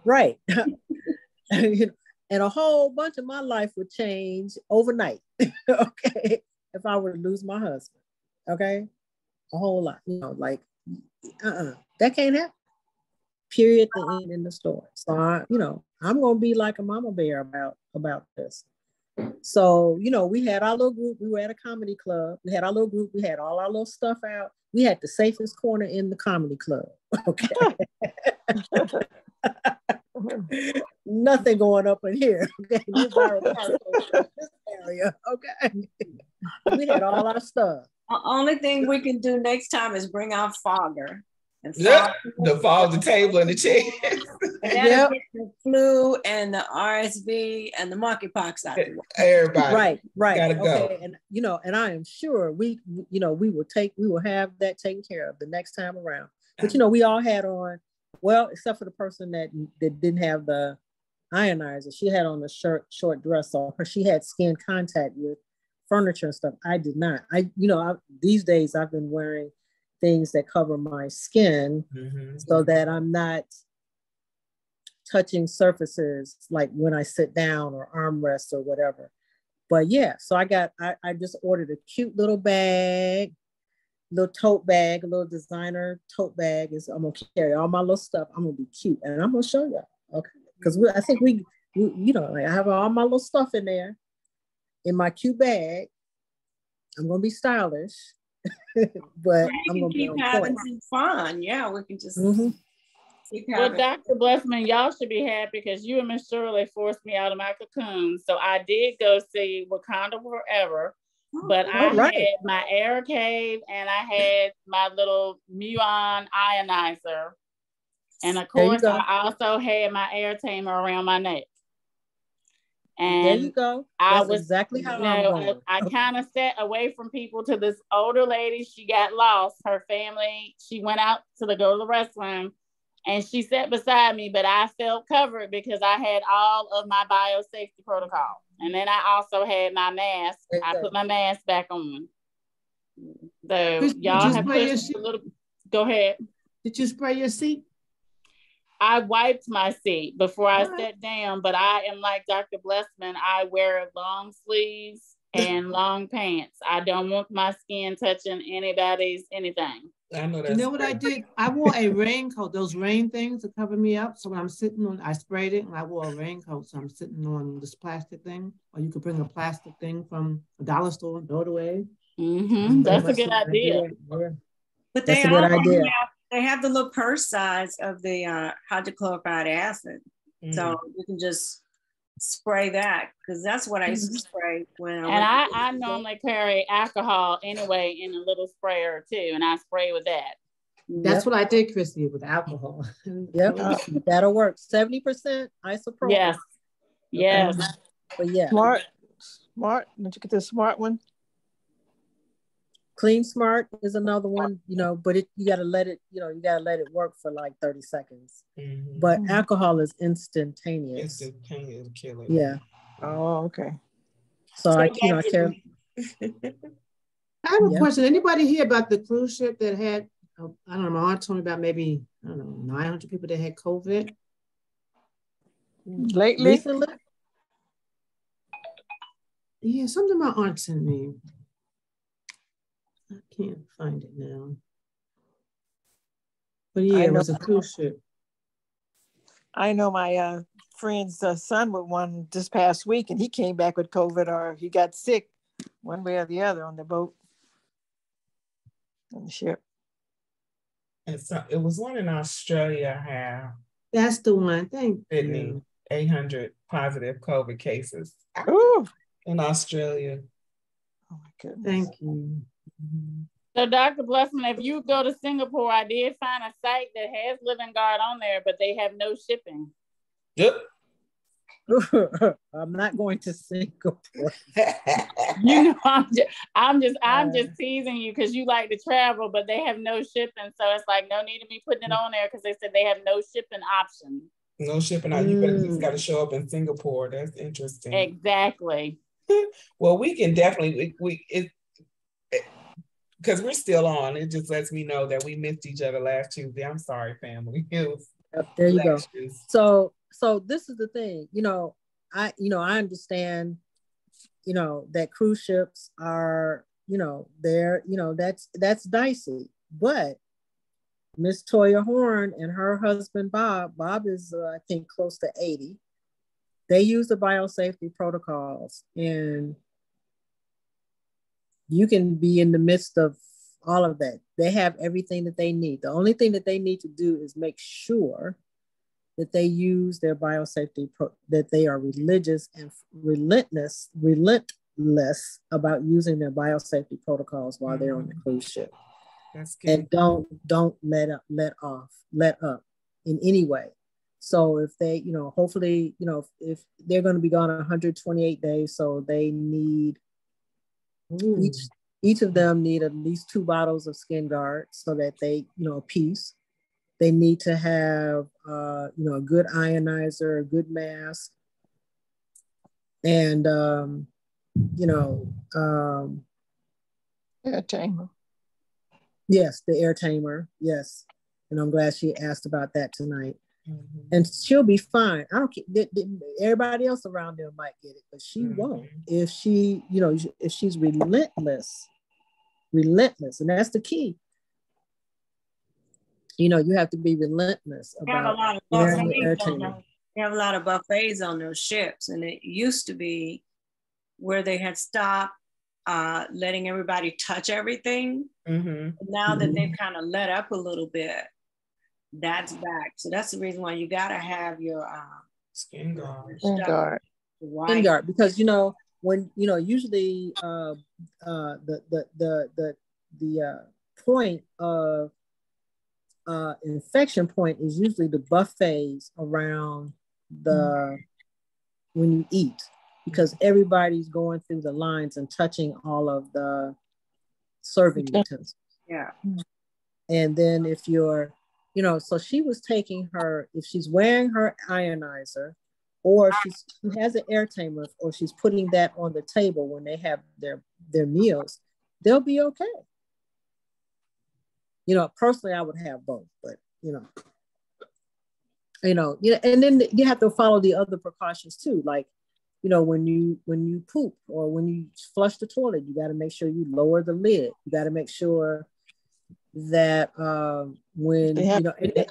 right. <laughs> And a whole bunch of my life would change overnight. <laughs> okay. If I were to lose my husband. Okay. A whole lot. You know, like uh-uh. That can't happen. Period. The end in the story. So I, you know, I'm gonna be like a mama bear about about this. So, you know, we had our little group, we were at a comedy club. We had our little group, we had all our little stuff out. We had the safest corner in the comedy club. <laughs> Okay. <laughs> Nothing going up in here. Okay. This area. Okay. We had all our stuff. The only thing we can do next time is bring out fogger. And Yeah, fog- the fall, the table, and the chair. <laughs> and that'll <laughs> the flu and the RSV and the monkeypox out the. Everybody, Right, right. gotta go. okay. And you know, and I am sure we, you know, we will take, we will have that taken care of the next time around. But you know, we all had on, well, except for the person that that didn't have the ionizer, she had on a short short dress, so her she had skin contact with furniture and stuff. I did not. I, you know, I, these days I've been wearing things that cover my skin mm-hmm. so that I'm not touching surfaces like when I sit down or armrest or whatever. But yeah, so I got I, I just ordered a cute little bag, little tote bag, a little designer tote bag. Is I'm gonna carry all my little stuff. I'm gonna be cute and I'm gonna show y'all. Okay. Because I think we, we, you know, like I have all my little stuff in there in my cute bag. I'm gonna be stylish, <laughs> but We I'm can gonna be keep having some fun. Yeah, we can just Mhm. Well. Dr. Blessman, y'all should be happy because you and Miss Shirley forced me out of my cocoon. So I did go see Wakanda Forever, but I all right. had my air cave and I had my little muon ionizer. And of course. I also had my air tamer around my neck. And There you go. I That's was exactly how you I'm going. I, I kind of sat away from people to this older lady. She got lost. Her family, she went out to the go to the restroom and she sat beside me, but I felt covered because I had all of my biosafety protocol. And then I also had my mask. I put my mask back on. So did y'all have spray pushed a little. Go ahead. Did you spray your seat? I wiped my seat before I Alright. sat down, but I am like Dr. Blessman. I wear long sleeves and <laughs> long pants. I don't want my skin touching anybody's anything. I know that. You know what I did? I wore a raincoat, those rain things to cover me up. So when I'm sitting on, I sprayed it and I wore a raincoat. So I'm sitting on this plastic thing, or you could bring a plastic thing from a dollar store and throw it away. Mm-hmm. That's a good idea. But That's they a good also idea. have they have the little purse size of the uh, hydrochloric acid, mm. so you can just spray that because that's what I used to mm-hmm. spray when I And I, I normally carry alcohol anyway in a little sprayer too, and I spray with that. That's what I did, Christy, with alcohol. <laughs> Yep, uh, that'll work. Seventy percent isopropyl. Yes. Yes. But yeah, Smart, smart. Did you get the smart one? Clean Smart is another one. You know, but it you gotta let it. You know, you gotta let it work for like thirty seconds. But alcohol is instantaneous. Instantaneous killer. Yeah. Oh, okay. So I, you know, I care. <laughs> I have a Yeah. question. Anybody hear about the cruise ship that had, uh, I don't know, my aunt told me about maybe, I don't know, 900 people that had COVID? Lately? Recently? Yeah, something my aunt sent me. I can't find it now. But yeah, I it know- was a cruise ship. I know my uh, friend's uh, son with one this past week, and he came back with COVID or he got sick one way or the other on the boat on the ship. And so it was one in Australia. How that's the one. Thank Sydney, you. 800 positive COVID cases Ooh. in Australia. Oh my goodness. Thank you. So, Dr. Blessman, if you go to Singapore, I did find a site that has Livinguard on there, but they have no shipping. Yep. <laughs> I'm not going to Singapore. <laughs> You know, I'm just, I'm just, I'm just teasing you because you like to travel, but they have no shipping, so it's like no need to be putting it on there because they said they have no shipping option. No shipping out. You better Mm. just got to show up in Singapore. That's interesting. Exactly. <laughs> Well, we can definitely we, we it because we're still on. It just lets me know that we missed each other last Tuesday. I'm sorry, family. <laughs> Yep, there you go. lectures. So so this is the thing, you know, I you know, I understand, you know, that cruise ships are, you know, they're, you know, that's that's dicey. But Miss Toya Horn and her husband Bob, Bob is uh, I think close to 80. They use the biosafety protocols and you can be in the midst of all of that. They have everything that they need. The only thing that they need to do is make sure that they use their biosafety, pro- that they are religious and relentless, relentless about using their biosafety protocols while they're on the mm-hmm. cruise ship. That's good. And don't don't let up, let off, let up in any way. So if they, you know, hopefully, you know, if, if they're going to be gone 128 days, so they need each each of them need at least two bottles of skin guard so that they you know a piece they need to have uh you know a good ionizer a good mask. And um you know um Air tamer. yes the air tamer. Yes. And i'm glad she asked about that tonight Mhm. and she'll be fine. I don't care. Everybody else around there might get it, but she won't if she, you know, if she's relentless, relentless, and that's the key. You know, you have to be relentless They have a about lot of wearing air buffets on tamer. those, they have a lot of buffets on those ships, and it used to be where they had stopped uh, letting everybody touch everything. Mhm. Now that they've kind of let up a little bit, that's back. So that's the reason why you gotta have your um, Skin guard. stuff guard. right. Skin guard, because you know when you know usually uh, uh, the the the the the uh, point of uh, infection point is usually the buffets around the when you eat because everybody's going through the lines and touching all of the serving utensils. Yeah. And then if you're, you know, so she was taking her, if she's wearing her ionizer or she's, she has an air tamer or she's putting that on the table when they have their, their meals, they'll be okay. You know, personally, I would have both, but you know, you know, yeah, and then you have to follow the other precautions too. Like, you know, when you when you poop or when you flush the toilet, you got to make sure you lower the lid. You got to make sure that um, when They have- you know, and,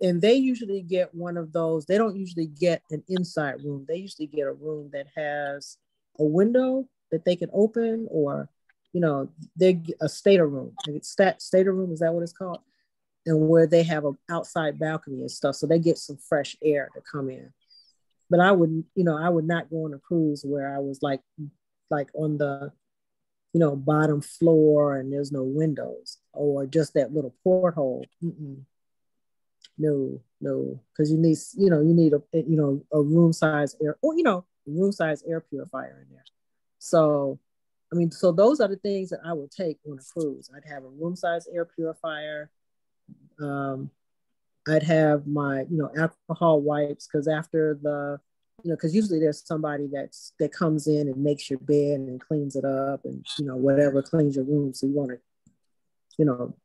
and they usually get one of those. They don't usually get an inside room. They usually get a room that has a window that they can open, or you know, they get a stater room. It's stat stater room is that what it's called? And where they have an outside balcony and stuff, so they get some fresh air to come in. But I would, you know, I would not go on a cruise where I was like, like on the, you know, bottom floor and there's no windows or just that little porthole. Mm-mm. No, no, because you need, you know, you need a, you know, a room size air, or you know, room size air purifier in there. So, I mean, so those are the things that I would take on a cruise. I'd have a room size air purifier. Um, I'd have my, you know, alcohol wipes because after the, you know, because usually there's somebody that's that comes in and makes your bed and cleans it up and you know whatever cleans your room. So you want to, you know,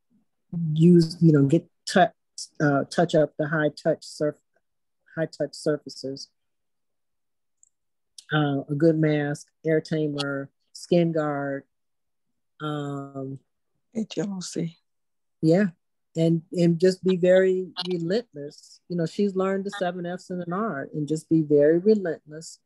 use you know get touch uh, touch up the high touch surf high touch surfaces. Uh, a good mask, air tamer, skin guard. Um, HLC. yeah, and and just be very relentless. You know, she's learned the seven F's and an R, and just be very relentless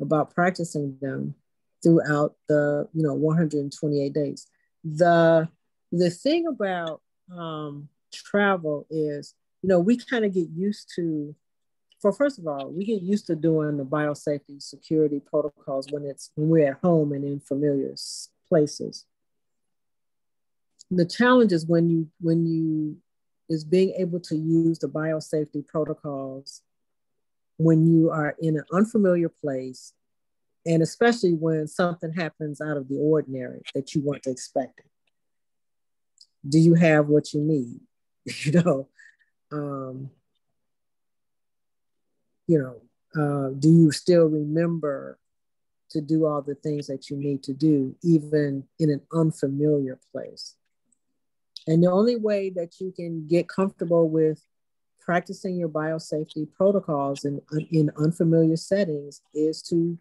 about practicing them throughout the you know 128 days. The the thing about um, travel is, you know, we kind of get used to, for first of all, we get used to doing the biosafety security protocols when it's when we're at home and in familiar places. The challenge is when you when you is being able to use the biosafety protocols when you are in an unfamiliar place and especially when something happens out of the ordinary that you weren't expecting. Do you have what you need? <laughs> You know um, you know uh, do you still remember to do all the things that you need to do even in an unfamiliar place and the only way that you can get comfortable with practicing your biosafety protocols in, in unfamiliar settings is to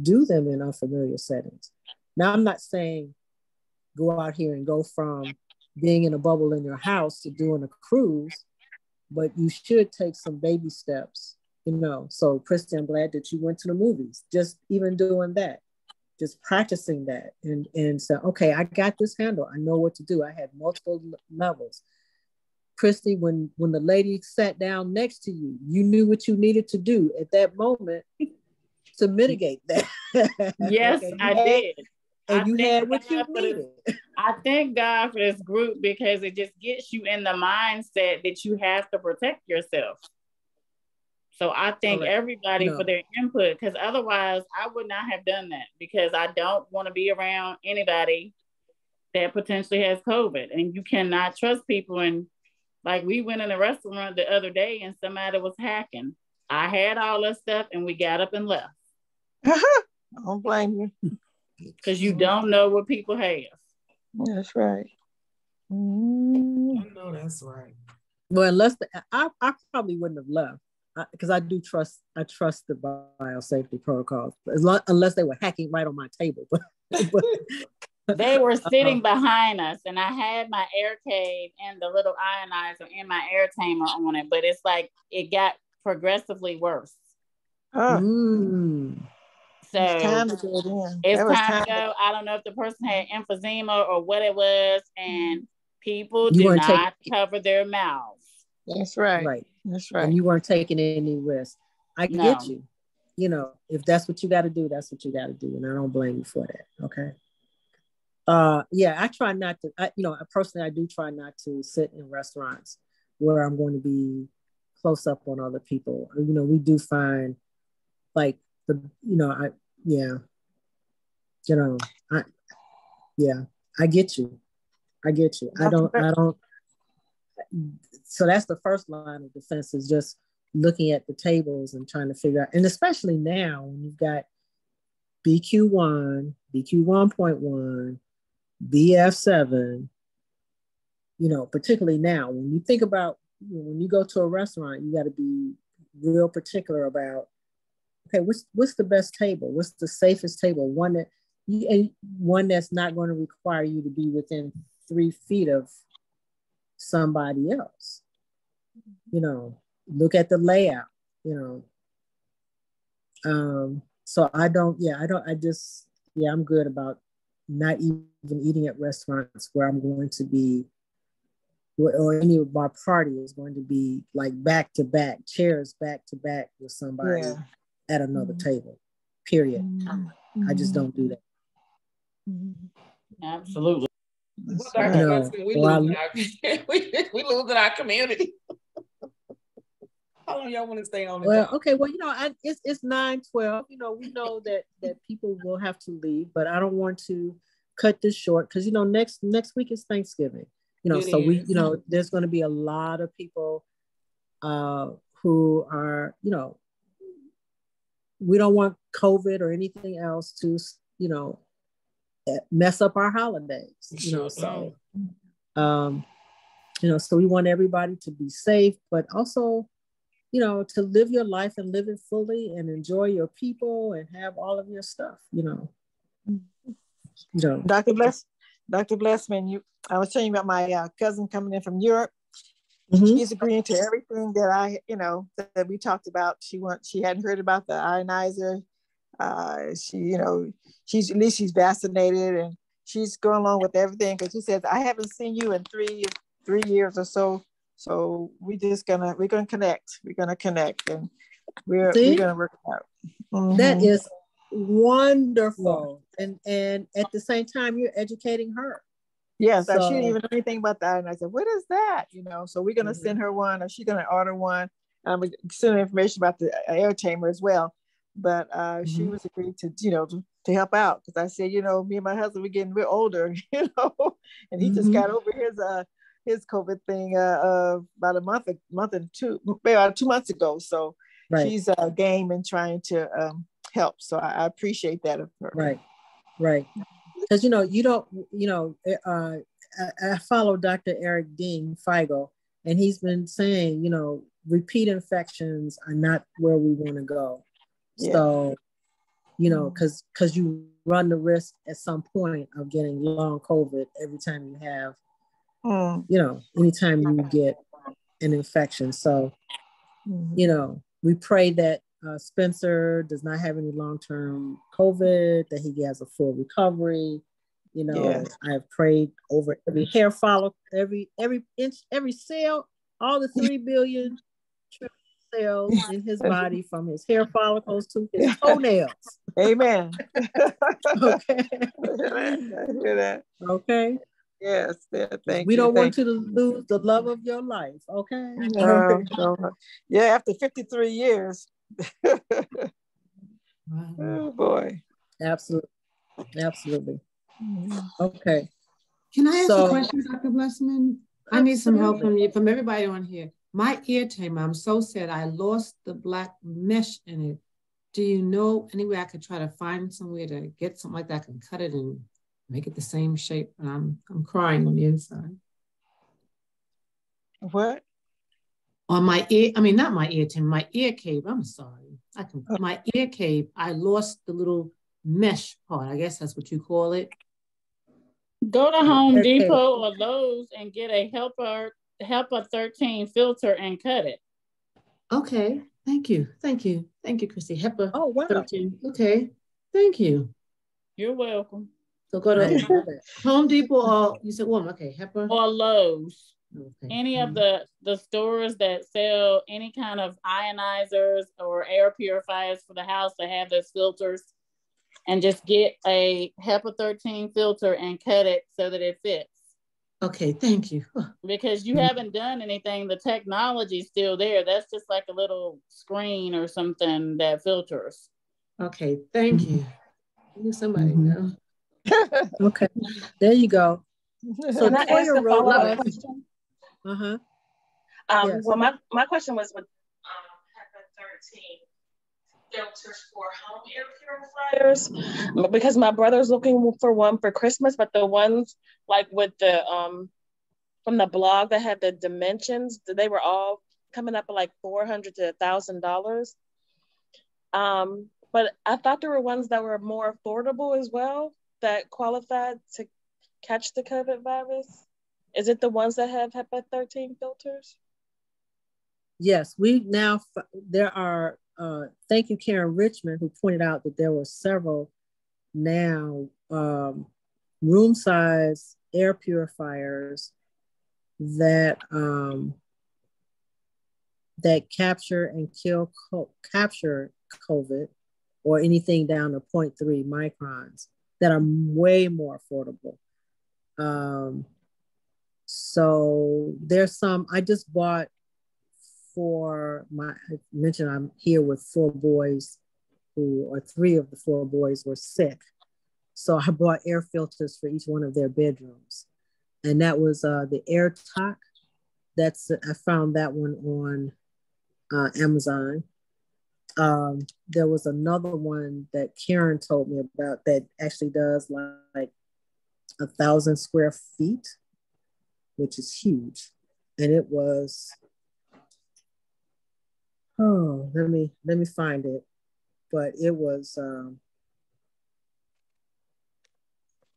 do them in unfamiliar settings. Now, I'm not saying go out here and go from being in a bubble in your house to doing a cruise, but you should take some baby steps, you know. So, Christy, I'm glad that you went to the movies, just even doing that just practicing that and and say, okay, I got this handle. I know what to do. I had multiple levels. Christy, when when the lady sat down next to you, you knew what you needed to do at that moment <laughs> to mitigate that. <laughs> Yes, okay, I did. And I you had what God you for this- needed. I thank God for this group because it just gets you in the mindset that you have to protect yourself. So I thank Correct. everybody No. for their input because otherwise I would not have done that because I don't want to be around anybody that potentially has COVID. And you cannot trust people. And like we went in a restaurant the other day and somebody was hacking. I had all that stuff and we got up and left <laughs> I Don't blame you. because you don't know what people have. That's right. Mm. I know that's right. Well, unless the, I, I probably wouldn't have left because I, do trust I trust the biosafety protocols, as long, unless they were hacking right on my table. But, <laughs> They were sitting Uh-oh. behind us, and I had my air cave and the little ionizer and my air tamer on it, but it's like it got progressively worse. Huh. Mm. So It's time to go in. it's time time to go. I don't know if the person had emphysema or what it was, and people You do weren't not taking- cover their mouths. That's right. right. That's right. And you weren't taking any risk. I No. get you. You know, if that's what you got to do, that's what you got to do, and I don't blame you for that. Okay. Uh, yeah, I try not to. I, you know, personally, I do try not to sit in restaurants where I'm going to be close up on other people. You know, we do find like the, you know, I, yeah, you know, I, yeah, I get you. I get you. I don't, I don't. So that's the first line of defense is just looking at the tables and trying to figure out, and especially now when you've got BQ1, BQ 1.1, BF7, you know, particularly now when you think about you know, when you go to a restaurant, you got to be real particular about okay, what's what's the best table? What's the safest table? One that one that's not going to require you to be within three feet of somebody else. You know, look at the layout. You know, um, so I don't. Yeah, I don't. I just yeah, I'm good about not even eating at restaurants where I'm going to be or any of my party is going to be like back to back chairs back to back with somebody Yeah. at another mm-hmm. table period mm-hmm. i just don't do that mm-hmm. Absolutely. Well, Dr. Hudson, we, Well, losing our, <laughs> we, we losing our community. How long y'all want to stay on the well okay well you know I, it's, it's 9 12 you know we know that that people will have to leave but i don't want to cut this short because you know next next week is thanksgiving you know It so we you know there's going to be a lot of people uh who are you know we don't want covid or anything else to you know eh, mess up our holidays you know so um you know so we want everybody to be safe but also you know to live your life and live it fully and enjoy your people and have all of your stuff you know you know Dr. Bless, Dr. Blessman, you, I was telling you about my uh, cousin coming in from Europe. Mhm. She's agreeing to everything that I, you know, that, that we talked about. She want, she hadn't heard about the ionizer. Uh, she, you know, she's at least she's vaccinated and she's going along with everything because she says I haven't seen you in three, three years or so. So we just gonna we're gonna connect. We're gonna connect and we're See? we're gonna work it out. That Mhm. is wonderful. And and at the same time, you're educating her. Yes, I- she didn't even know anything about that. And I said, what is that? You know, so we're gonna send her one or she's gonna order one. I'm gonna send information about the air tamer as well. But uh, she was agreed to, you know, to, to help out because I said, you know, me and my husband, we're getting we're older, <laughs> you know, and he just Mhm. got over his uh his COVID thing uh, uh about a month, a month and two, about two months ago. So Right. she's uh, game and trying to um, help. So I, I appreciate that of her. Right, right. Because you know, you don't, you know, uh, I, I follow Dr. Eric Dean Feigl, and he's been saying, you know, repeat infections are not where we want to go. Yeah. So, you know, because because you run the risk at some point of getting long COVID every time you have, Mm. you know, anytime you get an infection. So, you know, we pray that uh, Spencer does not have any long term COVID, that he has a full recovery. You know, Yes. I have prayed over every hair follicle, every every inch, every cell, all the three billion cells in his <laughs> body, from his hair follicles to his <laughs> toenails. Amen. <laughs> okay. I hear that. Okay. Yes. Yeah, thank we you. We don't want thank you to lose the love of your life. Okay. No, no. Yeah, after 53 years. oh boy. Absolutely. Absolutely. Mm-hmm. Okay. Can I ask So- a question, Dr. Blessman? I need some help from you, from everybody on here. My ear tamer, I'm so sad. I lost the black mesh in it. Do you know any way I could try to find somewhere to get something like that? I can cut it and make it the same shape. And I'm I'm crying on the inside. What? On my ear, I mean not my ear tamer, my ear cave. I'm sorry. I can oh. my ear cave. I lost the little mesh part. I guess that's what you call it. Go to Home Okay. Depot or Lowe's and get a helper HEPA 13 filter and cut it. Okay. Thank you. Thank you. Thank you, Christy. HEPA oh, wow. 13. Okay. Thank you. You're welcome. So go to Home Depot or you said one. Okay. HEPA or Lowe's. Okay. Any of mm. the the stores that sell any kind of ionizers or air purifiers for the house that have those filters, and just get a HEPA 13 filter and cut it so that it fits. Okay. Thank you. Because you mm. haven't done anything, the technology's still there. That's just like a little screen or something that filters. Okay. Thank you. Mm-hmm. I knew somebody mm-hmm. know. Okay. There you go. So Can I ask a follow-up question? Uh-huh. Um, Yes. Well, my, my question was with um, HEPA 13 filters for home air purifiers because my brother's looking for one for Christmas, but the ones like with the um from the blog that had the dimensions, they were all coming up at like four hundred to a thousand dollars. Um, but I thought there were ones that were more affordable as well that qualified to catch the COVID virus. Is it the ones that have HEPA 13 filters? Yes, we now, there are, uh, thank you, Karen Richmond, who pointed out that there were several now um, room size air purifiers that um, that capture and kill co- capture COVID or anything down to 0.3 microns that are way more affordable. Um, so there's some I just bought for my I mentioned I'm here with four boys who or three of the four boys were sick. So I bought air filters for each one of their bedrooms. And that was uh, the Air Talk. That's I found that one on uh, Amazon. Um, there was another one that Karen told me about that actually does like, a thousand square feet, which is huge. And it was oh let me let me find it. But it was um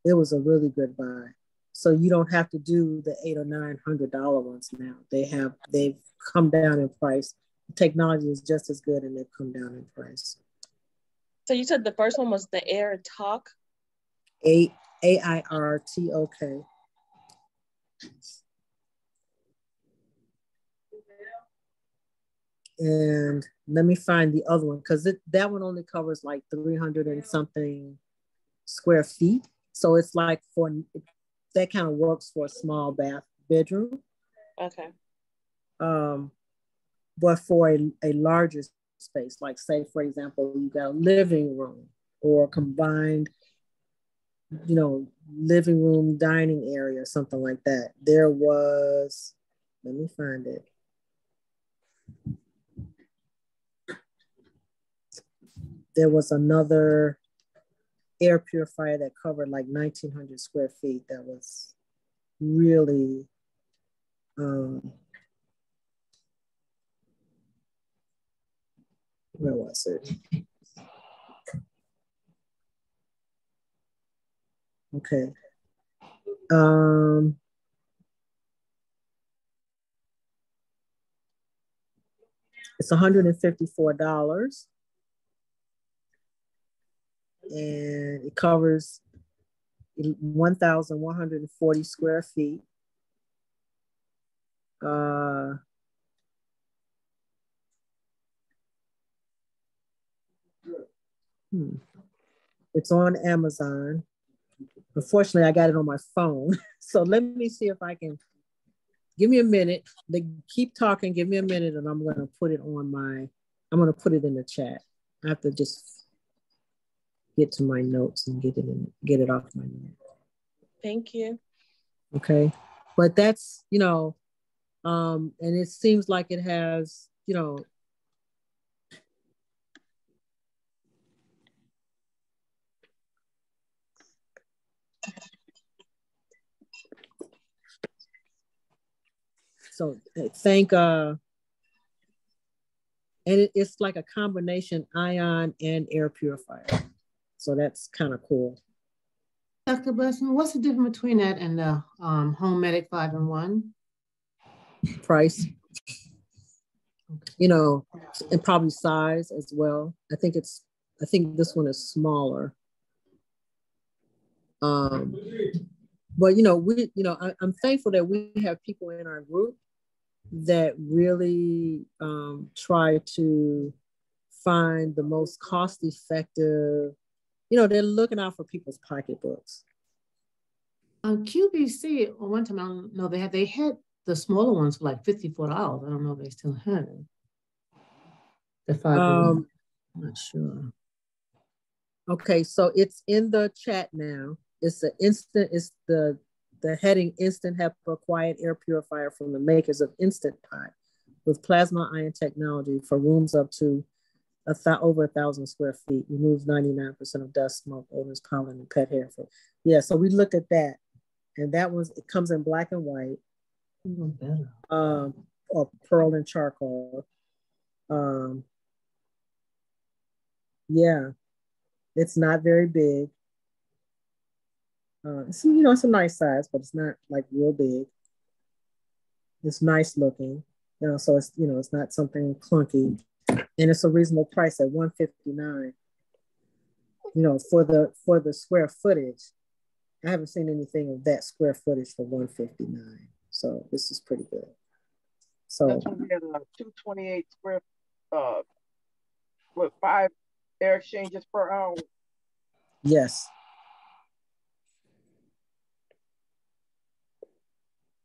it was a really good buy. So you don't have to do the eight or nine hundred dollar ones now. They have they've come down in price technology is just as good and they've come down in price. So you said the first one was the Air Talk? A A I R T O K. And let me find the other one because that one only covers like 300 and something square feet. So it's like for that kind of works for a small bath bedroom. Okay. Um, but for a, a larger space, like say, for example, you got a living room or combined, you know, living room, dining area, or something like that. There was, let me find it. There was another air purifier that covered like 1900 square feet that was really um, where was it? Okay. Um, it's $154 and it covers 1,140 square feet. Uh, hmm. It's on Amazon. Unfortunately, I got it on my phone. <laughs> So let me see if I can give me a minute. They keep talking, give me a minute, and I'm gonna put it on my, I'm gonna put it in the chat. I have to just get to my notes and get it in, get it off my notes. Thank you. Okay. But that's, you know, um, and it seems like it has, you know, so thank uh and it, it's like a combination ion and air purifier so that's kind of cool. Dr. Blessman, what's the difference between that and the um, Home Medic 5 and 1? Price. You know, and probably size as well. I think it's, I think this one is smaller. Um, but you know, we, you know, I, am thankful that we have people in our group that really um, try to find the most cost effective you know, they're looking out for people's pocketbooks. On QVC, one time I don't know they had they had the smaller ones for like fifty four dollars. I don't know if they still have it. The five. Um, I'm not sure. Okay, so it's in the chat now. It's the instant. It's the the heading instant HEPA quiet air purifier from the makers of Instant Pot with plasma ion technology for rooms up to a th- over a thousand square feet, removes 99% of dust, smoke, odors, pollen, and pet hair. For, yeah, so we looked at that. And that was, it comes in black and white, um, or pearl and charcoal. Um, yeah, it's not very big. Uh, it's, you know, it's a nice size, but it's not like real big. It's nice looking, you know, so it's, you know, it's not something clunky. And it's a reasonable price at 159 you know for the for the square footage. I haven't seen anything of that square footage for 159 so this is pretty good. So That's when we had a 228 square uh with five air exchanges per hour. Yes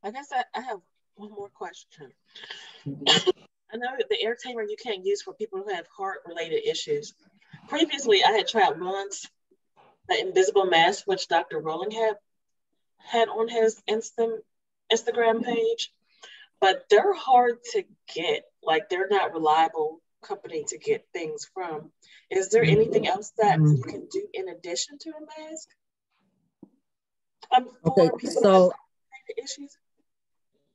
i guess i, I have one more question mm-hmm. <coughs> I know the air tamer you can't use for people who have heart related issues. Previously, I had tried once the invisible mask, which Dr. Rowling had had on his Insta, Instagram page, but they're hard to get. Like they're not reliable company to get things from. Is there anything else that you can do in addition to a mask? Um, okay, so issues?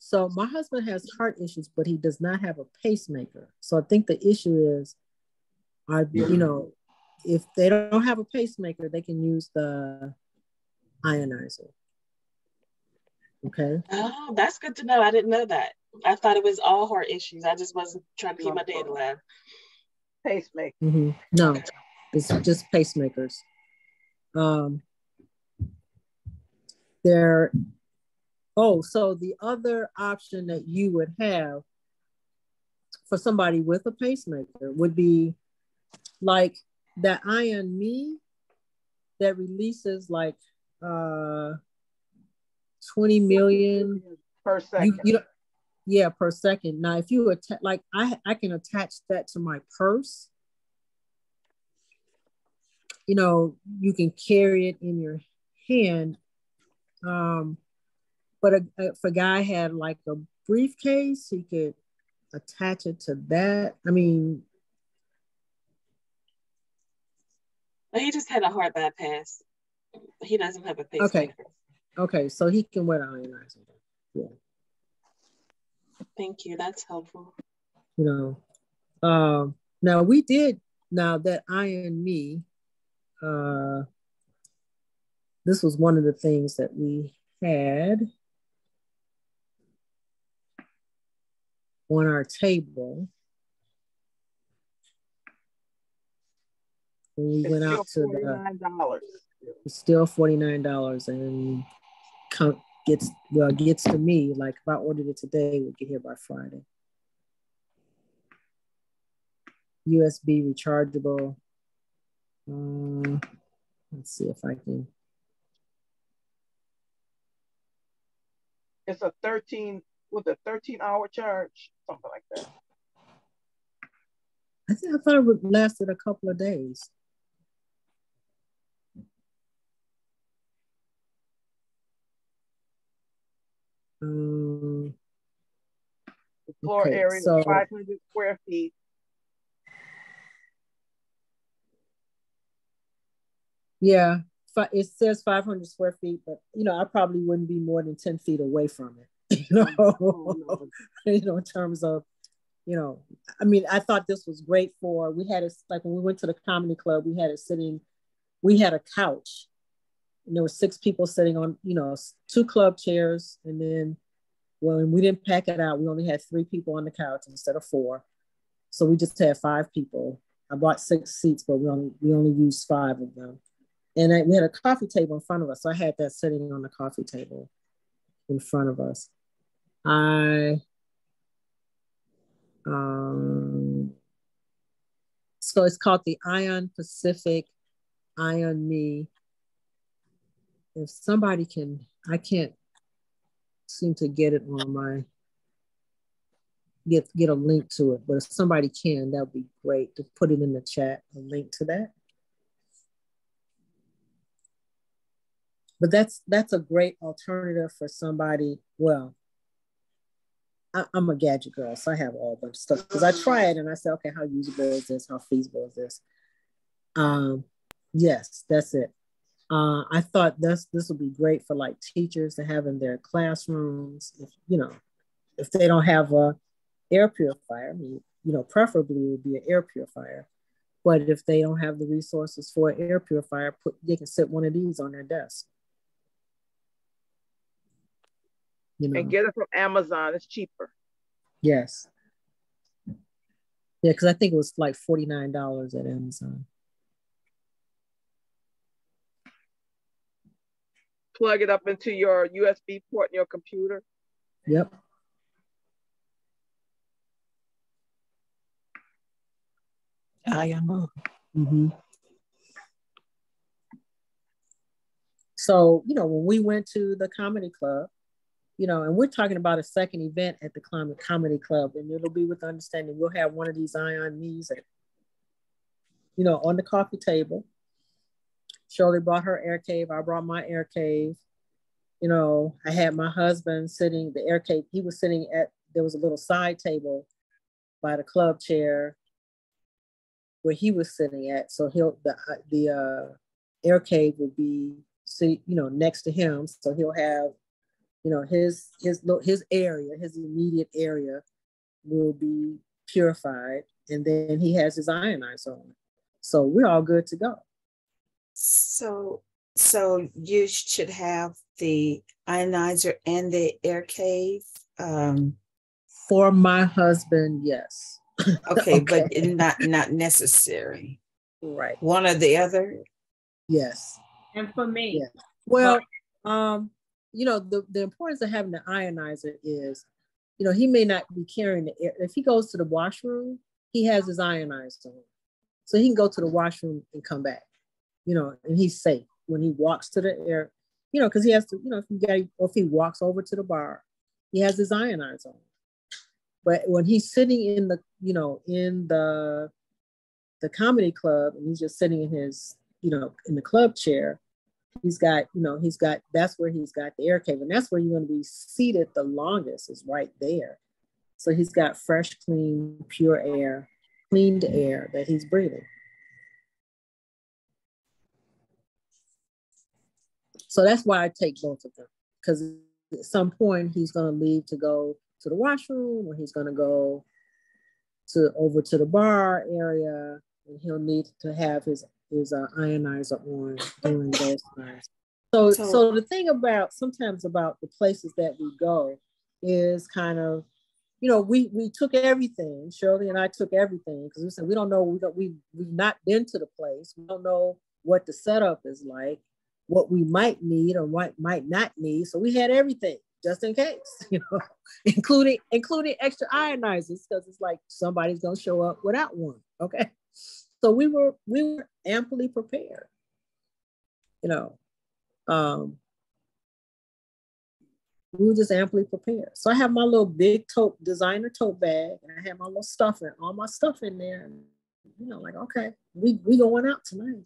So my husband has heart issues, but he does not have a pacemaker. So I think the issue is, I you know, if they don't have a pacemaker, they can use the ionizer. Okay. Oh, that's good to know. I didn't know that. I thought it was all heart issues. I just wasn't trying to keep my dad alive. Pacemaker. Mm-hmm. No, it's just pacemakers. Um, there Oh, so the other option that you would have for somebody with a pacemaker would be like that ion me that releases like uh 20 million per second. You, you know, yeah, per second. Now, if you attach, like I, I can attach that to my purse. You know, you can carry it in your hand. Um, but a, if a guy had like a briefcase, he could attach it to that. I mean, he just had a heart bypass. He doesn't have a pacemaker. Okay. Okay, so he can wear the ionizer. Yeah. Thank you. That's helpful. You know, um, now we did now that Ion Me. Uh, this was one of the things that we had on our table. When we it's went out to the it's still $49 and count gets well gets to me like if I ordered it today, it would get here by Friday. USB rechargeable. Uh, let's see if I can. It's a 13 with a 13 hour charge, something like that. I think I thought it would lasted a couple of days. Um, the floor okay, area so, is 500 square feet. Yeah, it says 500 square feet, but you know, I probably wouldn't be more than 10 feet away from it. <laughs> You know, <laughs> you know, in terms of, you know, I mean, I thought this was great for. We had it like when we went to the comedy club, we had it sitting. We had a couch and there were six people sitting on, you know, two club chairs. And then when we didn't pack it out, we only had three people on the couch instead of four. So we just had five people. I bought six seats, but we only we only used five of them. And I, we had a coffee table in front of us. So I had that sitting on the coffee table in front of us. I um so it's called the Ion Pacific Ion Me if somebody can, I can't seem to get it on my get get a link to it, but if somebody can, that would be great to put it in the chat, a link to that. But that's that's a great alternative for somebody. Well, I, am a gadget girl, so I have all of stuff because I try it and I say, okay, how usable is this? How feasible is this? Um, yes, that's it. Uh, I thought this this would be great for like teachers to have in their classrooms. If you know, if they don't have a air purifier, I mean, you know, preferably it would be an air purifier. But if they don't have the resources for an air purifier, put they can sit one of these on their desk. You know. And get it from Amazon. It's cheaper. Yes. Yeah, because I think it was like $49 at Amazon. plug it up into your USB port in your computer. Yep. I am. Mm-hmm. So, you know, when we went to the comedy club, you know, and we're talking about a second event at the Climate comedy club, and it'll be with understanding we'll have one of these ion me's, you know, on the coffee table Shirley brought her air cave. I brought my air cave. You know, I had my husband sitting, the air cave, he was sitting at, there was a little side table by the club chair where he was sitting at. So he'll, the, the uh, air cave would be, see, you know, next to him. So he'll have, you know, his, his, his area, his immediate area will be purified. And then he has his ionizer on. So we're all good to go. So, so you should have the ionizer and the air cave. Um, For my husband, yes. okay, <laughs> okay, but not not necessary. Right. One or the other. Yes. And for me. Yes. Well, um, you know, the, the importance of having the ionizer is you know, he may not be carrying the air. If he goes to the washroom, he has his ionizer on. So he can go to the washroom and come back, you know, and he's safe when he walks to the air, you know, because he has to, you know, if he got or if he walks over to the bar, he has his ionizer on. But when he's sitting in the, you know, in the the comedy club and he's just sitting in his, you know, in the club chair, he's got, you know, he's got that's where he's got the air cave, and that's where you're going to be seated the longest, is right there. So he's got fresh, clean, pure air, cleaned air that he's breathing. So that's why I take both of them because at some point he's going to leave to go to the washroom or he's going to go to over to the bar area and he'll need to have his his uh, ionizer on during those times. So, so, so the thing about sometimes about the places that we go is kind of, you know, we we took everything. Shirley and I took everything because we said we don't know we don't we we've not been to the place. We don't know what the setup is like what we might need or what might not need. So we had everything just in case, <laughs> you know, including including extra ionizers because it's like somebody's gonna show up without one. Okay. So we were we were amply prepared, you know. Um, we were just amply prepared. So I have my little big tote designer tote bag, and I have my little stuff and all my stuff in there. And, you know, like okay, we we going out tonight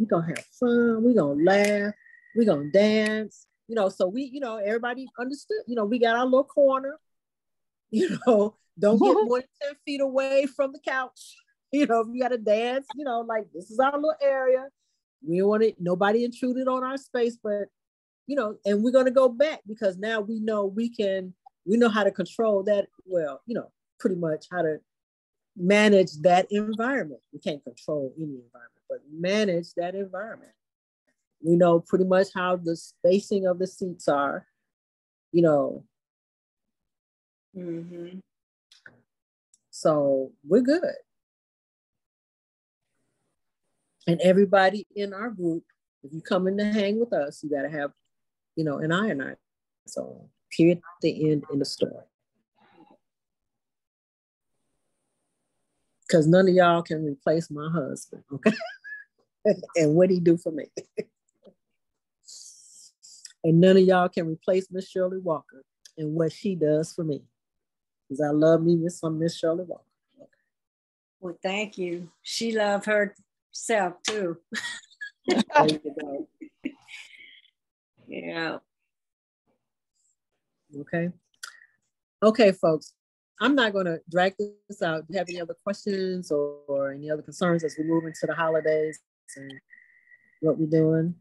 we gonna have fun, we gonna laugh, we gonna dance, you know. So we, you know, everybody understood, you know, we got our little corner, <laughs> you know, don't get <laughs> more than 10 feet away from the couch. <laughs> You know, if you gotta dance, you know, like this is our little area. We don't want it, nobody intruded on our space, but you know, and we're gonna go back because now we know we can, we know how to control that. Well, you know, pretty much how to manage that environment. We can't control any environment but manage that environment. We know pretty much how the spacing of the seats are, you know. Mm-hmm. So we're good. And everybody in our group, if you come in to hang with us, you got to have, you know, an ionizer. So period, the end in the story. Because none of y'all can replace my husband, okay? <laughs> and what he do for me. and none of y'all can replace Miss Shirley Walker and what she does for me. Because I love me with some Miss Shirley Walker. Okay. Well, thank you. She loved herself too. <laughs> yeah. Okay. Okay, folks. I'm not going to drag this out. Do you have any other questions or, or any other concerns as we move into the holidays? and what we're doing?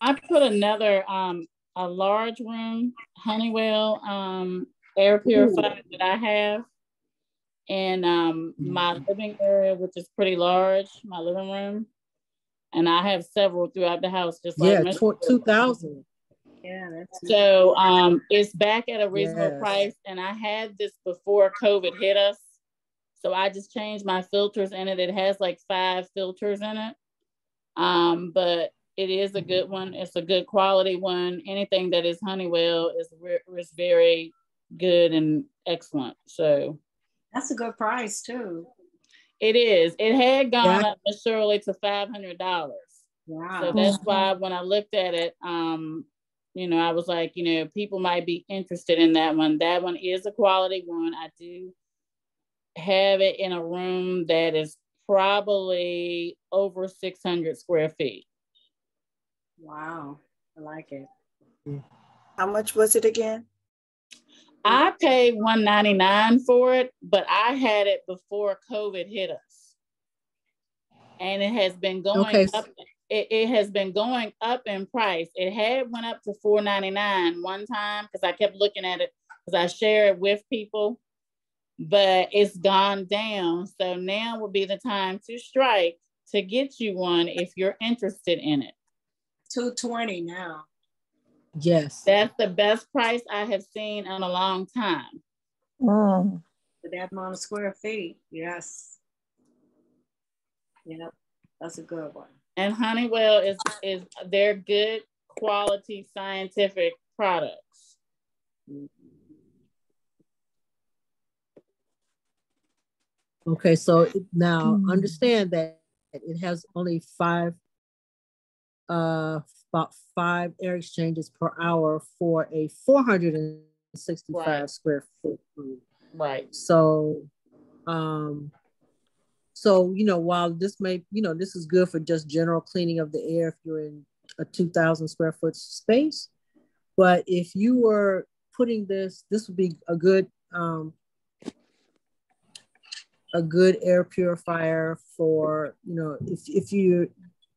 I put another um a large room Honeywell um air purifier Ooh. that I have in um my mm-hmm. living area, which is pretty large, my living room. And I have several throughout the house, just yeah, like two thousand. Yeah, so um it's back at a reasonable yes. price. And I had this before COVID hit us. So I just changed my filters in it. It has like five filters in it. Um, but it is a good one. It's a good quality one. Anything that is Honeywell is, is very good and excellent. So that's a good price too. It is. It had gone yeah. up surely to five hundred dollars. Wow. So that's why when I looked at it, um, you know, I was like, you know, people might be interested in that one. That one is a quality one. I do have it in a room that is probably over 600 square feet. Wow, I like it. How much was it again? I paid 199 for it, but I had it before COVID hit us. And it has been going okay. up. It, it has been going up in price. It had went up to 499 one time because I kept looking at it because I share it with people but it's gone down. So now would be the time to strike to get you one if you're interested in it. 220 now. Yes. That's the best price I have seen in a long time. Mm. For that amount of square feet. Yes. Yep. That's a good one. And Honeywell is is they're good quality scientific products. Okay, so now Hmm. understand that it has only five, uh, about five air exchanges per hour for a four hundred and sixty-five Right. square foot room. Right. So, um, so, you know, while this may, you know, this is good for just general cleaning of the air if you're in a two thousand square foot space. But if you were putting this, this would be a good, um, a good air purifier for, you know, if, if you,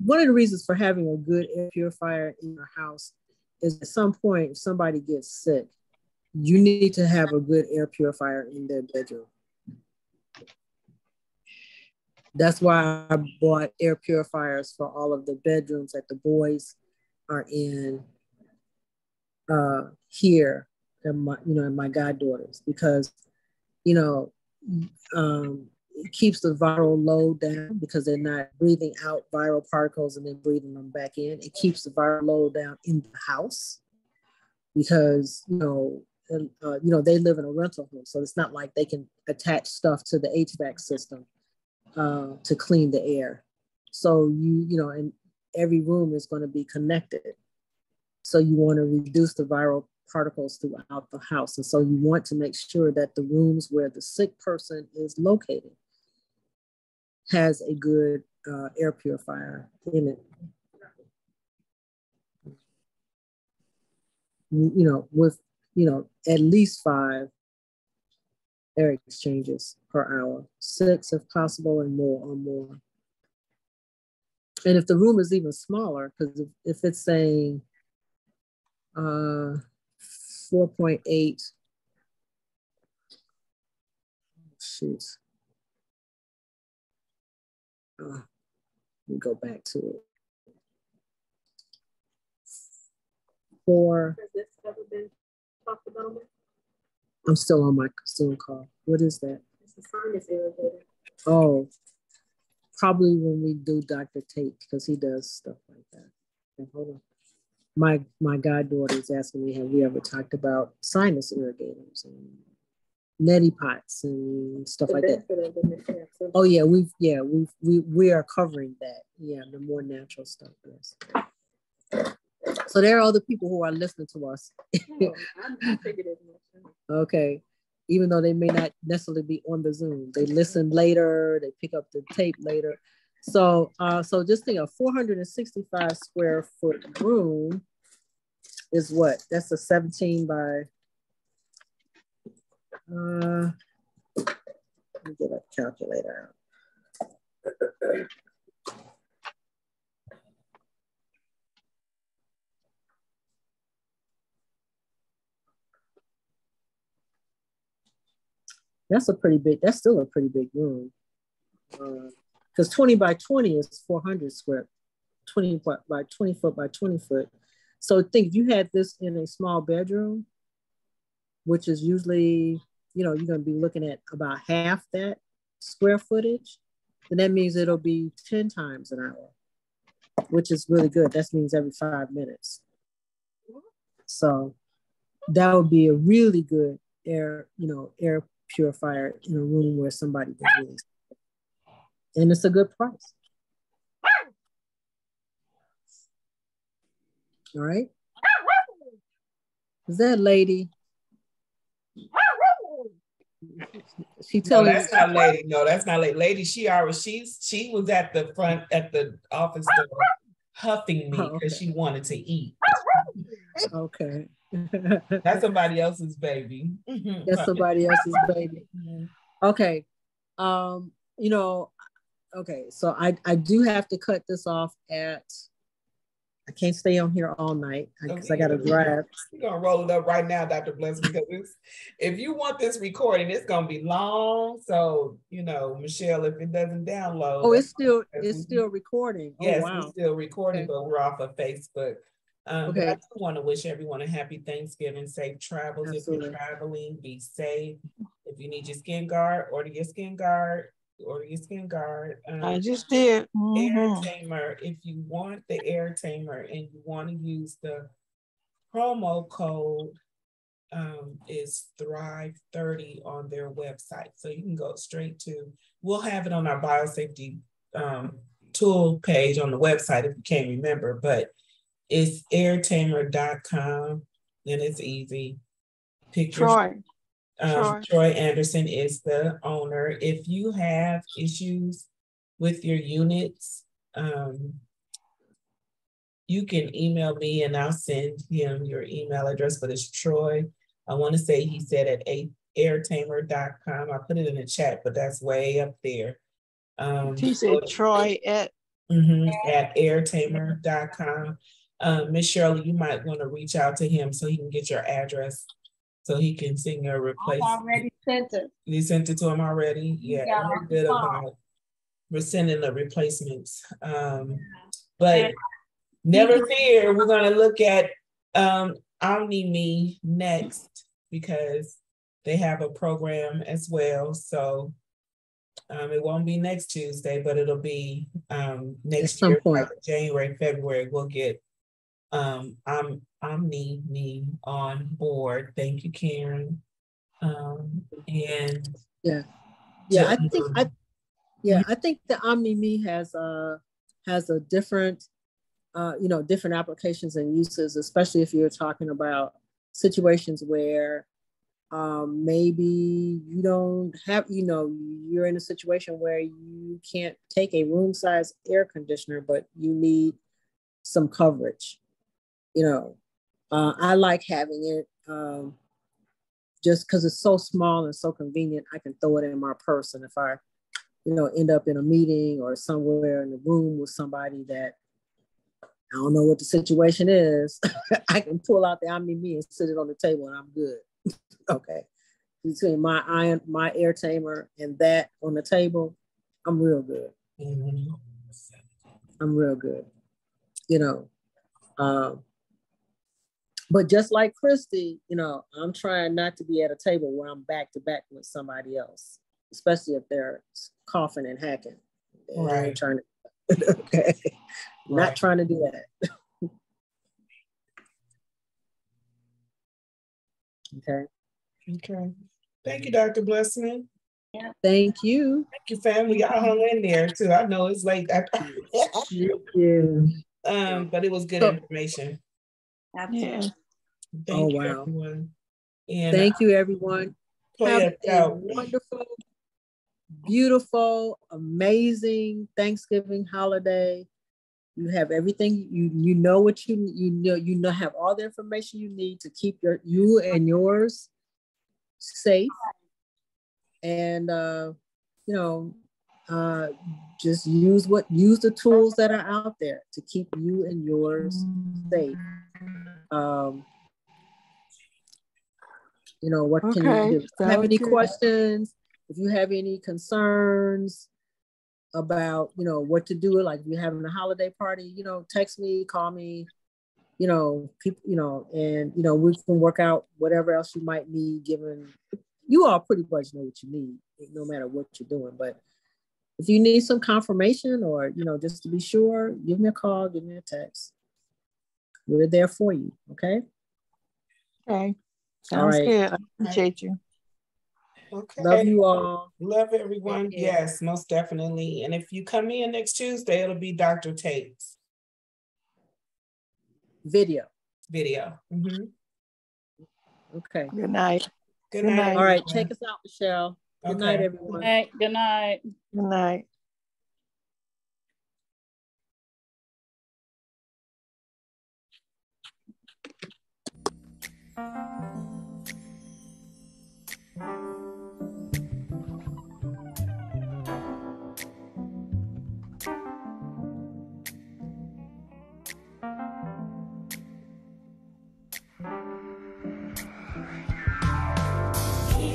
one of the reasons for having a good air purifier in your house is at some point, if somebody gets sick, you need to have a good air purifier in their bedroom. That's why I bought air purifiers for all of the bedrooms that the boys are in uh, here, and my, you know, and my goddaughters, because, you know, um, it keeps the viral load down because they're not breathing out viral particles and then breathing them back in. It keeps the viral load down in the house because you know, and, uh, you know, they live in a rental home, so it's not like they can attach stuff to the HVAC system uh, to clean the air. So you, you know, and every room is going to be connected. So you want to reduce the viral particles throughout the house. And so you want to make sure that the rooms where the sick person is located has a good uh, air purifier in it. You know, with, you know, at least five air exchanges per hour, six if possible and more or more. And if the room is even smaller, because if, if it's saying uh, 4.8, shoot. Uh, let me go back to it. Four. Has this ever been talked about? I'm still on my Zoom call. What is that? It's a sinus irrigator. Oh, probably when we do Dr. Tate, because he does stuff like that. Okay, hold on. My my goddaughter is asking me, have we ever talked about sinus irrigators and neti pots and stuff The like that? benefit of them is to have some- Oh yeah, we've yeah we've we we are covering that. Yeah, the more natural stuff. Yes. So there are other people who are listening to us. Oh, I figured as much. Okay. Even though they may not necessarily be on the Zoom, they listen later, they pick up the tape later. So, uh, so just think a 465 square foot room is what? That's a 17 by, uh, let me get a calculator out. That's a pretty big, that's still a pretty big room. Because 20 by 20 is 400 square, 20 by, by 20 foot by 20 foot. So think if you had this in a small bedroom, which is usually, you know, you're going to be looking at about half that square footage, then that means it'll be 10 times an hour, which is really good. That means every five minutes. So that would be a really good air, you know, air purifier in a room where somebody is really and it's a good price. All right. Is that lady? She No, telling that's not lady. No, that's not lady. Lady, she already she's she was at the front at the office door huffing me Oh, because she wanted to eat. Okay. That's <laughs> somebody else's baby. That's <laughs> somebody else's baby. Okay. Um, you know, okay, so I I do have to cut this off at I can't stay on here all night because I gotta drive. We're gonna roll it up right now, Dr. Bless, because if you want this recording, it's gonna be long. So, you know, Michelle, if it doesn't download. Oh, it's still that's- it's still recording. Oh Yes, wow. we're still recording, but we're off of Facebook. Um, but I Okay. do want to wish everyone a happy Thanksgiving, safe travels. If you're traveling, be safe. If you need your skin guard, order your skin guard. Order your skin guard. Um, I just did. Air Mhm. tamer. If you want the air tamer and you want to use the promo code um, is Thrive 30 on their website. So you can go straight to, we'll have it on our biosafety um, tool page on the website if you can't remember, but it's airtamer.com and it's easy. Pictures. Troy. Um, Troy. Troy Anderson is the owner. If you have issues with your units, um, you can email me and I'll send him your email address, but it's Troy. I want to say he said at a- airtamer.com. I put it in the chat, but that's way up there. Um, He said Troy at mhm, at airtamer.com. Um, Miss Shirley, you might want to reach out to him so he can get your address so he can send your I've replacement. already sent it. You sent it to him already? Yeah, Yeah, we're good I'm about we're sending the replacements. Um, but never fear, we're gonna look at um OmniMe next because they have a program as well. So um, it won't be next Tuesday, but it'll be um next some year, point. January, February. We'll get um Om Omni me on board. Thank you, Karen. Um, and Yeah. Yeah, I think um, I yeah, I think the OmniMe has a has a different uh, you know, different applications and uses, especially if you're talking about situations where um, maybe you don't have, you know, you're in a situation where you can't take a room size air conditioner, but you need some coverage. You know, uh, I like having it um, just because it's so small and so convenient. I can throw it in my purse, and if I, you know, end up in a meeting or somewhere in the room with somebody that I don't know what the situation is, <laughs> I can pull out the Omni Me and sit it on the table, and I'm good. <laughs> okay, between my iron, my air tamer, and that on the table, I'm real good. I'm real good. You know, um, but just like Christy, you know, I'm trying not to be at a table where I'm back to back with somebody else, especially if they're coughing and hacking. And Right. Trying to, <laughs> okay. Not trying to do that. <laughs> okay. Okay. Thank you, Dr. Blessman. Thank you. Thank you, family. Y'all hung in there too. I know it's late. Thank you. <laughs> um, but it was good So- information. Yeah. Thank Oh, you, wow. everyone. And Thank you, everyone. Have a out. wonderful, beautiful, amazing Thanksgiving holiday. You have everything you you know what you you know you know have all the information you need to keep your you and yours safe. And uh, you know, uh, just use what use the tools that are out there to keep you and yours safe. Um, you know, what can Okay, you do? Have any questions, if you have any concerns about, you know, what to do, like if you're having a holiday party, you know, text me, call me, you know, keep, you know, and you know, we can work out whatever else you might need, given you all pretty much know what you need, no matter what you're doing. But if you need some confirmation or, you know, just to be sure, give me a call, give me a text. We're there for you. Okay. Okay. All Sounds right. good. I appreciate you. Okay. Love you all. Love everyone. Yes, most definitely. And if you come in next Tuesday, it'll be Dr. Tate's Video. video. Mhm. Okay. Good night. Good Good night. night. All right. everyone. Check us out, Michelle. Good night, everyone. Good night. Good night. Good night.